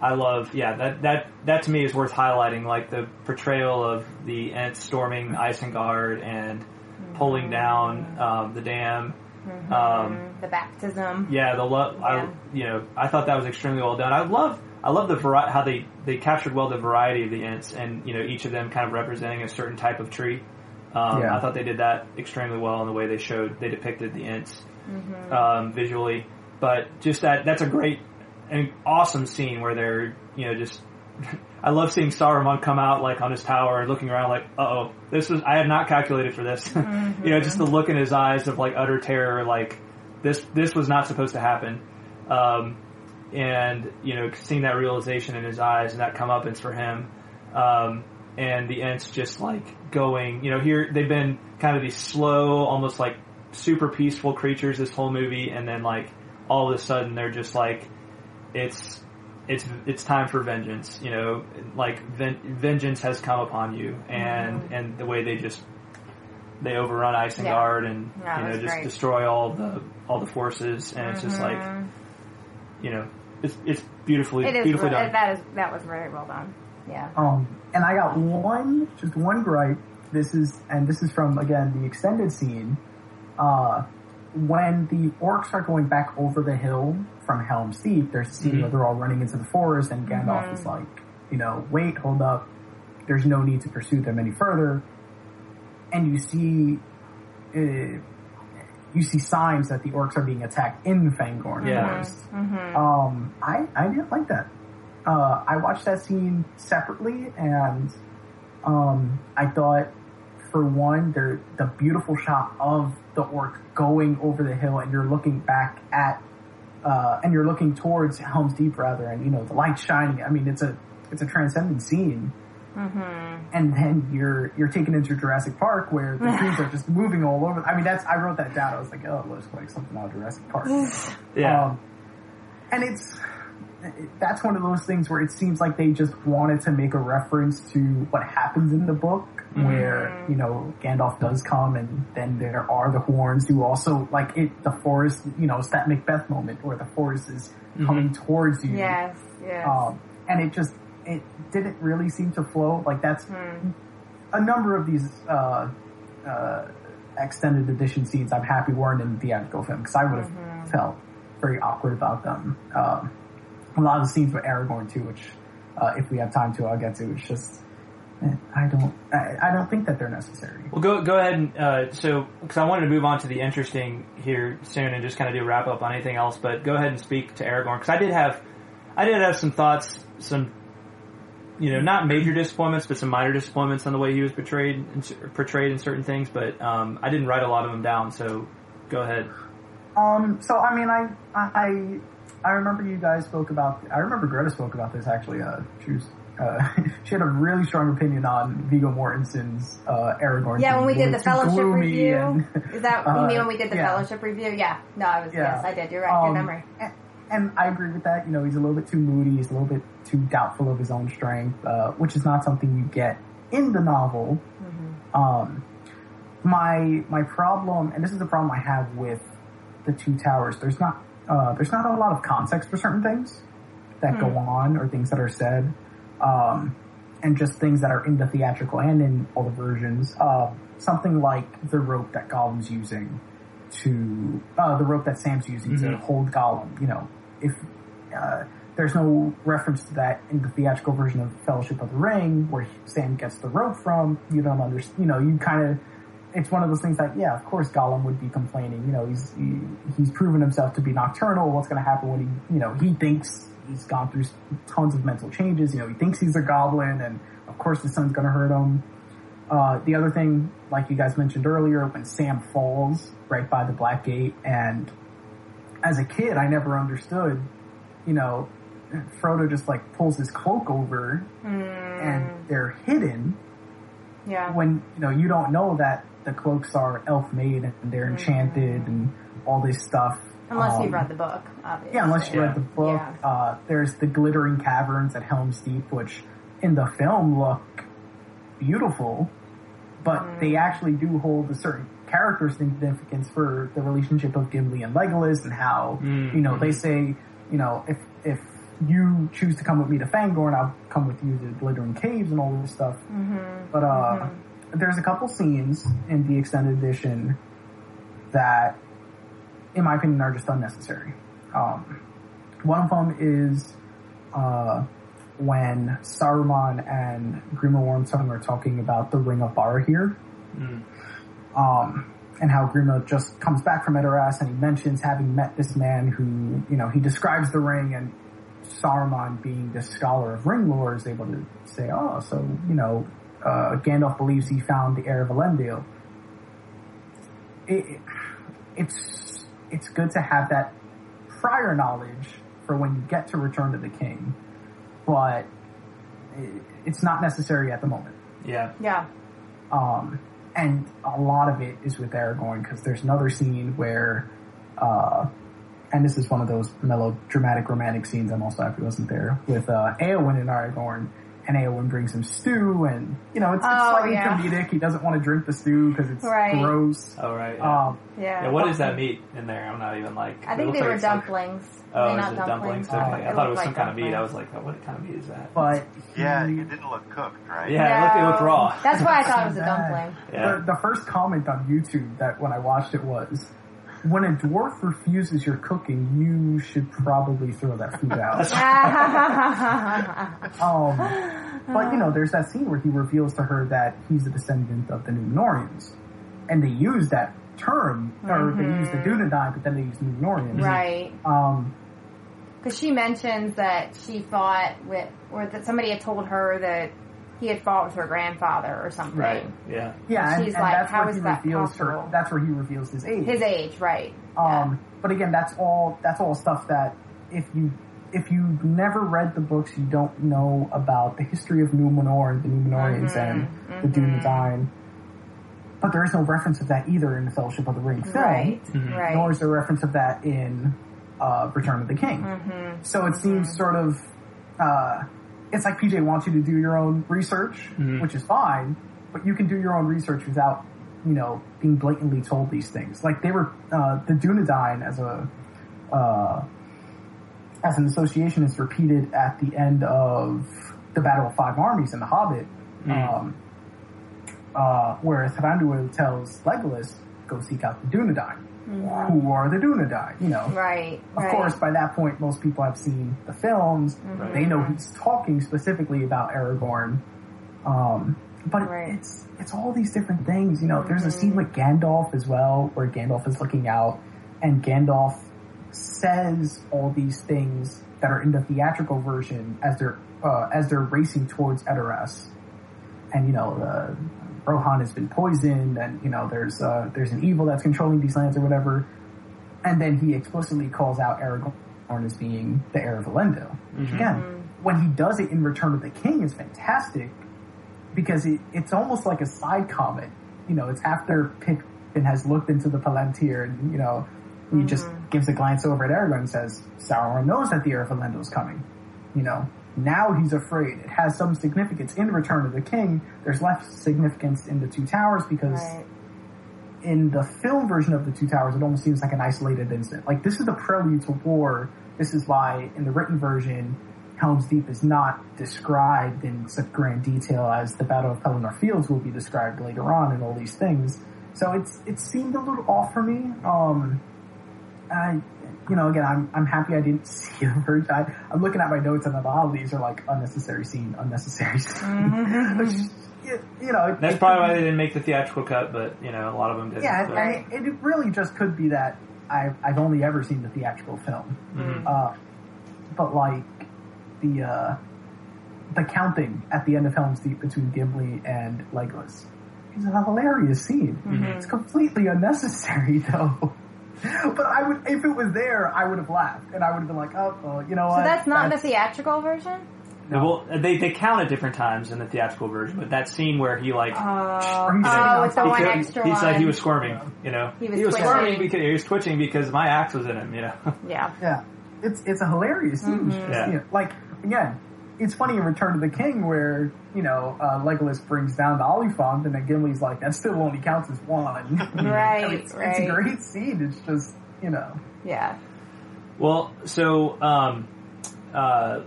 I love, yeah, that that that to me is worth highlighting, like the portrayal of the Ents storming Isengard and pulling down um, the dam. Um, the baptism. yeah, the love. Yeah. I you know I thought that was extremely well done. I love I love the vari- how they they captured well the variety of the Ents and you know each of them kind of representing a certain type of tree. Um, Yeah. I thought they did that extremely well in the way they showed they depicted the Ents Mm-hmm. um, visually. But just that that's a great and awesome scene where they're you know just. *laughs* I love seeing Saruman come out like on his tower and looking around like, uh oh, this was I had not calculated for this. *laughs* you know, just the look in his eyes of like utter terror, like this this was not supposed to happen. Um, and you know, seeing that realization in his eyes and that comeuppance for him, um, and the Ents just like going, you know, here they've been kind of these slow, almost like super peaceful creatures this whole movie, and then like all of a sudden they're just like, it's it's it's time for vengeance, you know, like ven- vengeance has come upon you, and and the way they just they overrun Isengard and Yeah, you know just great. destroy all the all the forces, and it's just like Mhm. you know it's it's beautifully It is beautifully re- done. that is that was very well done. Yeah. Um, and I got one, just one gripe. This is, and this is from again the extended scene. Uh, when the orcs are going back over the hill from Helm's Deep, there's a scene Mhm. where they're all running into the forest, and Gandalf is like, you know, wait, hold up. There's no need to pursue them any further. And you see, uh, you see signs that the orcs are being attacked in Fangorn Yeah. Forest. Mm-hmm. Um, I, I didn't like that. Uh, I watched that scene separately and, um, I thought, for one, there, the beautiful shot of the orc going over the hill and you're looking back at, uh, and you're looking towards Helm's Deep rather, and you know, the light shining. I mean, it's a, it's a transcendent scene. Mm-hmm. And then you're, you're taken into Jurassic Park where the *laughs* trees are just moving all over. I mean, that's, I wrote that down. I was like, oh, it looks like something out of Jurassic Park. *laughs* yeah, Um, and it's that's one of those things where it seems like they just wanted to make a reference to what happens in the book, where you know Gandalf does come, and then there are the Huorns who also like it. The forest, you know, it's that Macbeth moment where the forest is coming towards you. Yes. Yes. Um, and it just it didn't really seem to flow. Like that's Hmm. a number of these uh, uh, extended edition scenes. I'm happy weren't in the theatrical film because I would have Mm-hmm. felt very awkward about them. Um, a lot of the scenes with Aragorn too, which uh, if we have time to, I'll get to. It's just I don't I, I don't think that they're necessary. Well, go go ahead and uh, so because I wanted to move on to the interesting here soon and just kind of do a wrap up on anything else. But go ahead and speak to Aragorn because I did have I did have some thoughts, some you know not major disappointments, but some minor disappointments on the way he was portrayed in, portrayed in certain things. But um, I didn't write a lot of them down, so go ahead. Um, so I mean, I I I remember you guys spoke about. I remember Greta spoke about this actually. Uh, was uh, *laughs* she had a really strong opinion on Viggo Mortensen's uh, Aragorn. Yeah, when we did the Fellowship review. and- *laughs* Is that you uh, mean when we did the yeah. Fellowship review? Yeah. No, I was. Yeah. Yes, I did. You're right. Good Um, memory. And, and I agree with that. You know, he's a little bit too moody. He's a little bit too doubtful of his own strength, uh, which is not something you get in the novel. Um, my my problem, and this is the problem I have with the Two Towers. There's not uh, there's not a lot of context for certain things that go on or things that are said, um, and just things that are in the theatrical and in all the versions. Uh, something like the rope that Gollum's using to uh, the rope that Sam's using to Mhm. hold Gollum. You know, if uh, there's no reference to that in the theatrical version of Fellowship of the Ring, where Sam gets the rope from, you don't understand. You know, you kind of. It's one of those things that, yeah, of course, Gollum would be complaining. You know, he's he, he's proven himself to be nocturnal. What's going to happen when he, you know, he thinks he's gone through tons of mental changes. You know, he thinks he's a goblin, and of course, the sun's going to hurt him. Uh, the other thing, like you guys mentioned earlier, when Sam falls right by the Black Gate, and as a kid, I never understood, you know, Frodo just like pulls his cloak over and they're hidden Yeah. when, you know, you don't know that the cloaks are elf made and they're enchanted and all this stuff. Unless Um, you've read the book, obviously. yeah, unless you Yeah. read the book. Yeah. Uh, there's the glittering caverns at Helm's Deep, which in the film look beautiful, but Mm. they actually do hold a certain character significance for the relationship of Gimli and Legolas and how, Mm. you know, they say, you know, if, if you choose to come with me to Fangorn, I'll come with you to glittering caves and all this stuff. Mm-hmm. But, uh, there's a couple scenes in the extended edition that, in my opinion, are just unnecessary. Um, one of them is uh, when Saruman and Grima Wormtongue are talking about the Ring of Barahir, Mm. um, and how Grima just comes back from Edoras and he mentions having met this man who, you know, he describes the ring and Saruman being this scholar of ring lore is able to say, oh, so, you know, uh, Gandalf believes he found the heir of Elendil. It, it- it's, it's good to have that prior knowledge for when you get to Return to the King, but it, it's not necessary at the moment. Yeah. Yeah. Um, and a lot of it is with Aragorn because there's another scene where, uh, and this is one of those melodramatic romantic scenes I'm also happy wasn't there with, uh, Eowyn and Aragorn. And Eowyn brings him stew and, you know, it's, it's Oh, slightly yeah. comedic. He doesn't want to drink the stew because it's Right. gross. Oh right. Yeah. Um, Yeah. yeah. What is that meat in there? I'm not even like. I think they like were it's like- dumplings. oh, Were is it not dumplings? dumplings? Okay. I thought it looked was some like kind of meat. I was like, oh, what kind of meat is that? but Yeah, he- it didn't look cooked, right? Yeah, it looked, it looked raw. That's why I thought it *laughs* was a dumpling. Yeah. The, the first comment on YouTube that when I watched it was, when a dwarf refuses your cooking, you should probably throw that food out. *laughs* *laughs* Um, but you know, there's that scene where he reveals to her that he's a descendant of the Numenoreans, and they use that term, or they use the Dunedain, but then they use Numenoreans. right. Um, Because she mentions that she thought with, or that somebody had told her that he had fought with her grandfather or something. Right. Yeah. yeah, and, She's and like, that's "How where is he that reveals her. possible?" That's where he reveals his age. His age, right. Um, but again, that's all. That's all stuff that if you if you never read the books, you don't know about the history of Numenor and the Numenoreans and the Dunedain. But there is no reference of that either in the Fellowship of the Ring film. Right. Mhm. Right. Nor is there reference of that in uh, Return of the King. Mm-hmm. So it seems sort of. Uh, it's like PJ wants you to do your own research, Mhm. which is fine, but you can do your own research without, you know, being blatantly told these things. Like they were, uh, the Dunedain as a, uh, as an association is repeated at the end of the Battle of Five Armies in The Hobbit, Mm. um, uh, where Thranduil tells Legolas, go seek out the Dunedain. Who are the Dunedain? You know, Right. of right. course, by that point, most people have seen the films. Right. They know he's talking specifically about Aragorn. Um, but Right. it's it's all these different things. You know, there's a scene with Gandalf as well, where Gandalf is looking out, and Gandalf says all these things that are in the theatrical version as they're uh, as they're racing towards Edoras. And you know, uh, Rohan has been poisoned, and you know, there's uh, there's an evil that's controlling these lands or whatever. And then he explicitly calls out Aragorn as being the heir of Elendil. Which mm-hmm. again, mm-hmm. when he does it in Return of the King is fantastic because it, it's almost like a side comment. You know, it's after Pippin has looked into the Palantir and, you know, he just mm-hmm. gives a glance over at Aragorn and says, Sauron knows that the heir of Elendil is coming. You know, now he's afraid. It has some significance in Return of the King. There's less significance in the Two Towers because Right. in the film version of the Two Towers, it almost seems like an isolated incident. Like this is the prelude to war. This is why in the written version, Helm's Deep is not described in such grand detail as the Battle of Pelennor Fields will be described later on, and all these things. So it's it seemed a little off for me. Um, I, you know, again, I'm I'm happy I didn't *laughs* see the version. I, I'm looking at my notes, and a lot of these are like unnecessary scene, unnecessary *laughs* scene. Which is, you, you know, it- That's it probably could why they didn't make the theatrical cut, but you know, a lot of them did. yeah, so. and it, it really just could be that I've, I've only ever seen the theatrical film. Mhm. Uh, but like the uh, the counting at the end of Helm's Deep between Gimli and Legolas is a hilarious scene. It's completely unnecessary *laughs* though. *laughs* But I would, if it was there, I would have laughed, and I would have been like, "Oh, well, you know So what?" that's not the theatrical version? Well, they they count at different times in the theatrical version, but that scene where he like Oh, Or he's oh it's the he, one extra he one. said he was squirming. You know, He was was twitching. squirming because he was twitching because my axe was in him. You know, Yeah. Yeah, it's it's a hilarious scene. Mm-hmm. Yeah. you know, like again, it's funny in Return of the King where you know uh, Legolas brings down the Oliphant, and then Gimli's like, "That still only counts as one." *laughs* Right, I mean, it's, right. it's a great scene. It's just you know, Yeah. Well, so um, uh,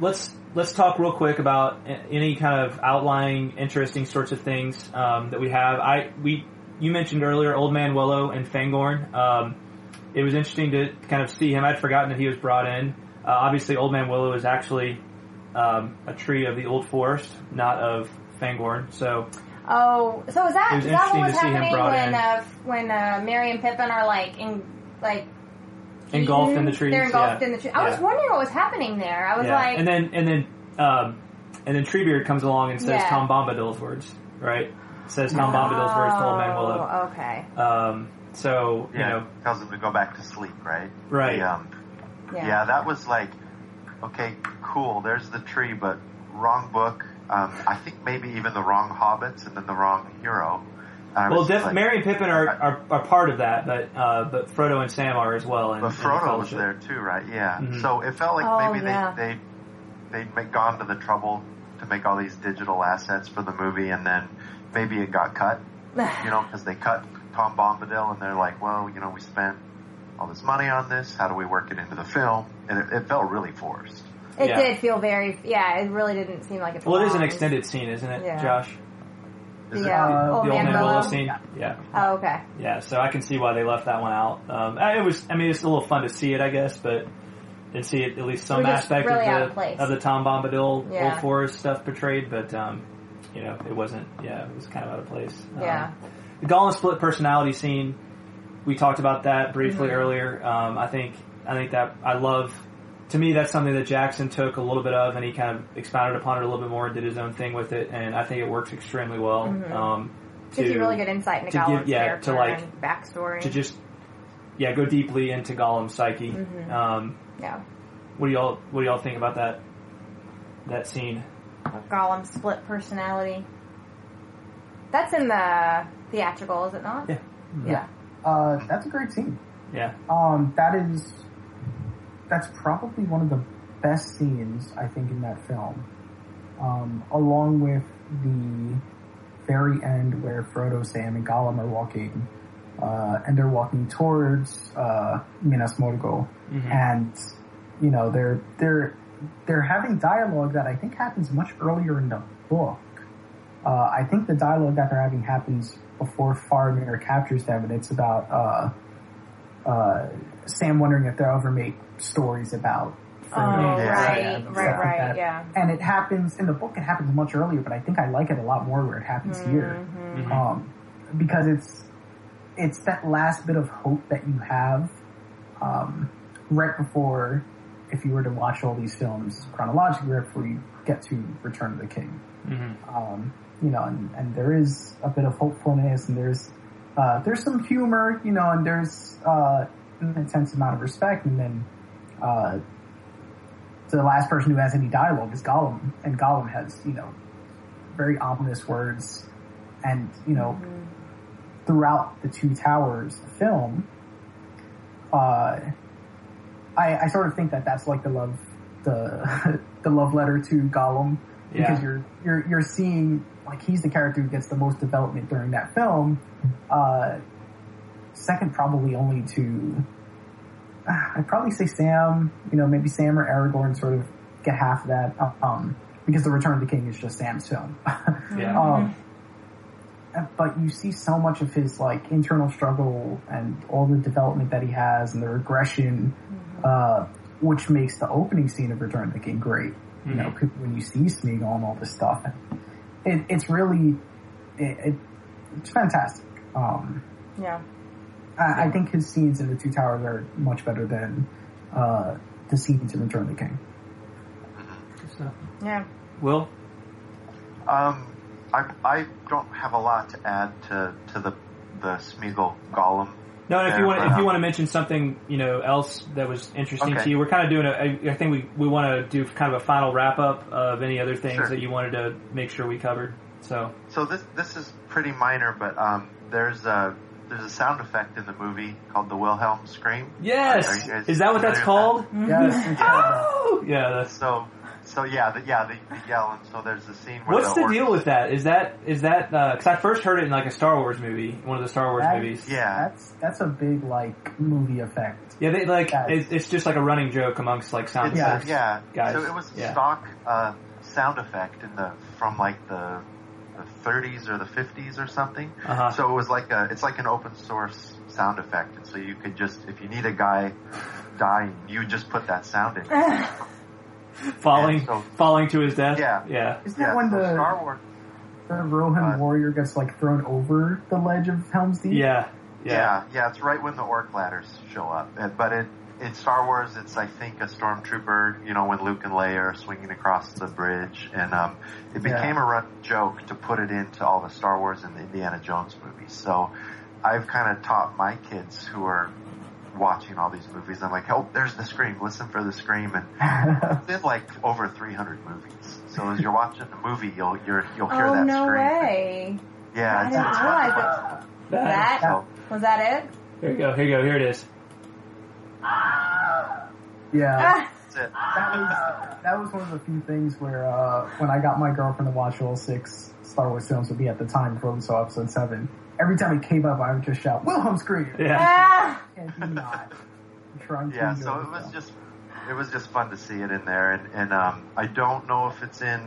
let's let's talk real quick about any kind of outlying, interesting sorts of things um, that we have. I we you mentioned earlier Old Man Willow and Fangorn. Um, it was interesting to kind of see him. I'd forgotten that he was brought in. Uh, obviously, Old Man Willow is actually um, a tree of the Old Forest, not of Fangorn. So Oh, so is that was that what was to see him happening when uh, when uh, Merry and Pippin are like in like Engulfed in the eaten? trees, They're engulfed yeah. in the trees. I was wondering what was happening there. I was yeah, like, and then and then um, and then Treebeard comes along and says Yeah. Tom Bombadil's words, right? Says Tom Bombadil's words to Old Man Willow. Oh, okay. Um, so you know, tells him to go back to sleep, right? Right. The, um, Yeah. yeah. that was like, okay, cool. There's the tree, but wrong book. Um, I think maybe even the wrong hobbits and then the wrong hero. I well, was def- like- Merry and Pippin are, are, are part of that, but uh, but Frodo and Sam are as well. In, But in the Frodo was there too, right? Yeah. Mhm. So it felt like Oh, maybe yeah. they they they'd make, gone to the trouble to make all these digital assets for the movie, and then maybe it got cut. You know, *sighs* because they cut Tom Bombadil, and they're like, well, you know, we spent all this money on this. How do we work it into the film? And it, it felt really forced. It Yeah. did feel very. Yeah, it really didn't seem like it. Well, it is an extended scene, isn't it, Yeah. Josh? Is it- Yeah. Uh, Old the Man Old Man Willow Willow. scene. Yeah. Yeah, Oh, okay. yeah. So I can see why they left that one out. Um, it was, I mean, it's a little fun to see it, I guess, but and see it, at least some It was just aspect really of of the place. of the Tom Bombadil Yeah. Old Forest stuff portrayed, but um, you know, it wasn't. Yeah, it was kind of out of place. Um, Yeah. the Gollum split personality scene. We talked about that briefly Mhm. earlier. Um, I think I think that I love. To me, that's something that Jackson took a little bit of, and he kind of expounded upon it a little bit more and did his own thing with it. And I think it works extremely well. Mhm. Um, Gives you really good insight into to give- Gollum's yeah, to, like, backstory. to just yeah go deeply into Gollum's psyche. Mhm. Um, yeah, what do y'all what do y'all think about that that scene? Gollum split personality. That's in the theatrical, is it not? Yeah. Yeah. Uh, that's a great scene. Yeah, Um, that is that's probably one of the best scenes I think in that film, um, along with the very end where Frodo, Sam, and Gollum are walking, uh, and they're walking towards uh, Minas Morgul, Mhm. and you know they're they're they're having dialogue that I think happens much earlier in the book. Uh, I think the dialogue that they're having happens before Faramir captures them, and it's about uh, uh, Sam wondering if they'll ever make stories about. Oh, Frodo and right, right, like right, yeah. And it happens in the book. It happens much earlier, but I think I like it a lot more where it happens here, Mhm. Mhm. um, because it's it's that last bit of hope that you have um, right before, if you were to watch all these films chronologically, right before you get to Return of the King Mhm. um, you know, and, and there is a bit of hopefulness, and there's uh, there's some humor, you know, and there's uh, an intense amount of respect, and then uh, the last person who has any dialogue is Gollum, and Gollum has you know very ominous words, and you know throughout the Two Towers film, uh, I, I sort of think that that's like the love the *laughs* the love letter to Gollum. Because Yeah. you're you're you're seeing like he's the character who gets the most development during that film. Uh, second, probably only to I'd probably say Sam. You know, maybe Sam or Aragorn sort of get half of that. Um, because the Return of the King is just Sam's film. *laughs* Yeah. um, but you see so much of his like internal struggle and all the development that he has and the regression, uh, which makes the opening scene of Return of the King great. You know, when you see Smeagol and all this stuff, it, it's really it, it, it's fantastic. Um, Yeah. I, I think his scenes in the Two Towers are much better than uh, the scenes in Return of the King. Yeah. Will? Um, I I don't have a lot to add to to the the Smeagol Gollum. No, and if you Yeah, want, but, if you um, want to mention something, you know, else that was interesting Okay. to you, we're kind of doing a. I think we we want to do kind of a final wrap up of any other things Sure. that you wanted to make sure we covered. So So this this is pretty minor, but um, there's a there's a sound effect in the movie called the Wilhelm scream. yes, Are guys is that what that's familiar with called? Yes, it's, uh, *laughs* Oh, yeah. That's, So so yeah, the, yeah, the, the yell, and so there's the scene where what's the orcs- deal with that? Is that is that because I first heard it in like a Star Wars movie, one of the Star Wars That- movies. Yeah, that's that's a big like movie effect. Yeah, they like it, it's just like a running joke amongst like sound effects. yeah. guys. So it was a Yeah. stock uh, sound effect in the from like the the 30s or the 50s or something. Uh-huh. So it was like a it's like an open source sound effect, and so you could just if you need a guy dying, you just put that sound in. *laughs* *laughs* falling so- falling to his death. Yeah. yeah. Isn't that yeah, when so the, Star Wars. the Rohan Uh, warrior gets like thrown over the ledge of Helm's Deep? Yeah. Yeah. Yeah. yeah, It's right when the orc ladders show up, but it. In Star Wars, it's I think a stormtrooper. You know when Luke and Leia are swinging across the bridge, and um, it Yeah. became a run joke to put it into all the Star Wars and the Indiana Jones movies. So I've kind of taught my kids who are watching all these movies. I'm like, oh, there's the scream. Listen for the scream, and *laughs* it's in like over 300 movies. So as you're watching the movie, you'll you're, you'll hear Oh that no scream. way! Yeah, I didn't it's realize fun. that. That- That So, was that it? Here you go. Here you go. Here it is. *gasps* yeah. Ah, that's it. That was that was one of the few things where uh, when I got my girlfriend to watch all six Star Wars films with me at the time before we saw Episode Seven. Every time it came up, I would just shout "Wilhelm scream!" Yeah. ah. and he not. Trying to Yeah, so it was film. just it was just fun to see it in there, and and um, I don't know if it's in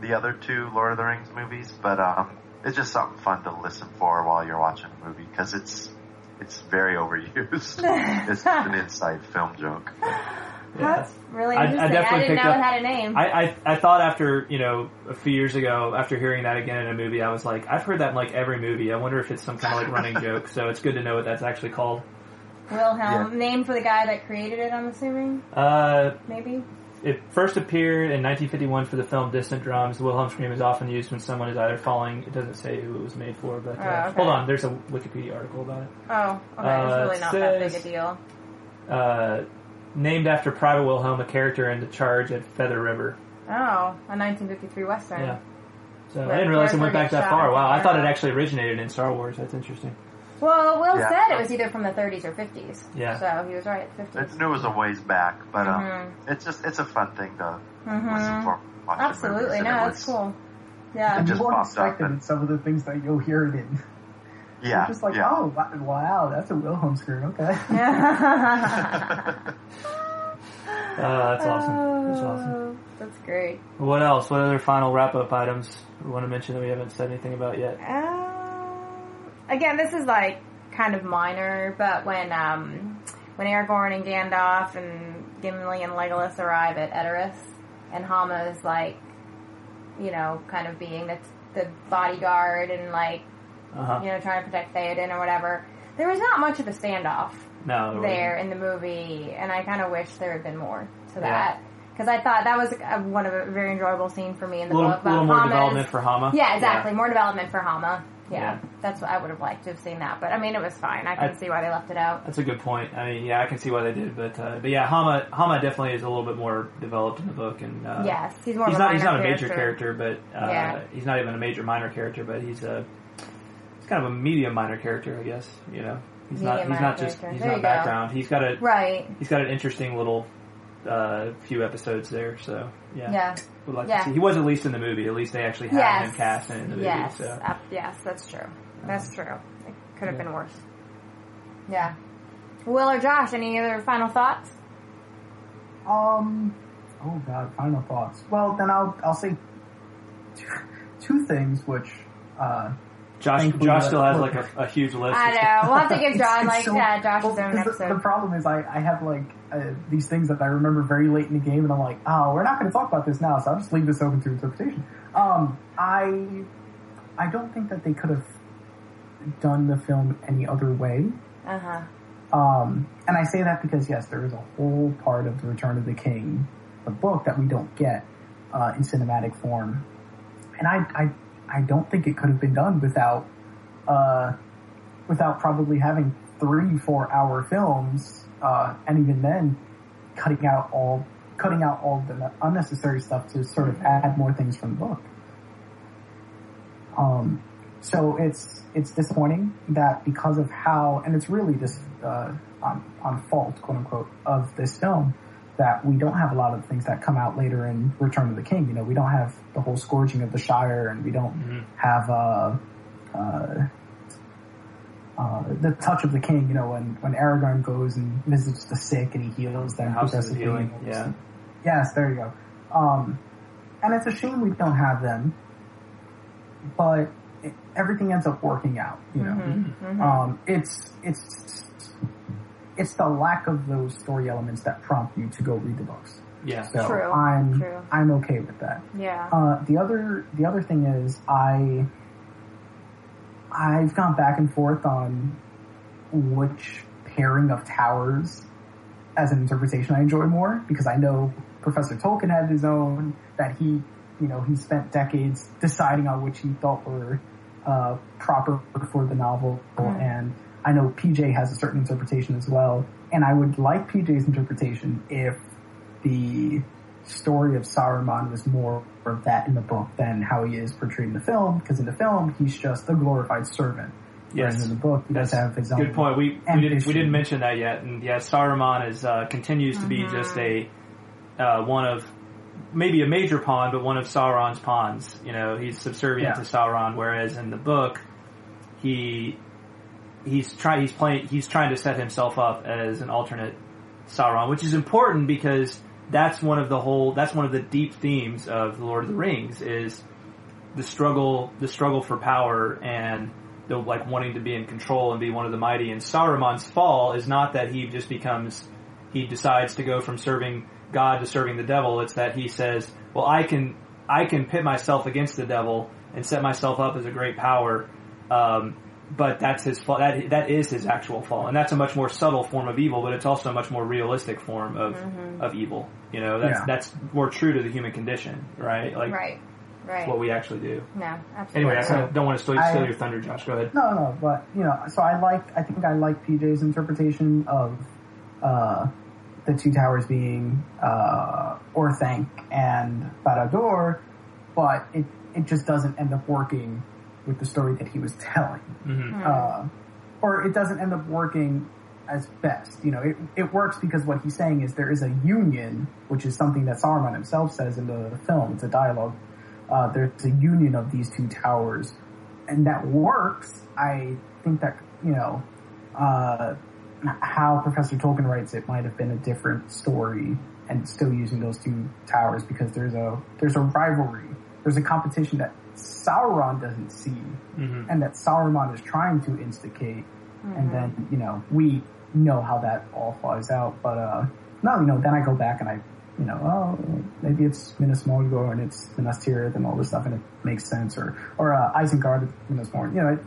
the other two Lord of the Rings movies, but um, it's just something fun to listen for while you're watching a movie because it's it's very overused. *laughs* it's an inside film joke. That's really I- I interesting. I, definitely didn't picked know up- it had a name. I, I I thought after you know a few years ago after hearing that again in a movie I was like I've heard that in like every movie I wonder if it's some kind of like running *laughs* joke so it's good to know what that's actually called Wilhelm, name for the guy that created it. I'm assuming, uh maybe. it first appeared in 1951 for the film Distant Drums the Wilhelm scream is often used when someone is either falling it doesn't say who it was made for but uh, Oh, okay. hold on there's a Wikipedia article about it Oh, okay. Uh, it's really not that big a says- deal. Named after Private Wilhelm a character in the charge at Feather River Oh, a 1953 western. yeah so I didn't realize it went back that far wow I thought it actually originated in Star Wars that's interesting Well, Will Yeah. said it was either from the 30s or 50s. Yeah. So he was right. 50s. It, it was a ways back, but um, Mhm. it's just it's a fun thing to Mhm. listen for. watch the movies, Absolutely. No, it that's cool. Yeah. It just you won't popped up and- in some of the things that you'll hear it in. Yeah, You're just like, yeah. oh wa- wow, that's a Wilhelm scream. Okay. *laughs* *laughs* uh, that's awesome that's awesome Oh, That's great. What else? What other final wrap up items we want to mention that we haven't said anything about yet? Um, again, this is like kind of minor, but when um, when Aragorn and Gandalf and Gimli and Legolas arrive at Edoras, and Hama is like, you know, kind of being the, the bodyguard and like, Uh huh. you know, trying to protect Theoden or whatever. There was not much of a standoff No. there in the movie, and I kind of wish there had been more to Yeah. that. Because I thought that was a, one of a very enjoyable scene for me in the little, book. little about more Hama's- development for Hama. yeah, exactly. More development for Hama. Yeah, that's what I would have liked to have seen that. But I mean, it was fine. I can I- see why they left it out. That's a good point. I mean, yeah, I can see why they did, but uh, but yeah, Hama Hama definitely is a little bit more developed in the book, and uh, yes, he's more. he's of a not he's not a major character, but uh, Yeah. he's not even a major minor character, but he's a kind of a medium minor character, I guess. You know, he's not Medium he's not just character. he's There not you go. background. He's got a Right. he's got an interesting little uh, few episodes there. So yeah, Yeah. would like Yeah. to see. He was at least in the movie. At least they actually had Yes. him cast in the movie. Yes. So Uh, yes, that's true. That's true. It could have Yeah. been worse. Yeah. Will or Josh, any other final thoughts? Um. Oh God. Final thoughts. Well, then I'll I'll say two, two things, which uh, Josh Josh uh, still has like a, a huge list. I know. We'll have to give *laughs* John like so- yeah, Josh's well, own 'cause the- episode. The problem is I, I have like uh, these things that I remember very late in the game, and I'm like, oh, we're not going to talk about this now, so I'll just leave this open to interpretation. Um, I I don't think that they could have done the film any other way. Uh huh. Um, and I say that because yes, there is a whole part of the Return of the King, the book that we don't get uh, in cinematic form, and I, I I don't think it could have been done without uh, without probably having three four hour films, uh, and even then cutting out all cutting out all the unnecessary stuff to sort of add more things from the book. Um, so it's it's disappointing that because of how, and it's really just uh, on on fault, quote unquote, of this film, that we don't have a lot of things that come out later in Return of the King. You know, we don't have the whole scourging of the Shire, and we don't Mhm. have uh, uh, uh, the touch of the King. You know, when when Aragorn goes and visits the sick and he heals them House of progressively. Healing, yeah. Yes, there you go. Um, and it's a shame we don't have them, but it, everything ends up working out. You know, Mm-hmm. um, it's it's it's the lack of those story elements that prompt you to go read the books. Yeah. So True, I'm true. I'm okay with that. Yeah. Uh, the other the other thing is I I've gone back and forth on which pairing of towers as an interpretation I enjoy more because I know Professor Tolkien had his own that he you know he spent decades deciding on which he thought were uh, proper for the novel and I know PJ has a certain interpretation as well and I would like PJ's interpretation if the story of Saruman was more of that in the book than how he is portrayed in the film. Because in the film, he's just a glorified servant. Yes. in the book, he does have his own. Good point. We we didn't we didn't mention that yet, and yeah, Saruman is uh, continues to be just a uh, one of maybe a major pawn, but one of Sauron's pawns. You know, he's subservient Yeah. to Sauron, whereas in the book, he he's trying he's playing he's trying to set himself up as an alternate Sauron, which is important because that's one of the whole that's one of the deep themes of the Lord of the Rings is the struggle the struggle for power and the like wanting to be in control and be one of the mighty. And Saruman's fall is not that he just becomes he decides to go from serving God to serving the devil. It's that he says well I can I can pit myself against the devil and set myself up as a great power. Um, but that's his fall that that is his actual fall and that's a much more subtle form of evil but it's also a much more realistic form of of evil you know that's Yeah. that's more true to the human condition right like right. Right. what we actually do no, absolutely. Anyway, I kinda don't want to steal, I- steal your thunder, Josh. Go ahead. No, no, but you know, so I like. I think I like PJ's interpretation of uh, the two towers being uh, Orthanc and Barad-dûr, but it it just doesn't end up working with the story that he was telling. Mm-hmm. uh, or it doesn't end up working as best. You know, it, it works because what he's saying is there is a union, which is something that Saruman himself says in the film. It's a dialogue. Uh, there's a union of these two towers, and that works. I think that you know uh, how Professor Tolkien writes it might have been a different story, and still using those two towers because there's a there's a rivalry. There's a competition that Sauron doesn't see Mm-hmm. and that Sauron is trying to instigate, and then you know we know how that all flies out. But uh, no, you know, then I go back and I, you know, oh, maybe it's Minas Morgul and it's Minas Tirith and all this stuff, and it makes sense. Or or uh, Isengard, Minas Morgul, you know. It,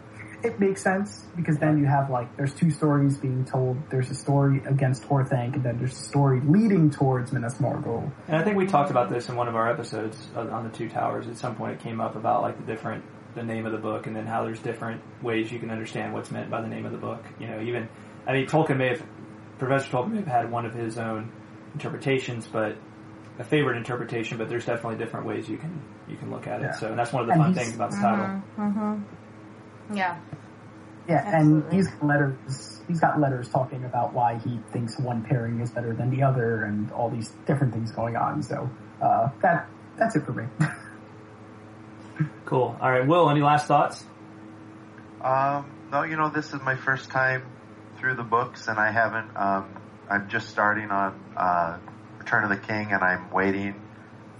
it makes sense because then you have like there's two stories being told. There's a story against Orthanc, and then there's a story leading towards Minas Morgul. And I think we talked about this in one of our episodes uh, on the Two Towers. At some point, it came up about like the different the name of the book, and then how there's different ways you can understand what's meant by the name of the book. You know, even I mean, Tolkien may have Professor Tolkien may have had one of his own interpretations, but a favorite interpretation. But there's definitely different ways you can you can look at it. Yeah. So and that's one of the And fun things about the title. Mm-hmm. Yeah. Yeah, Absolutely. and he's got letters. He's got letters talking about why he thinks one pairing is better than the other, and all these different things going on. So uh, that that's it for me. *laughs* Cool. All right, Will. Any last thoughts? Um, no, you know, this is my first time through the books, and I haven't. Um, I'm just starting on uh, Return of the King, and I'm waiting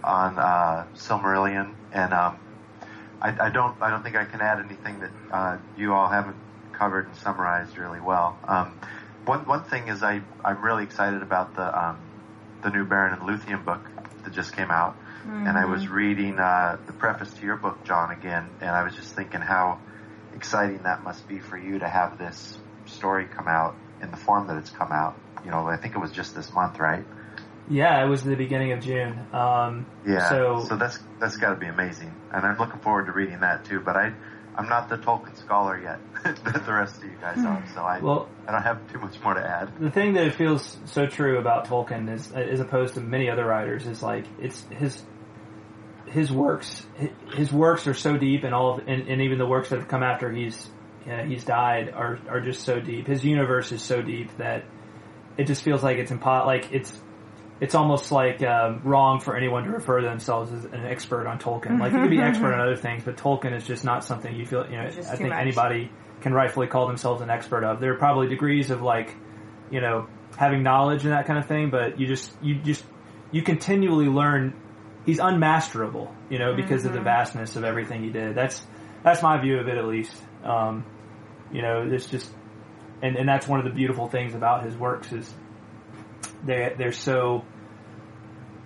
on uh, Silmarillion, and um, I, I don't. I don't think I can add anything that uh, you all haven't covered and summarized really well. Um, one one thing is I I'm really excited about the um, the new Beren and Luthien book that just came out, and I was reading uh, the preface to your book, John, again, and I was just thinking how exciting that must be for you to have this story come out in the form that it's come out. You know, I think it was just this month, right? Yeah, it was the beginning of June. Um, Yeah. So, so that's that's got to be amazing, and I'm looking forward to reading that too. But I, I'm not the Tolkien scholar yet *laughs* that the rest of you guys are, so I, well, I don't have too much more to add. the thing that feels so true about Tolkien is, as opposed to many other writers, is like it's his his works. His works are so deep, and all of, and, and even the works that have come after he's uh, he's died are are just so deep. His universe is so deep that it just feels like it's impo- like it's it's almost like um, wrong for anyone to refer to themselves as an expert on Tolkien. Like you could be expert on other things, but Tolkien is just not something you feel. You know, I think much. anybody can rightfully call themselves an expert of. There are probably degrees of like, you know, having knowledge and that kind of thing, but you just you just you continually learn. He's unmasterable, you know, because of the vastness of everything he did. That's that's my view of it, at least. Um, you know, it's just, and and that's one of the beautiful things about his works is they they're so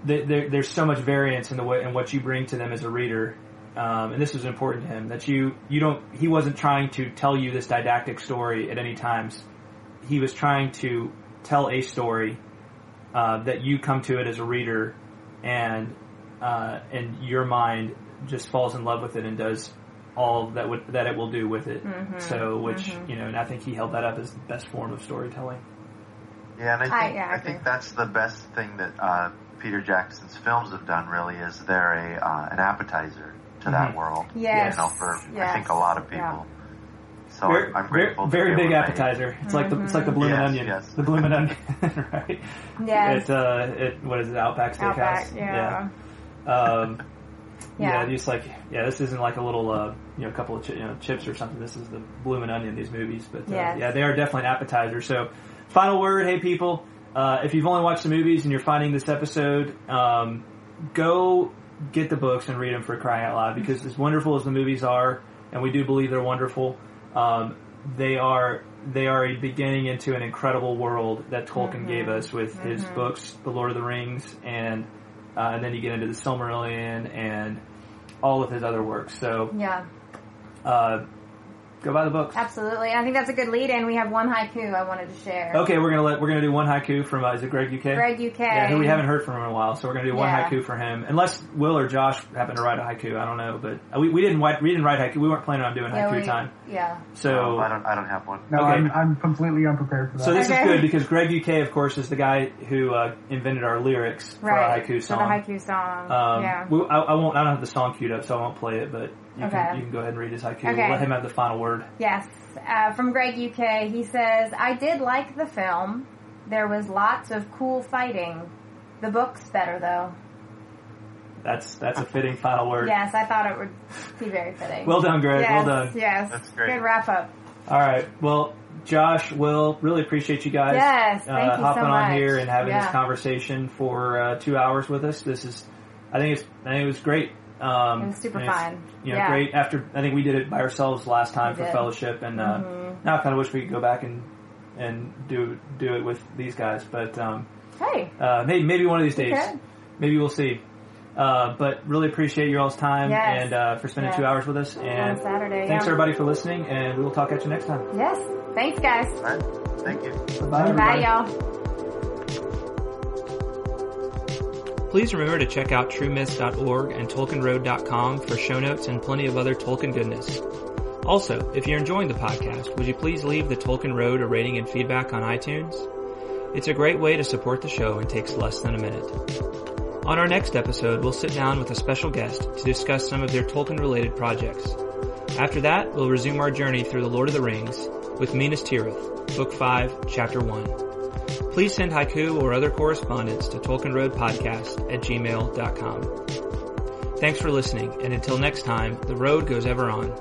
they, there's so much variance in the way in what you bring to them as a reader, um, and this was important to him that you you don't he wasn't trying to tell you this didactic story at any times. He was trying to tell a story uh, that you come to it as a reader, and uh, and your mind just falls in love with it and does all that would that it will do with it. So, which you know, and I think he held that up as the best form of storytelling. Yeah, and I I- think yeah, I I, think that's the best thing that uh, Peter Jackson's films have done. Really, is they're a uh, an appetizer to that Mhm. world. Yes, you know, for I yes, think a lot of people. yeah. So very, I'm, I'm very, grateful. very big able to make- appetizer. It's like the it's like the blooming Yes, onion. yes. The blooming onion, *laughs* right? Yes. At uh, at what is it? Outback Steakhouse. Outback, yeah. Yeah. Um, *laughs* yeah. Yeah. Just like yeah, this isn't like a little uh, you know couple of chi- you know chips or something. This is the blooming onion. These movies, but uh, Yes. yeah, they are definitely an appetizer. So, final word, hey people, uh, if you've only watched the movies and you're finding this episode, um, go get the books and read them for crying out loud because as wonderful as the movies are, and we do believe they're wonderful, um, they are they are a beginning into an incredible world that Tolkien gave us with his books, The Lord of the Rings, and uh, and then you get into the Silmarillion and all of his other works. So Yeah, uh, go buy the books. absolutely. I think that's a good lead in. We have one haiku I wanted to share. Okay, we're gonna let we're gonna do one haiku from uh, is it Greg UK? Greg UK. Yeah, who we haven't heard from in a while, so we're gonna do one Yeah. haiku for him. Unless Will or Josh happen to write a haiku, I don't know, but uh, we, we didn't write we didn't write haiku. We weren't planning on doing Yeah, haiku we- time. Yeah. So No, I don't. I don't have one. No, Okay. I'm, I'm completely unprepared for that. So this Okay. is good because Greg UK, of course, is the guy who uh, invented our lyrics for Right. our haiku For song. the haiku song. Um, yeah. we, I, I won't. I don't have the song queued up, so I won't play it. But you Okay. can you can go ahead and read his haiku. Okay. We'll let him have the final word. Yes, uh, from Greg UK. He says, I did like the film. There was lots of cool fighting. The book's better though. That's that's a fitting final word. Yes, I thought it would be very fitting. Well done, Greg. yes, Well done. Yes. That's great. Good wrap up. All right. Well, Josh, Will, really appreciate you guys. Yes, thank uh, you hopping so on here and having this conversation for uh, two hours with us. This is, I think it's, I think it was great. Um, It was super and it's, fun. You know, Yeah. great. After I think we did it by ourselves last time We for did. fellowship, and uh, Mhm. now I kind of wish we could go back and and do do it with these guys. But um, Hey. uh, maybe maybe one of these days. Okay. Maybe we'll see. Uh, but really appreciate your all's time Yes. and uh, for spending Yes. two hours with us. And On Saturday. thanks yeah. everybody for listening, and we will talk at you next time. Yes. Thanks, guys. All right. Thank you. Bye, Bye, everybody. y'all. Please remember to check out truemyths.org and tolkienroad.com for show notes and plenty of other Tolkien goodness. Also, if you're enjoying the podcast, would you please leave the Tolkien Road a rating and feedback on iTunes? It's a great way to support the show and takes less than a minute. On our next episode, we'll sit down with a special guest to discuss some of their Tolkien related projects. After that, we'll resume our journey through the Lord of the Rings with Minas Tirith, Book 5, Chapter 1. Please send haiku or other correspondence to tolkienroadpodcast at gmail.com. Thanks for listening, and until next time, the road goes ever on.